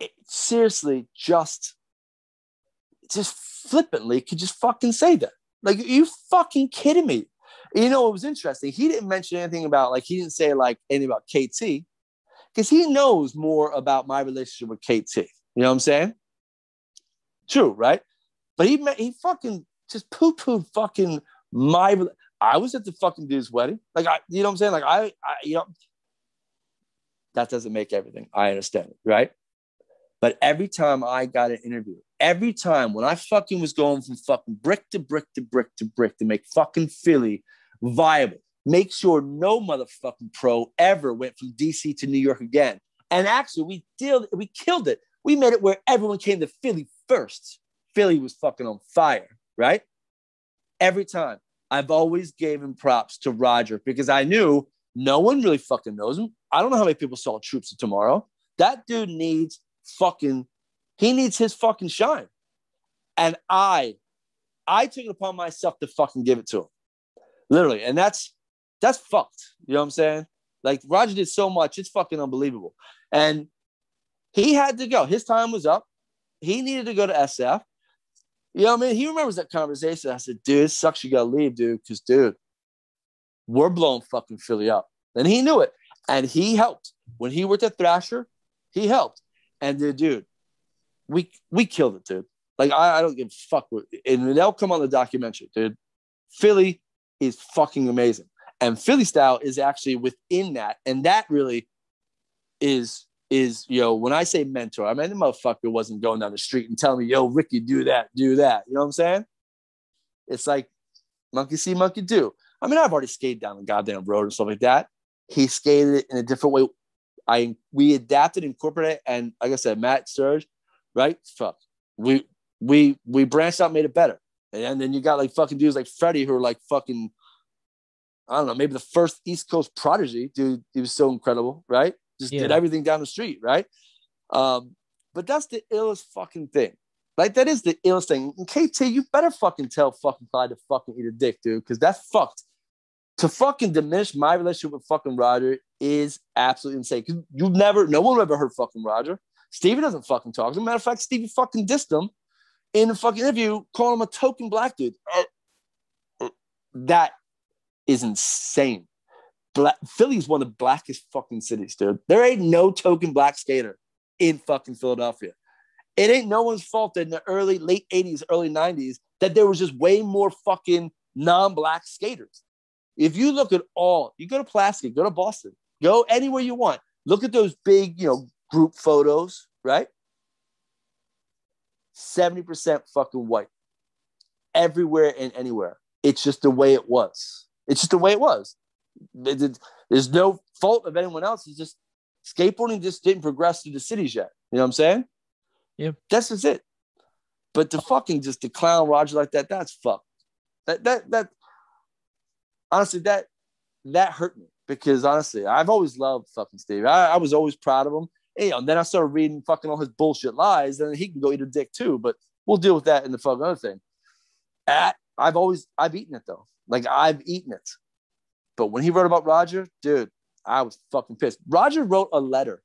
It, seriously, just, just flippantly could just fucking say that. Like, you fucking kidding me? You know it was interesting? He didn't mention anything about like he didn't say like anything about KT because he knows more about my relationship with KT. You know what I'm saying? True, right? But he he fucking just poo pooed fucking my. I was at the fucking dude's wedding. Like I, you know what I'm saying? Like I, I, you know, that doesn't make everything. I understand right? But every time I got an interview, every time when I fucking was going from fucking brick to brick to brick to brick to make fucking Philly viable, make sure no motherfucking pro ever went from DC to New York again. And actually, we did, we killed it. We made it where everyone came to Philly first. Philly was fucking on fire, right? Every time. I've always him props to Roger because I knew no one really fucking knows him. I don't know how many people saw Troops of Tomorrow. That dude needs fucking, he needs his fucking shine. And I, I took it upon myself to fucking give it to him. Literally. And that's, that's fucked. You know what I'm saying? Like Roger did so much, it's fucking unbelievable. And he had to go. His time was up. He needed to go to SF. You know what I mean? He remembers that conversation. I said, dude, it sucks you gotta leave, dude. Because, dude, we're blowing fucking Philly up. And he knew it. And he helped. When he worked at Thrasher, he helped. And dude, dude, we we killed it, dude. Like I, I don't give fuck with and they'll come on the documentary, dude. Philly is fucking amazing. And Philly style is actually within that. And that really is is you know when I say mentor, I mean the motherfucker wasn't going down the street and telling me, "Yo, Ricky, do that, do that." You know what I'm saying? It's like monkey see, monkey do. I mean, I've already skated down the goddamn road and stuff like that. He skated it in a different way. I we adapted, incorporated, and like I said, Matt Serge, right? Fuck, we we we branched out, made it better. And then you got like fucking dudes like Freddie who are like fucking, I don't know, maybe the first East Coast prodigy, dude. He was so incredible, right? Just did everything down the street, right? Um, but that's the illest fucking thing. Like that is the illest thing. And KT, you better fucking tell fucking Clyde to fucking eat a dick, dude, because that's fucked. To fucking diminish my relationship with fucking Roger is absolutely insane. You've never, no one ever heard fucking Roger. Stevie doesn't fucking talk. As a matter of fact, Stevie fucking dissed him in a fucking interview, calling him a token black dude. That is insane. Black, Philly's one of the blackest fucking cities, dude. There ain't no token black skater in fucking Philadelphia. It ain't no one's fault that in the early, late 80s, early 90s, that there was just way more fucking non-black skaters. If you look at all, you go to Plastic, go to Boston, go anywhere you want. Look at those big, you know, group photos, right? 70% fucking white. Everywhere and anywhere. It's just the way it was. It's just the way it was. There's no fault of anyone else. It's just skateboarding just didn't progress to the cities yet. You know what I'm saying? Yeah. That's just it. But the fucking just to clown Roger like that, that's fucked. That that that honestly that that hurt me because honestly, I've always loved fucking Steve. I, I was always proud of him. You know, then I started reading fucking all his bullshit lies, and he can go eat a dick too. But we'll deal with that in the fucking other thing. At, I've always I've eaten it though. Like I've eaten it. But when he wrote about Roger, dude, I was fucking pissed. Roger wrote a letter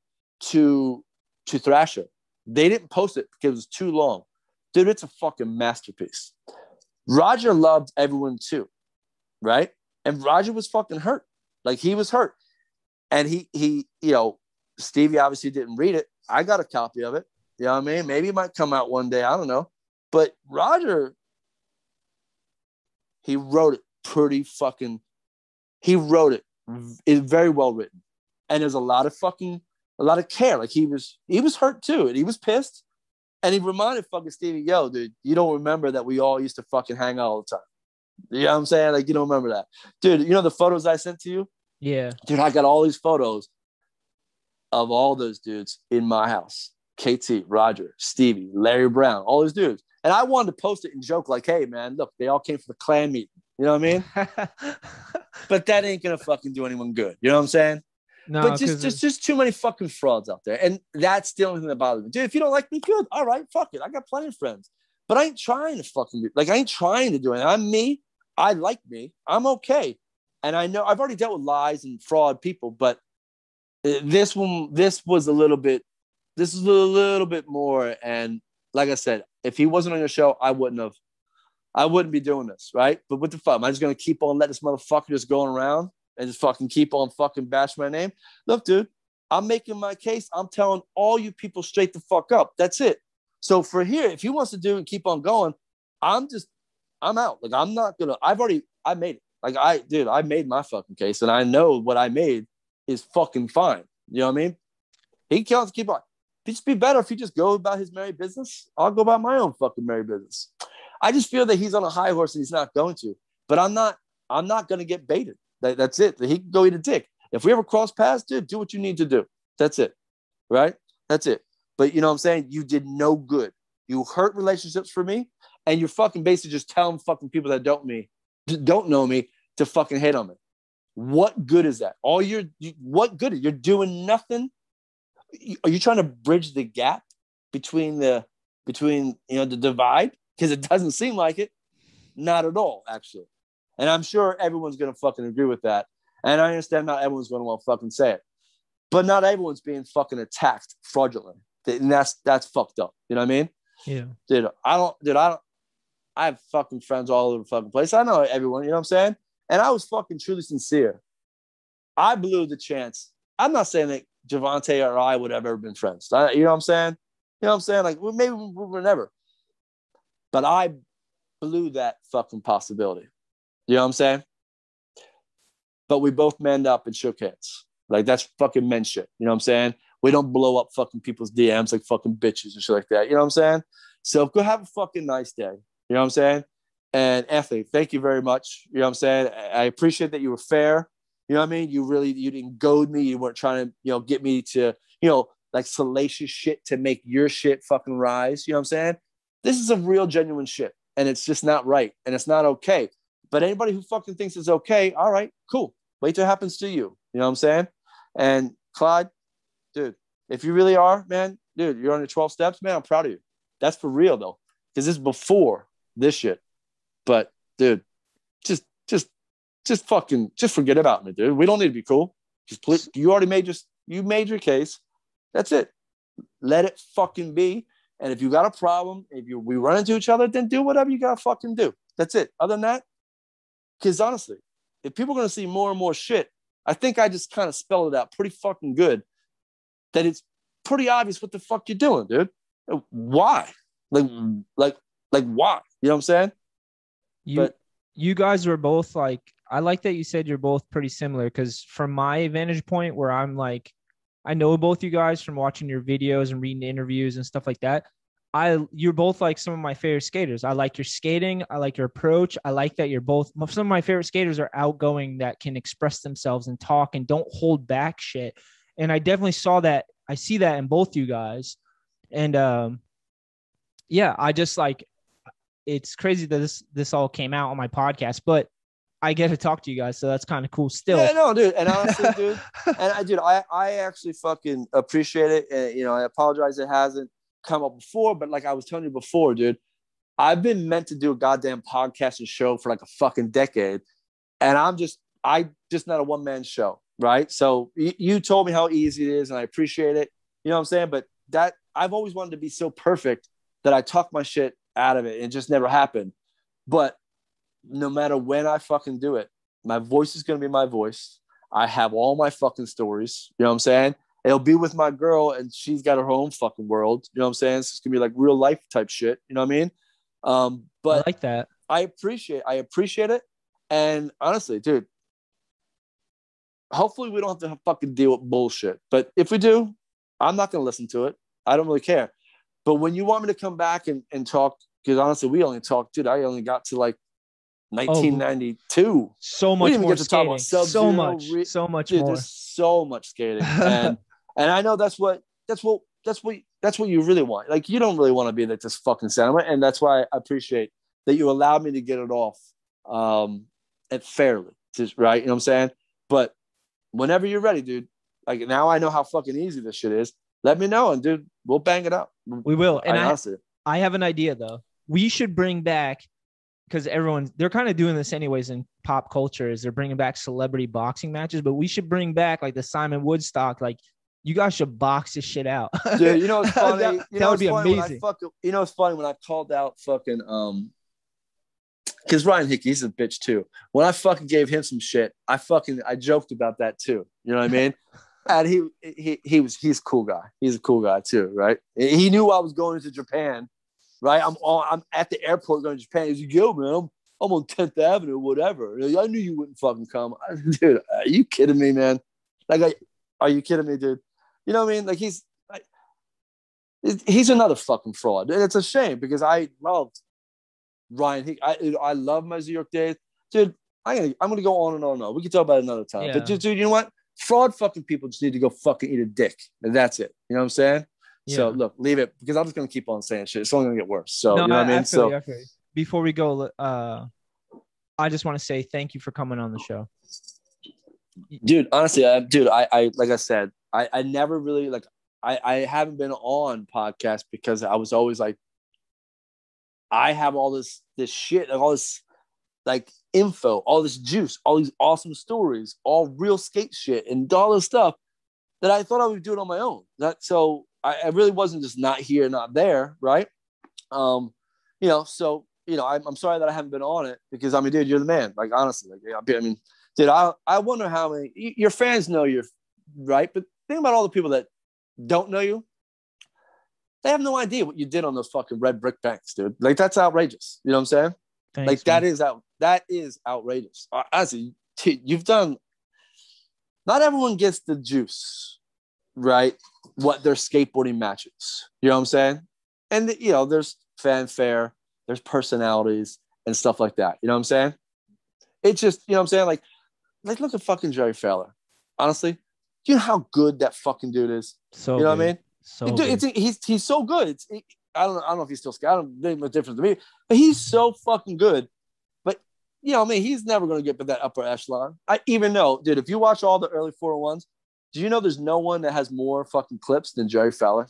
to to Thrasher. They didn't post it because it was too long. Dude, it's a fucking masterpiece. Roger loved everyone too, right? And Roger was fucking hurt. Like he was hurt. And he he, you know, Stevie obviously didn't read it. I got a copy of it. You know what I mean? Maybe it might come out one day. I don't know. But Roger, he wrote it pretty fucking, he wrote it. It's very well written. And there's a lot of fucking, a lot of care. Like he was, he was hurt too. And he was pissed. And he reminded fucking Stevie, yo, dude, you don't remember that we all used to fucking hang out all the time. You know what I'm saying? Like, you don't remember that. Dude, you know the photos I sent to you? Yeah. Dude, I got all these photos of all those dudes in my house. KT, Roger, Stevie, Larry Brown, all those dudes. And I wanted to post it and joke like, hey man, look, they all came from the clan meeting. You know what I mean? but that ain't gonna fucking do anyone good. You know what I'm saying? no, but just just just too many fucking frauds out there. And that's the only thing that bothers me. Dude, if you don't like me, good. All right, fuck it. I got plenty of friends. But I ain't trying to fucking be like I ain't trying to do it. I'm me. I like me. I'm okay. And I know I've already dealt with lies and fraud people, but this one, this was a little bit, this is a little bit more. And like I said, if he wasn't on your show, I wouldn't have, I wouldn't be doing this, right? But what the fuck? Am I just gonna keep on let this motherfucker just going around and just fucking keep on fucking bash my name? Look, dude, I'm making my case. I'm telling all you people straight the fuck up. That's it. So for here, if he wants to do and keep on going, I'm just, I'm out. Like I'm not gonna. I've already, I made it. Like I, dude, I made my fucking case, and I know what I made is fucking fine. You know what I mean? He can't keep on. It'd just be better if he just go about his merry business. I'll go about my own fucking merry business. I just feel that he's on a high horse and he's not going to. But I'm not. I'm not going to get baited. That, that's it. He can go eat a dick. If we ever cross paths, dude, do what you need to do. That's it. Right? That's it. But you know what I'm saying? You did no good. You hurt relationships for me, and you're fucking basically just telling fucking people that don't me, don't know me, to fucking hate on me. What good is that? All you're, you, what good? You're doing nothing. Are you trying to bridge the gap between the, between you know the divide? Because it doesn't seem like it. Not at all, actually. And I'm sure everyone's gonna fucking agree with that. And I understand not everyone's gonna want to fucking say it, but not everyone's being fucking attacked fraudulently. And that's that's fucked up. You know what I mean? Yeah. Dude, I don't. Dude, I don't. I have fucking friends all over the fucking place. I know everyone. You know what I'm saying? And I was fucking truly sincere. I blew the chance. I'm not saying that Jovontae or I would have ever been friends. I, you know what I'm saying? You know what I'm saying? Like well, maybe we were never. But I blew that fucking possibility. You know what I'm saying? But we both manned up and shook hands. Like that's fucking men shit. You know what I'm saying? We don't blow up fucking people's DMs like fucking bitches and shit like that. You know what I'm saying? So go have a fucking nice day. You know what I'm saying? And Anthony, thank you very much. You know what I'm saying? I appreciate that you were fair. You know what I mean? You really you didn't goad me. You weren't trying to, you know, get me to, you know, like salacious shit to make your shit fucking rise. You know what I'm saying? This is a real genuine shit. And it's just not right. And it's not okay. But anybody who fucking thinks it's okay, all right, cool. Wait till it happens to you. You know what I'm saying? And Clyde, dude, if you really are, man, dude, you're on the 12 steps, man. I'm proud of you. That's for real though. Because this is before this shit. But dude, just just just fucking just forget about me, dude. We don't need to be cool. Just please, you already made just you made your case. That's it. Let it fucking be. And if you got a problem, if you we run into each other, then do whatever you gotta fucking do. That's it. Other than that, because honestly, if people are gonna see more and more shit, I think I just kind of spelled it out pretty fucking good. That it's pretty obvious what the fuck you're doing, dude. Why? Like, like, like, why? You know what I'm saying? You But- you guys were both like I like that you said you're both pretty similar because from my vantage point where I'm like I know both you guys from watching your videos and reading interviews and stuff like that. I you're both like some of my favorite skaters. I like your skating, I like your approach. I like that you're both some of my favorite skaters are outgoing that can express themselves and talk and don't hold back shit. And I definitely saw that I see that in both you guys. And um yeah, I just like it's crazy that this this all came out on my podcast, but I get to talk to you guys, so that's kind of cool. Still, Yeah, no, dude. And honestly, dude, and I, dude, I, I actually fucking appreciate it. And, you know, I apologize it hasn't come up before, but like I was telling you before, dude, I've been meant to do a goddamn podcast and show for like a fucking decade. And I'm just, I just not a one man show, right? So you, you told me how easy it is, and I appreciate it. You know what I'm saying? But that I've always wanted to be so perfect that I talk my shit out of it, and it just never happened. But no matter when I fucking do it, my voice is gonna be my voice. I have all my fucking stories. You know what I'm saying? It'll be with my girl, and she's got her own fucking world. You know what I'm saying? So it's gonna be like real life type shit. You know what I mean? Um, but I like that. I appreciate I appreciate it. And honestly, dude, hopefully we don't have to fucking deal with bullshit. But if we do, I'm not gonna listen to it. I don't really care. But when you want me to come back and, and talk, because honestly, we only talked, dude. I only got to like 1992. So We much more get to talk about skating. So much, re- so much Dude, more. there's so much skating, and and I know that's what that's what that's what that's what you really want. Like you don't really want to be like this fucking sentiment, and that's why I appreciate that you allowed me to get it off um and fairly, just right. You know what I'm saying? But whenever you're ready, dude. Like now I know how fucking easy this shit is. Let me know, and dude, we'll bang it up. We will. And I, I, I have an idea though. We should bring back because everyone's they're kind of doing this anyways in pop culture is they're bringing back celebrity boxing matches, but we should bring back like the Simon Woodstock. Like you guys should box this shit out. Dude, you know it's funny. That- you that would be amazing. fuck- you know it's funny when I called out fucking um because Ryan Hickey, he's a bitch too. When I fucking gave him some shit, I fucking I joked about that too. You know what I mean? and he he he was he's a cool guy. He's a cool guy too, right? He knew I was going to Japan, right? I'm on I'm at the airport going to Japan. He's like, yo, man, I'm I'm on 10th Avenue, whatever. I knew you wouldn't fucking come. Dude, are you kidding me, man? Like, I, are you kidding me, dude? You know what I mean? Like, he's like, he's another fucking fraud. And it's a shame because I loved Ryan. He, I, I love my New York days. Dude, I'm gonna, I'm gonna go on and on and on. We can talk about it another time. Yeah. But dude, dude, you know what? Fraud fucking people just need to go fucking eat a dick. And that's it. You know what I'm saying? So look, leave it because I'm just gonna keep on saying shit. It's only gonna get worse. So no, you know what I mean? so you, I feel you. before we go, uh, I just want to say thank you for coming on the show. dude honestly I, dude I, I like i said I, I never really like I, I haven't been on podcasts because i was always like i have all this this shit like all this like info all this juice all these awesome stories all real skate shit and all this stuff that i thought i would do it on my own. That so I, I really wasn't just not here not there right? Um you know so you know I'm, I'm sorry that i haven't been on it because i mean dude you're the man. Like honestly like i mean dude i i wonder how many your fans know you're right? But think about all the people that don't know you. They have no idea what you did on those fucking red brick banks dude. Like that's outrageous. You know what i'm saying Thanks, like that man. is out that is outrageous. Uh, honestly t- you've done not everyone gets the juice right what their skateboarding matches you know what i'm saying? And you know there's fanfare there's personalities and stuff like that. You know what i'm saying? It's just you know what i'm saying? Like like look at fucking jerry fowler. Honestly do you know how good that fucking dude is? So you know what i mean? So Dude, it's, he's he's so good. It's, it, I don't know. I don't know if he's still scared. I don't think much difference to me, but he's so fucking good. But you know, I mean, he's never going to get to that upper echelon. I even know, dude. If you watch all the early four ones, do you know there's no one that has more fucking clips than Jerry Fowler?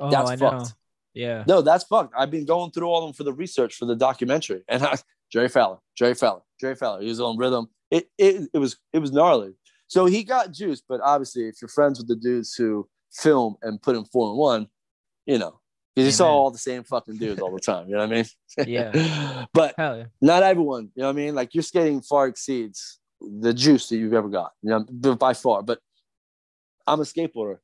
oh, that's I know. fucked. Yeah. No, that's fucked. I've been going through all of them for the research for the documentary, and I, Jerry Fowler, Jerry Fowler, Jerry Fowler. He was on rhythm. It, it it was it was gnarly. So he got juice, but obviously, if you're friends with the dudes who film and put in four and one, you know, because you saw all the same fucking dudes all the time. You know what I mean? Yeah. but yeah. not everyone. You know what I mean? Like your skating far exceeds the juice that you've ever got. You know, by far. But I'm a skateboarder.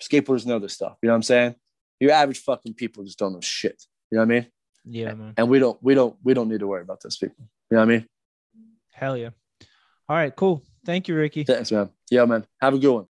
Skateboarders know this stuff. You know what I'm saying? Your average fucking people just don't know shit. You know what I mean? Yeah, man. And we don't, we don't, we don't need to worry about those people. You know what I mean? Hell yeah. All right, cool. Thank you, Ricky. Thanks, man. Yeah, man. Have a good one.